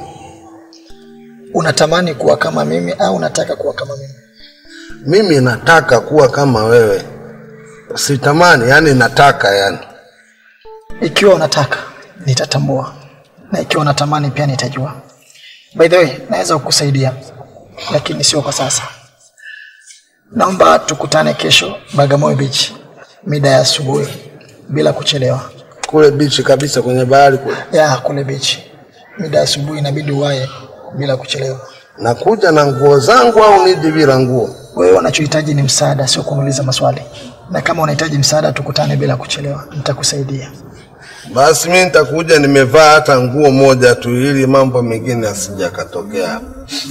Speaker 18: Unatamani kuwa kama mimi au unataka kuwa kama mimi?
Speaker 2: Mimi nataka kuwa kama wewe, sitamani, yani nataka yani.
Speaker 18: Ikiwa unataka nitatambua, na ikiwa unatamani pia nitajua. By the way, naweza kukusaidia, lakini sio kwa sasa. Naomba tukutane kesho Bagamoyo Beach mida ya asubuhi bila kuchelewa.
Speaker 2: Kule beach kabisa, kwenye bahari kule.
Speaker 18: Ya, kule beach mida asubuhi, inabidi uwaye bila kuchelewa.
Speaker 2: Nakuja na nguo zangu au niji bila nguo?
Speaker 18: Wewe unachohitaji ni msaada, sio kuuliza maswali. Na kama unahitaji msaada, tukutane bila kuchelewa, nitakusaidia.
Speaker 2: Basi mimi nitakuja nimevaa hata nguo moja tu, ili mambo mengine asijakatokea.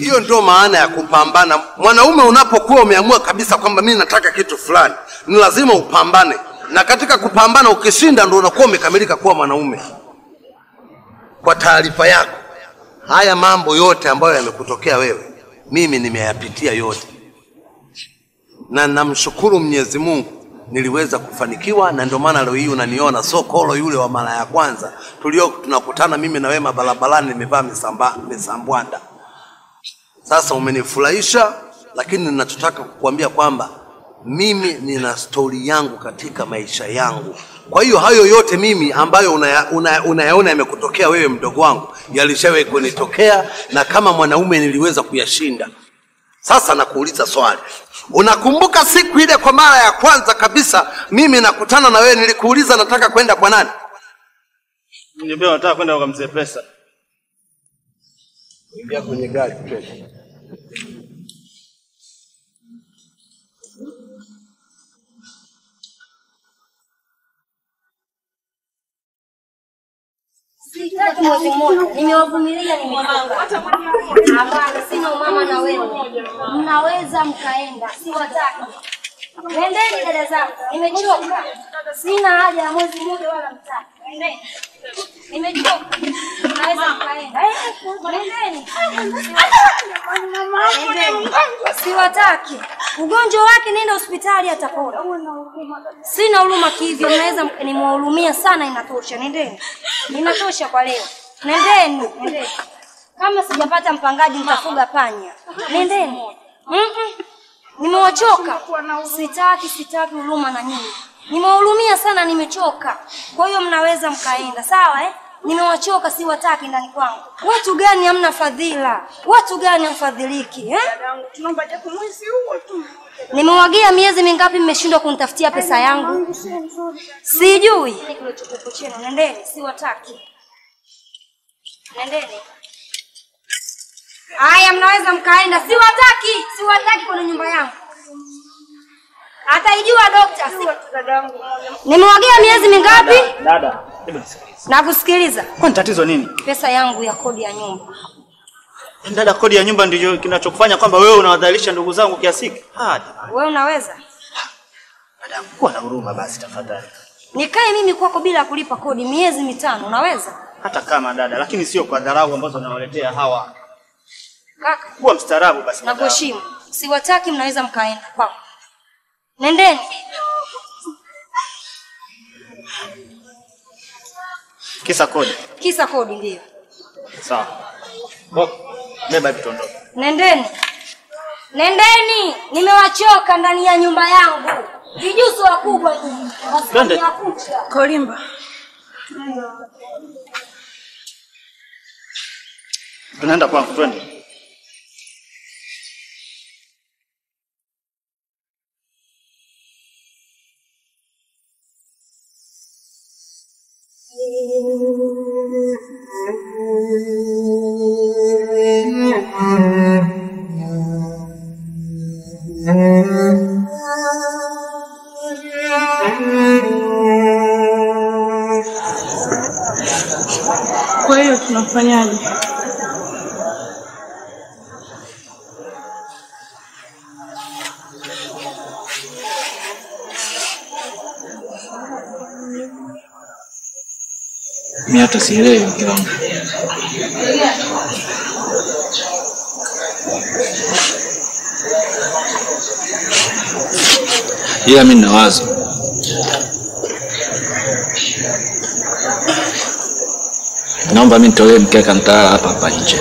Speaker 2: Hiyo ndio maana ya kupambana. Mwanaume unapokuwa umeamua kabisa kwamba mimi nataka kitu fulani, ni lazima upambane, na katika kupambana ukishinda, ndio unakuwa umekamilika kuwa mwanaume. Kwa taarifa yako, haya mambo yote ambayo yamekutokea wewe, mimi nimeyapitia yote, na namshukuru Mwenyezi Mungu niliweza kufanikiwa, na ndio maana leo hii unaniona so kolo yule wa mara ya kwanza tulio tunakutana mimi na wewe barabarani, nimevaa misamba misambwanda. Sasa umenifurahisha, lakini ninachotaka kukuambia kwamba mimi nina stori yangu katika maisha yangu. Kwa hiyo hayo yote mimi ambayo unayaona una- una yamekutokea wewe mdogo wangu yalishawahi kunitokea, na kama mwanaume niliweza kuyashinda. Sasa nakuuliza swali, unakumbuka siku ile kwa mara ya kwanza kabisa mimi nakutana na wewe, nilikuuliza nataka kwenda kwa nani?
Speaker 17: Nataka kwenda kwa mzee pesa.
Speaker 2: Ingia kwenye gari twende.
Speaker 15: Sitaki mwezi mmoja, nimewavumilia, sina umama na wewe, mnaweza mkaenda, siwataki. Nendeni dada zangu, nimechoka. Sina haja ya mwezi mmoja wala mtatu. Siwataki. Ugonjwa wake, nenda hospitali, atapona. Sina huruma kivyo, mnaweza nimwahurumia sana, inatosha. Nendeni, inatosha kwa leo. Nendeni, nendeni. Kama sijapata mpangaji, nitafuga panya. Nendeni. Mm-mm. Nimewachoka, sitaki, sitaki huruma na nyinyi. Nimewahurumia sana, nimechoka. Kwa hiyo mnaweza mkaenda, sawa eh? Nimewachoka, siwataki ndani kwangu. Watu gani hamna fadhila? Watu gani hamfadhiliki eh?
Speaker 6: Tunaomba japo mwezi huo tu.
Speaker 15: Nimewagia miezi mingapi mmeshindwa kunitafutia pesa yangu? Sijui. Nendeni, si wataki. nendeni, siwataki. Nendeni. Haya, mnaweza mkaenda. Siwataki, siwataki kwenye nyumba yangu. Ataijua dokta. Si... Nimewagia miezi mingapi?
Speaker 16: Dada, hebu nisikilize.
Speaker 15: Nakusikiliza.
Speaker 16: Kwani tatizo nini?
Speaker 15: Pesa yangu ya kodi ya nyumba.
Speaker 16: Dada, kodi ya nyumba ndiyo kinachokufanya kwamba wewe unawadhalisha ndugu zangu kiasi hiki? Ah,
Speaker 15: Wewe unaweza?
Speaker 16: Dada, kuwa na huruma basi tafadhali.
Speaker 15: Nikae mimi kwako bila kulipa kodi miezi mitano, unaweza?
Speaker 16: Hata kama dada, lakini sio kwa dharau ambazo nawaletea hawa.
Speaker 15: Kaka,
Speaker 16: Kuwa mstaarabu basi.
Speaker 15: nakuheshimu. Siwataki, mnaweza mkaenda kwako. Nendeni.
Speaker 16: Kisa kodi.
Speaker 15: Kisa kodi ndio.
Speaker 16: Sawa. Beba vitu ondoka.
Speaker 15: Nendeni. Nendeni, nimewachoka ndani ya nyumba yangu. Vijusu wakubwa. Kucha.
Speaker 8: Kolimba.
Speaker 16: Tunaenda kwangu, twende.
Speaker 3: Hata sielewi mke wangu. Ila mimi nina wazo. Naomba mimi nitolee mkeka nitalala hapa hapa nje.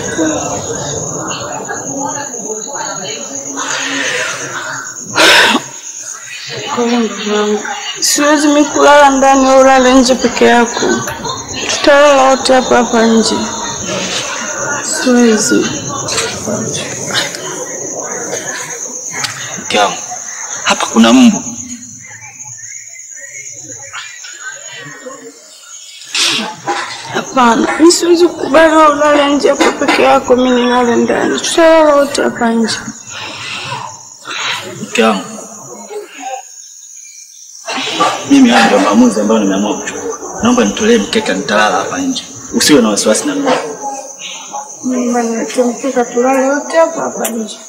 Speaker 8: Siwezi mimi kulala ndani au ulale nje peke yako. Tutalala wote hapa hapa nje. Siwezi.
Speaker 3: Mke wangu. Hapa kuna mbu.
Speaker 8: Hapana, mi siwezi kukubali wewe ulale nje hapo peke yako, mi nilale ndani. Tutalala wote hapa nje.
Speaker 3: Mke wangu. Mimi haya ndio maamuzi ambayo nimeamua kuchukua. Naomba nitolee mkeka nitalala hapa nje. Usiwe na wasiwasi na mimi.
Speaker 8: Hapa hapa nje.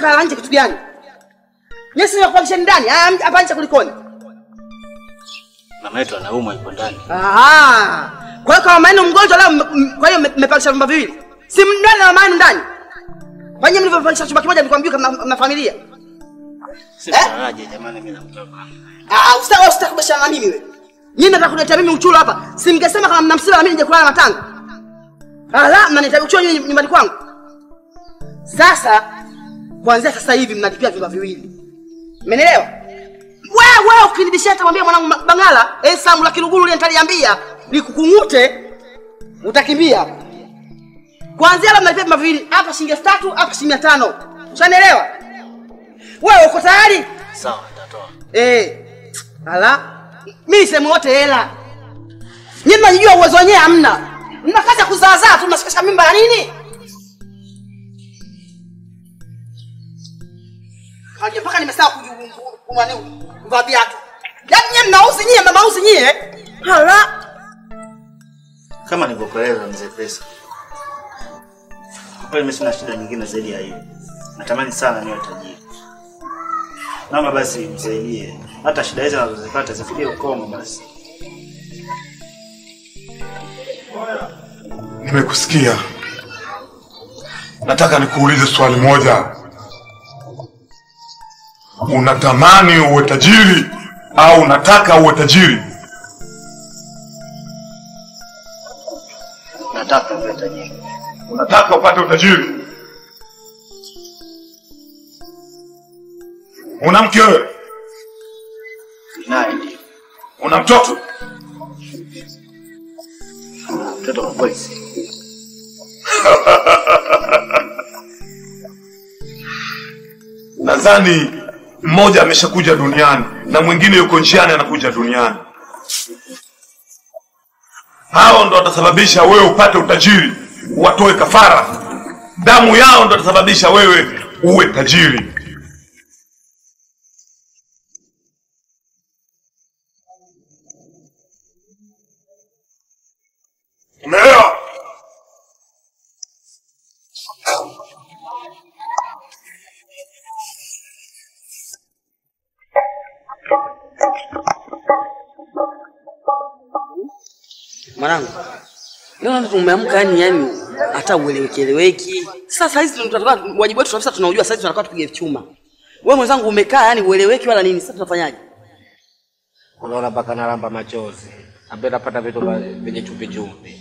Speaker 14: Mkalala nje kitu gani? Nyesi nimekupangisha ndani. Ah, hapa nje kulikoni?
Speaker 3: Mama yetu anaumwa yuko ndani.
Speaker 14: Ah. Kwa hiyo kama mama yenu mgonjwa leo kwa hiyo mme- mmepangisha vyumba viwili. Si mndani na mama yenu ndani. Kwa nini mlivyopangisha chumba kimoja nikwambia kama na familia?
Speaker 3: Sisi tutalaje jamani mimi namtoka.
Speaker 14: Ah, usitaka usitaka kubishana na mimi wewe. Nyinyi nataka kuniletea mimi uchulo hapa. Si mngesema kama mna msiba na mimi nije kulala matanga. Ala, la, uchulo nyinyi nyumbani kwangu. Sasa kuanzia sasa hivi mnalipia vyumba viwili. umeelewa? Wewe wewe ukinibishia tamwambia mwanangu Bangala, eh Samu la Kiluguru ile nitaliambia nikukungute utakimbia. Kuanzia leo mnalipia vyumba viwili. Hapa shilingi elfu tatu, hapa shilingi mia tano. Ushanielewa? Wewe uko tayari?
Speaker 3: Sawa, nitatoa.
Speaker 14: Eh. Ala. Mimi sema wote hela. Nyinyi mnajua uwezo wenyewe hamna. Mna kazi ya kuzaazaa tu mnashikisha mimba ya nini? Kaja mpaka nimesahau kuvaa viatu. Yaani nyie mnauzi nyie mnauzi nyie? eh?
Speaker 16: Kama nilivyokueleza mzee Pesa, Kweli mimi sina shida nyingine zaidi ya hiyo. Natamani sana niwe tajiri. Naomba basi msaidie. Hata shida hizo nazozipata zifikie ukomo basi.
Speaker 19: Nimekusikia. Nataka nikuulize swali moja. Unatamani uwe tajiri au unataka uwe tajiri?
Speaker 16: Nataka uwe tajiri.
Speaker 19: Unataka upate utajiri? Una mke wewe?
Speaker 16: Naye ndio.
Speaker 19: Una mtoto?
Speaker 16: Mtoto wa kweli.
Speaker 19: Nadhani mmoja ameshakuja duniani na mwingine yuko njiani anakuja duniani. Hao ndo watasababisha wewe upate utajiri, watoe kafara. Damu yao ndo watasababisha wewe uwe tajiri.
Speaker 14: Ndio umeamka yani yani hata ueleweki eleweki. Sasa hizi tunataka wajibu wetu tunafisa tunaujua sasa tunataka tupige chuma. Wewe mwenzangu umekaa yani ueleweki wala nini? Sasa tunafanyaje?
Speaker 1: Unaona mpaka nalamba machozi, ambaye napata vitu vyenye chumvi chumvi.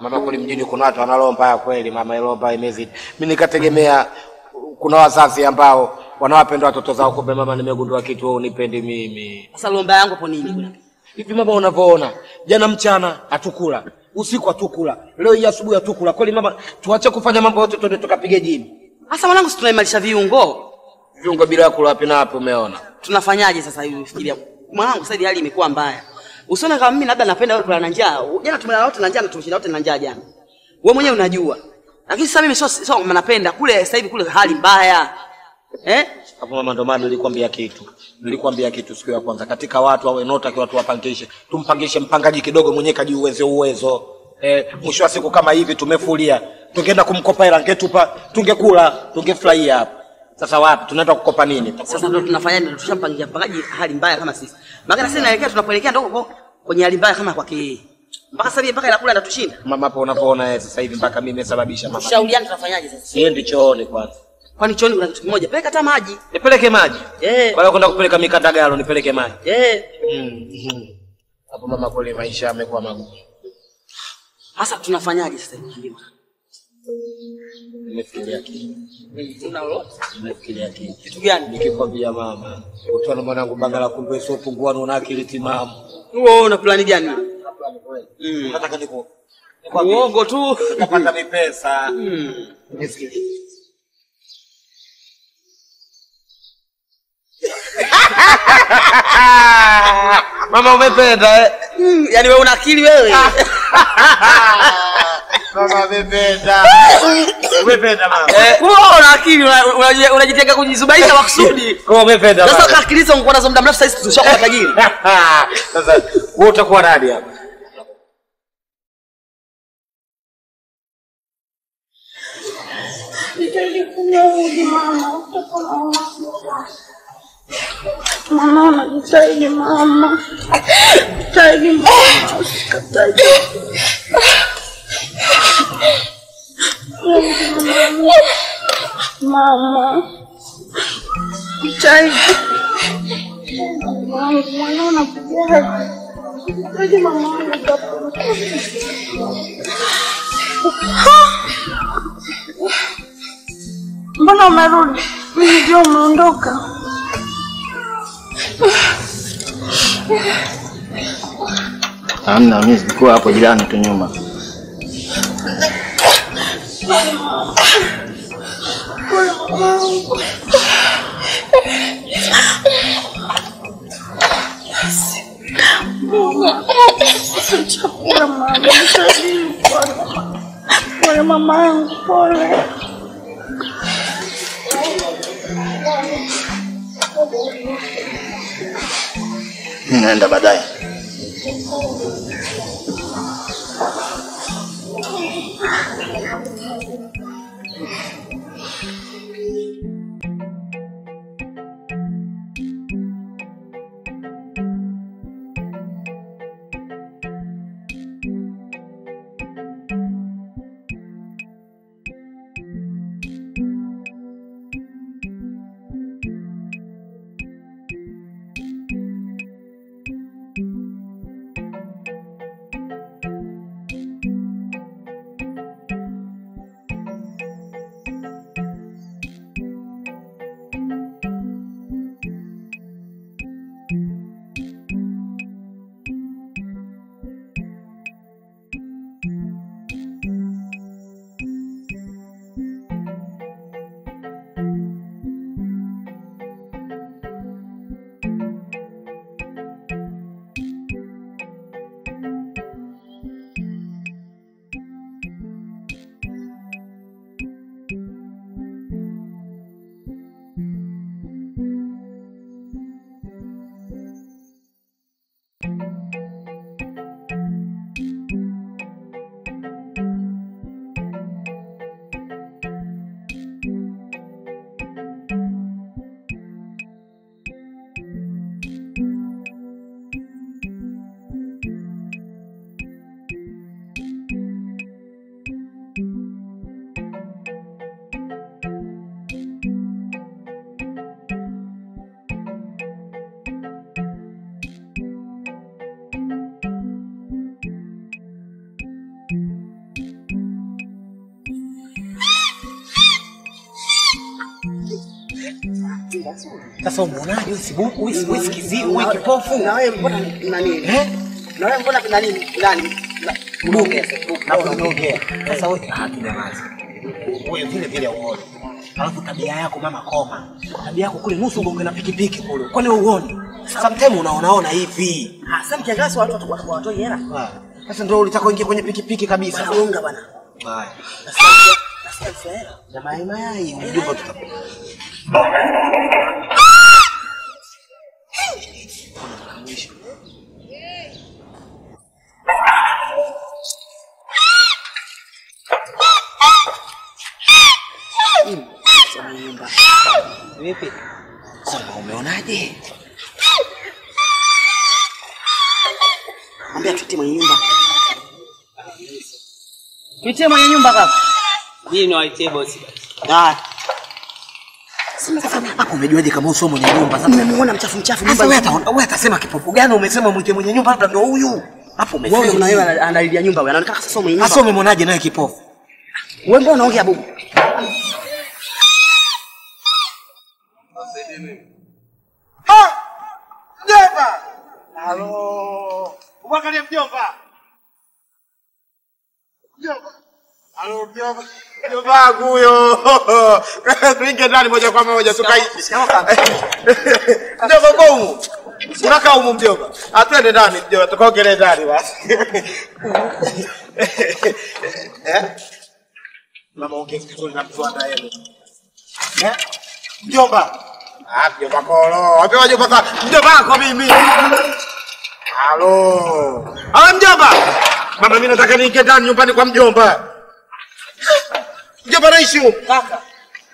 Speaker 1: Mama, kule mjini kuna watu wanalomba ya kweli, mama, ilomba imezidi. Mimi nikategemea kuna wazazi ambao wanawapenda watoto zao, kumbe mama, nimegundua kitu wewe unipendi mimi.
Speaker 14: Sasa lomba yangu hapo nini?
Speaker 1: Hivi mama, unavyoona jana mchana hatukula, usiku hatukula, leo hii asubuhi hatukula. Kweli mama, tuache kufanya mambo yote, twende tukapige jini.
Speaker 14: Sasa mwanangu, si tunaimarisha viungo.
Speaker 1: Viungo bila kula wapi na wapi, umeona?
Speaker 14: Tunafanyaje sasa hivi? Fikiria mwanangu, sasa hali imekuwa mbaya. Usione kama mimi labda napenda wewe kula na njaa. Jana tumelala wote na njaa na tumeshinda wote na njaa jana. Wewe mwenyewe unajua. Lakini sasa mimi sio sio napenda kule sasa hivi kule hali mbaya. Eh?
Speaker 1: Hapo mama, ndo maana nilikwambia kitu, nilikwambia kitu siku ya kwanza, katika watu awe nota kwa watu wapangishe. tumpangishe mpangaji kidogo mwenyewe kajiuweze uwezo. Eh, mwisho wa siku kama hivi tumefulia, tungeenda kumkopa hela angetupa, tungekula, tungefurahia hapa. Sasa wapi tunaenda kukopa nini?
Speaker 14: Sasa ndo tunafanya ndio tushampangia mpangaji hali mbaya kama sisi. Maana sasa inaelekea tunapoelekea ndio kwenye hali mbaya kama kwake yeye. Mpaka sasa hivi mpaka ila kula anatushinda.
Speaker 1: Mama, hapo unapoona yeye sasa hivi mpaka mimi nimesababisha mama.
Speaker 14: Shauriani tunafanyaje sasa?
Speaker 1: Siendi chooni kwanza.
Speaker 14: Kwani chooni kuna kitu kimoja? Peleka hata maji.
Speaker 1: Nipeleke maji?
Speaker 14: Eh.
Speaker 1: Wala kwenda kupeleka mikandagalo nipeleke maji.
Speaker 14: Eh.
Speaker 1: Mm. Hapo mama, kule maisha yamekuwa magumu.
Speaker 14: Sasa tunafanyaje sasa hivi?
Speaker 1: Nimefikiria kitu.
Speaker 14: Una lolote?
Speaker 1: Nimefikiria kitu.
Speaker 14: Kitu gani?
Speaker 1: Nikikwambia mama, utaona mwanangu banga kumbe sio pungua na akili timamu.
Speaker 14: Wewe una plani gani?
Speaker 1: Mm. Nataka niku
Speaker 14: Uongo tu.
Speaker 1: napata mipesa.
Speaker 14: Mm.
Speaker 1: Nisikilize. Mama umependa eh?
Speaker 14: Mm, yaani wewe una akili wewe.
Speaker 1: Mama umependa. Umependa mama.
Speaker 14: Eh, wewe una akili unajitenga kujizubaisha makusudi.
Speaker 1: Kwa umependa
Speaker 14: Sasa
Speaker 1: akili
Speaker 14: kakiliza ungekuwa nazo muda mrefu sasa tushakuwa tajiri.
Speaker 1: Sasa wewe utakuwa nani hapa?
Speaker 8: Nitajikunyauji mama, utakuwa Mama unajitahidi mama. Jitahidi mama, usikataje. Mama. Jitahidi. Mama. Mbona umerudi? Mimi ndio umeondoka.
Speaker 16: Hamna, mimi nilikuwa hapo jirani tu nyuma.
Speaker 8: Pole mama yangu, pole.
Speaker 16: Mimi naenda baadaye.
Speaker 12: Sasa umeonaje wewe kiziwi, kipofu?
Speaker 14: Na wewe mbona nani?
Speaker 12: Eh?
Speaker 14: Na wewe mbona nani? Nani? Mbunge.
Speaker 12: Na. Sasa wewe ah kinyamaza. Wewe vile vile uone. Alafu tabia yako mama koma. Tabia yako kule nusu gonge na pikipiki kule. Kwani wewe uone? Sometimes unaonaona hivi.
Speaker 14: Ah, sasa watu watu watu watu hela.
Speaker 12: Sasa ndio ulitaka uingie kwenye pikipiki kabisa.
Speaker 14: Unga bwana.
Speaker 12: Haya.
Speaker 14: sasa hela.
Speaker 12: Na mayai mayai tutapata.
Speaker 14: Vipi?
Speaker 12: Sasa umeonaje?
Speaker 14: Mwambie tutie mwenye nyumba. Tutie mwenye nyumba kaka.
Speaker 13: Hii ni waitie bosi.
Speaker 14: Ah.
Speaker 12: Sasa hapo umejuaje kama usio mwenye nyumba? Sasa
Speaker 14: Nimemuona mchafu mchafu
Speaker 12: Sasa wewe
Speaker 14: nyumba.
Speaker 12: wewe atasema kipofu gani? Umesema mwite mwenye nyumba labda ndio huyu. Hapo
Speaker 14: Wewe
Speaker 12: umefeli.
Speaker 14: unaona yeye ana- analilia nyumba wewe. Anaonekana sasa mwenye nyumba.
Speaker 12: Sasa umemwonaje naye kipofu?
Speaker 14: Wewe mbona unaongea bubu?
Speaker 1: Mjomba! Jeba! Halo mjomba. Mjomba wangu huyo. Tuingie ndani moja kwa moja tukai. Mjomba uko humu. Unakaa humu mjomba. Atwende ndani mjomba tukaongelee ndani basi. Eh? Mama ongea vizuri na mtuanda yeye. Eh? Mjomba. Ah, mjomba kolo. Apewa mjomba ka. Mjomba wako mimi. Halo. Ah, mjomba. Mama mimi nataka niingie ndani nyumbani kwa mjomba. Mjomba naishi huko. Kaka.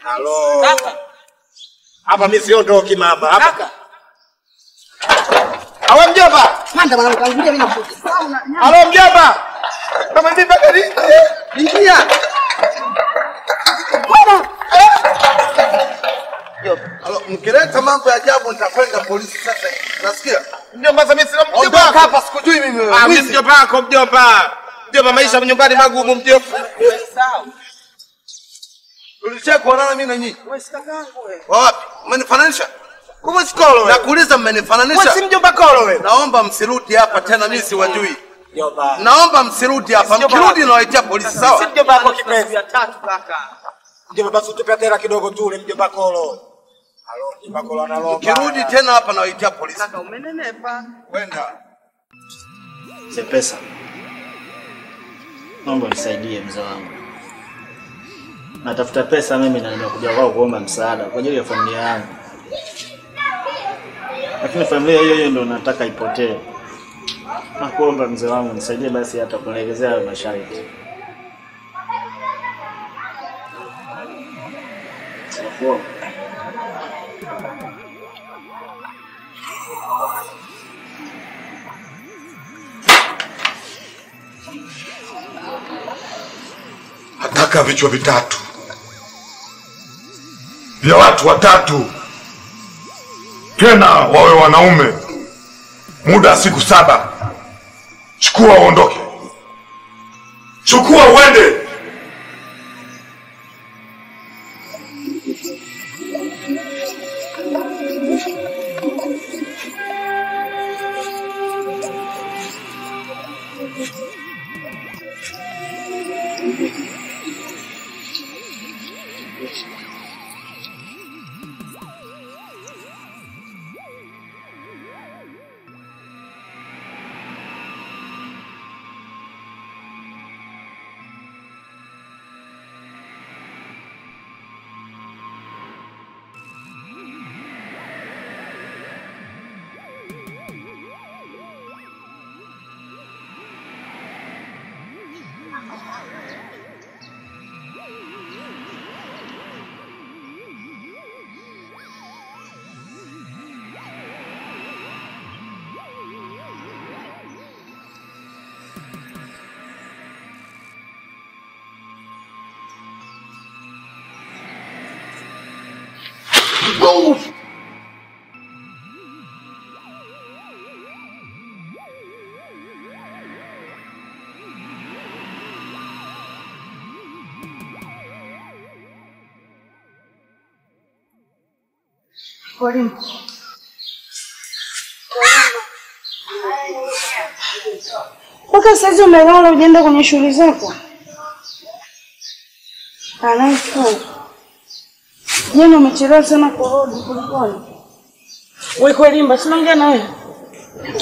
Speaker 1: Halo. Kaka. Hapa mimi siondoki mama. Hapa. Kaka. Awe mjomba.
Speaker 14: Panda bwana mtangulia mimi nakuja.
Speaker 1: Halo mjomba. Mama mimi mpaka ni.
Speaker 14: Ingia.
Speaker 2: Halo, mkileta mambo ya ajabu nitakwenda polisi sasa. Nasikia?
Speaker 1: Mjomba sasa mimi sina mjomba.
Speaker 2: Ondoka hapa sikujui mimi wewe.
Speaker 1: Ah, mimi mjomba wako mjomba. Mjomba maisha nyumbani magumu mjomba.
Speaker 2: Ulisha kuonana mimi na nyinyi?
Speaker 14: Wewe si kakangu wewe.
Speaker 2: Wapi? Umenifananisha?
Speaker 1: Kumbe sikolo wewe.
Speaker 2: Nakuuliza mmenifananisha?
Speaker 1: Wewe si mjomba kolo wewe.
Speaker 2: Naomba msirudi hapa tena mimi siwajui.
Speaker 1: Mjomba.
Speaker 2: Naomba msirudi hapa. Mkirudi nawaitia polisi
Speaker 1: Si mjomba wako kipenzi.
Speaker 14: Ya tatu kaka.
Speaker 1: Mjomba basi utupe hela kidogo tu ule mjomba kolo.
Speaker 2: Ukirudi tena hapa nawaitia polisi.
Speaker 14: Kaka umenenepa.
Speaker 2: Wenda.
Speaker 3: Sepesa. Naomba nisaidie mzee wangu. Natafuta pesa mimi na nimekuja kwako kuomba msaada kwa ajili ya familia yangu. Lakini familia hiyo hiyo ndio nataka ipotee. Nakuomba mzee wangu nisaidie basi hata kuelezea masharti.
Speaker 19: Sasa nataka vichwa vitatu vya watu watatu, tena wawe wanaume, muda wa siku saba. Chukua uondoke, chukua uende.
Speaker 8: Mwalimu. Mpaka saizi umelala ujaenda kwenye shughuli zako? Anaitwa jana, umechelewa sana kurudi. Kulikoni? We Kolimba, sinaongea na wewe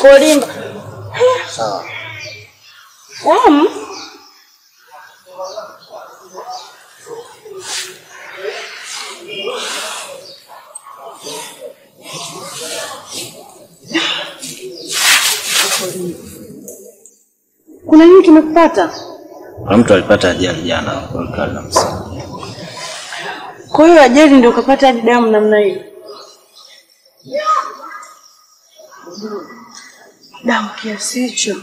Speaker 8: Kolimba.
Speaker 1: Sawa.
Speaker 8: Um. Kuna nini kimekupata?
Speaker 3: Kuna mtu alipata ajali jana hiyo.
Speaker 8: Kwa hiyo ajali ndio ukapata hadi damu namna hiyo? Damu kiasi hicho?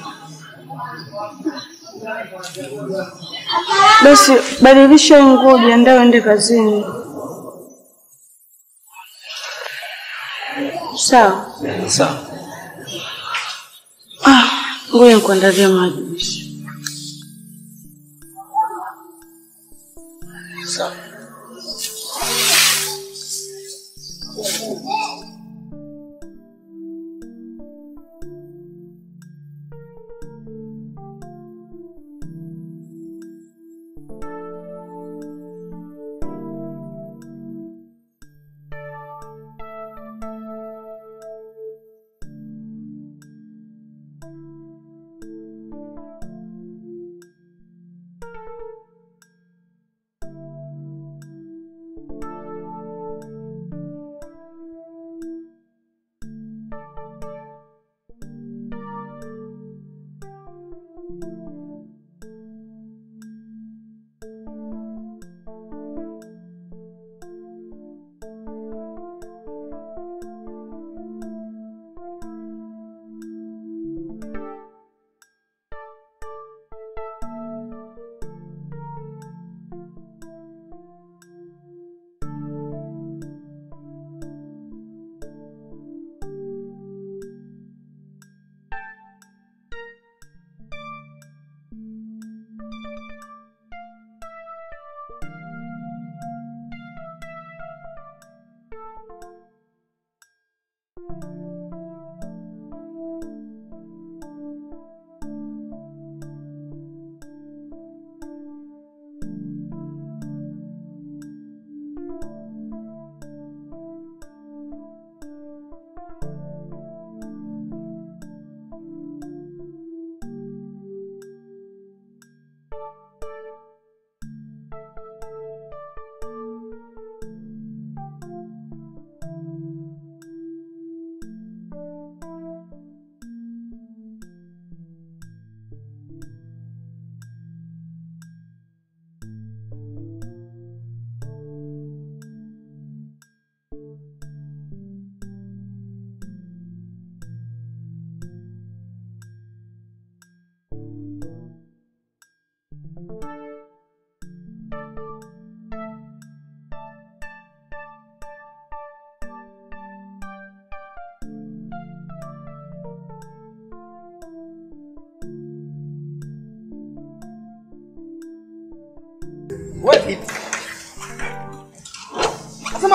Speaker 8: Basi badilisha nguo, jiandae uende kazini. Sawa.
Speaker 3: Sawa.
Speaker 8: Ah, ngoja nikuandalie maji basi.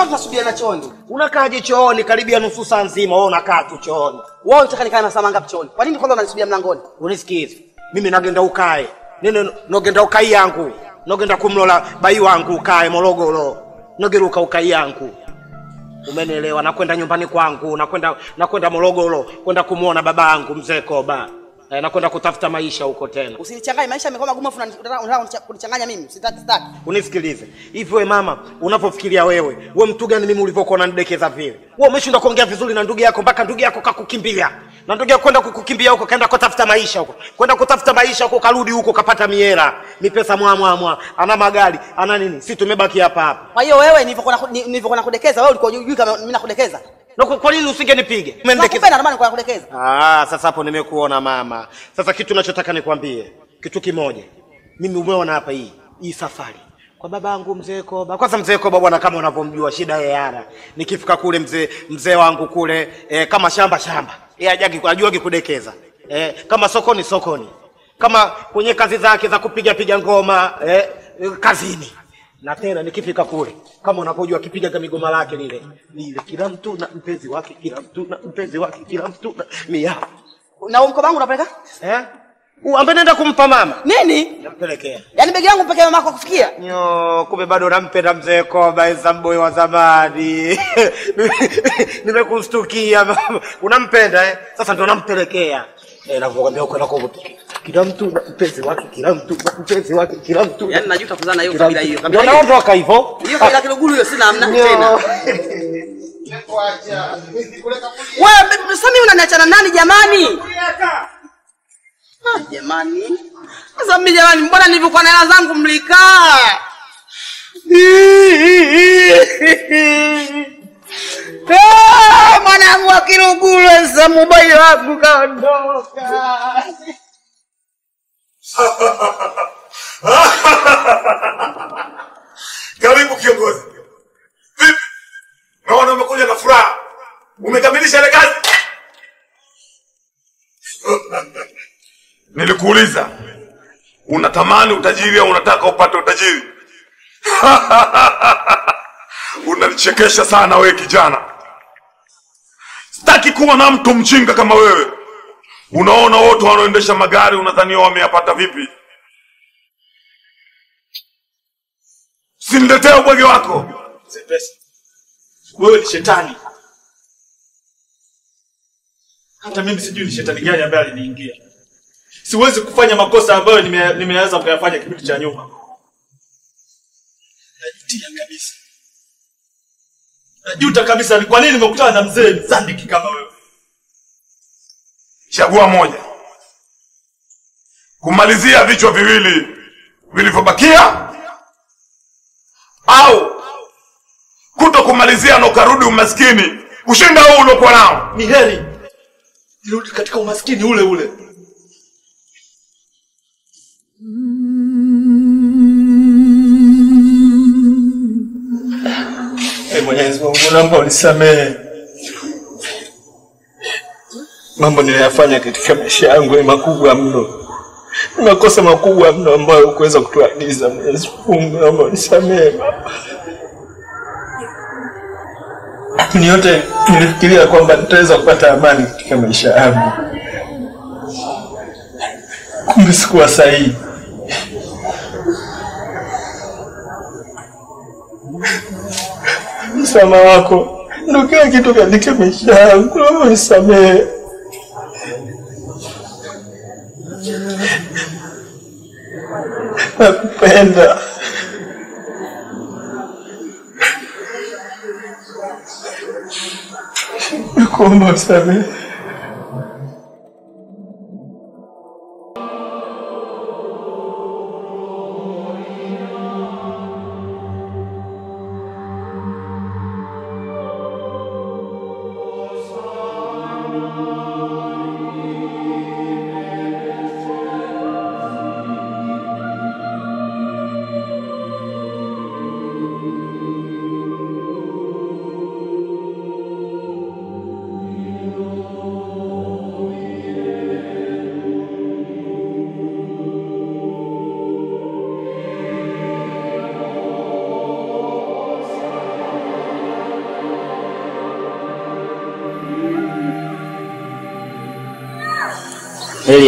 Speaker 14: Sasa tunasubiana chooni.
Speaker 1: Unakaaje chooni karibia nusu saa nzima, wewe unakaa tu chooni.
Speaker 14: Wewe unataka nikae masaa mangapi chooni? Kwa nini kwanza unanisubia mlangoni?
Speaker 1: Unisikize. Mimi nagenda ukae. Nene nogenda ukai yangu. Nogenda kumlola bai wangu ukae Morogoro. Nogeruka ukai yangu. Umenielewa? Nakwenda nyumbani kwangu, nakwenda nakwenda Morogoro, kwenda kumuona baba yangu mzee Koba. Eh, nakwenda kutafuta maisha huko tena.
Speaker 14: Usinichanganye, maisha yamekuwa magumu afu unataka kunichanganya mimi. Sitaki sitaki.
Speaker 1: Unisikilize. Hivi wewe mama, unapofikiria wewe, we mtu gani mimi ulivyokuwa unanidekeza vile? Wewe umeshinda kuongea vizuri na ndugu yako mpaka ndugu yako kakukimbilia Na ndugu yako kwenda kukukimbia huko, kaenda kutafuta maisha huko. Kwenda kutafuta maisha huko, karudi huko kapata miera. Ni pesa mwa mwa mwa. Ana magari, ana nini? Si tumebaki hapa hapa.
Speaker 14: Kwa hiyo wewe nilivyokuwa nilivyokuwa nakudekeza, wewe ulikuwa unajui kama mimi nakudekeza?
Speaker 1: Na kwa nini usingenipige?
Speaker 14: Nakudekeza.
Speaker 1: Ah, sasa hapo nimekuona mama. Sasa kitu nachotaka nikwambie, kitu kimoja. Mimi umeona hapa hii, hii safari. Kwa babangu mzee Koba. Kwanza mzee Koba bwana kama unavyomjua shida ya yara. Nikifika kule mzee mzee wangu kule eh, kama shamba shamba. Yeye ajaki ajuagi kudekeza. Eh, kama sokoni sokoni. Kama kwenye kazi zake za kupiga piga ngoma eh, eh, kazini. Na tena nikifika kule kama unavyojua kipiga kama migoma lake lile lile, kila mtu na mpenzi wake, kila mtu na mpenzi wake, kila mtu na mia.
Speaker 14: Na huo mkoba wangu unapeleka?
Speaker 1: Eh? Uambe nenda kumpa mama.
Speaker 14: Nini?
Speaker 1: Nampelekea.
Speaker 14: Yaani begi yangu mpekee mama yako kufikia?
Speaker 1: Nyo, kumbe bado nampenda mzee Koba, Esamboi wa zamani. Nimekustukia mama. Unampenda eh? Sasa ndo nampelekea. Eh, nakwambia uko nako kila mtu na mpenzi wake, kila mtu na mpenzi wake, kila mtu.
Speaker 14: Yaani najuta kuzana hiyo kabila hiyo.
Speaker 1: Ndio naondoka hivyo.
Speaker 14: Hiyo kabila kiluguru hiyo sina
Speaker 1: amna
Speaker 14: tena. Wewe sasa mimi unaniachana nani jamani? Ah, jamani. Sasa mimi jamani, mbona nilivyokuwa na hela zangu mlikaa? Ah, Mwanangu wa Kiluguru sasa mobile wangu kaondoka.
Speaker 19: Karibu kiongozi. Vipi? Naona umekuja na furaha. Umekamilisha ile kazi? Nilikuuliza, unatamani utajiri au unataka upate utajiri? Unanichekesha sana wewe kijana. Sitaki kuwa na mtu mchinga kama wewe. Unaona wote wanaoendesha magari unadhania wameyapata vipi? Siniletee ubwege wako.
Speaker 17: Wewe ni shetani. Hata mimi sijui ni shetani gani ambaye aliniingia. Siwezi kufanya makosa ambayo nime- kuyafanya kipindi cha nyuma. Najutia kabisa. Najuta kabisa ni kwa nini nimekutana na mzee mzandiki kama.
Speaker 19: Chagua moja, kumalizia vichwa viwili vilivyobakia, au kuto kumalizia na ukarudi umaskini, ushinda huu uliokuwa nao.
Speaker 17: Ni heri nirudi katika umaskini ule ule. Hey, Mwenyezi Mungu, naomba unisamehe mambo niliyafanya katika maisha yangu ni makubwa mno, ni makosa makubwa mno ambayo hukuweza kutuagiza. Mwenyezi Mungu, naomba unisamehe Baba. Ni yote nilifikiria kwamba nitaweza kupata amani katika maisha yangu, kumbe sikuwa sahihi. Msamaha wako ndio kila kitu katika maisha yangu, naomba unisamehe. Nakupenda. Nakuomba usamehe.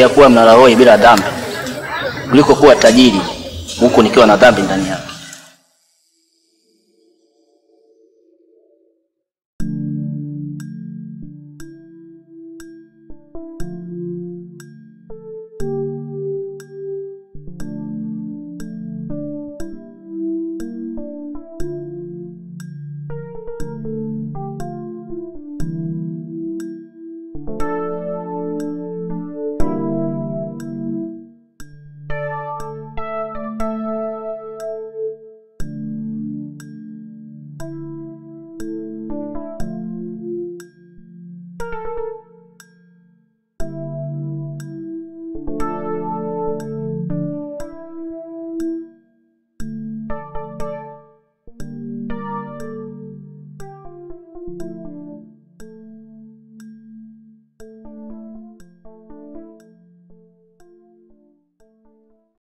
Speaker 3: Ya kuwa mnalahoi bila dhambi kuliko kuwa tajiri huku nikiwa na dhambi ndani yake.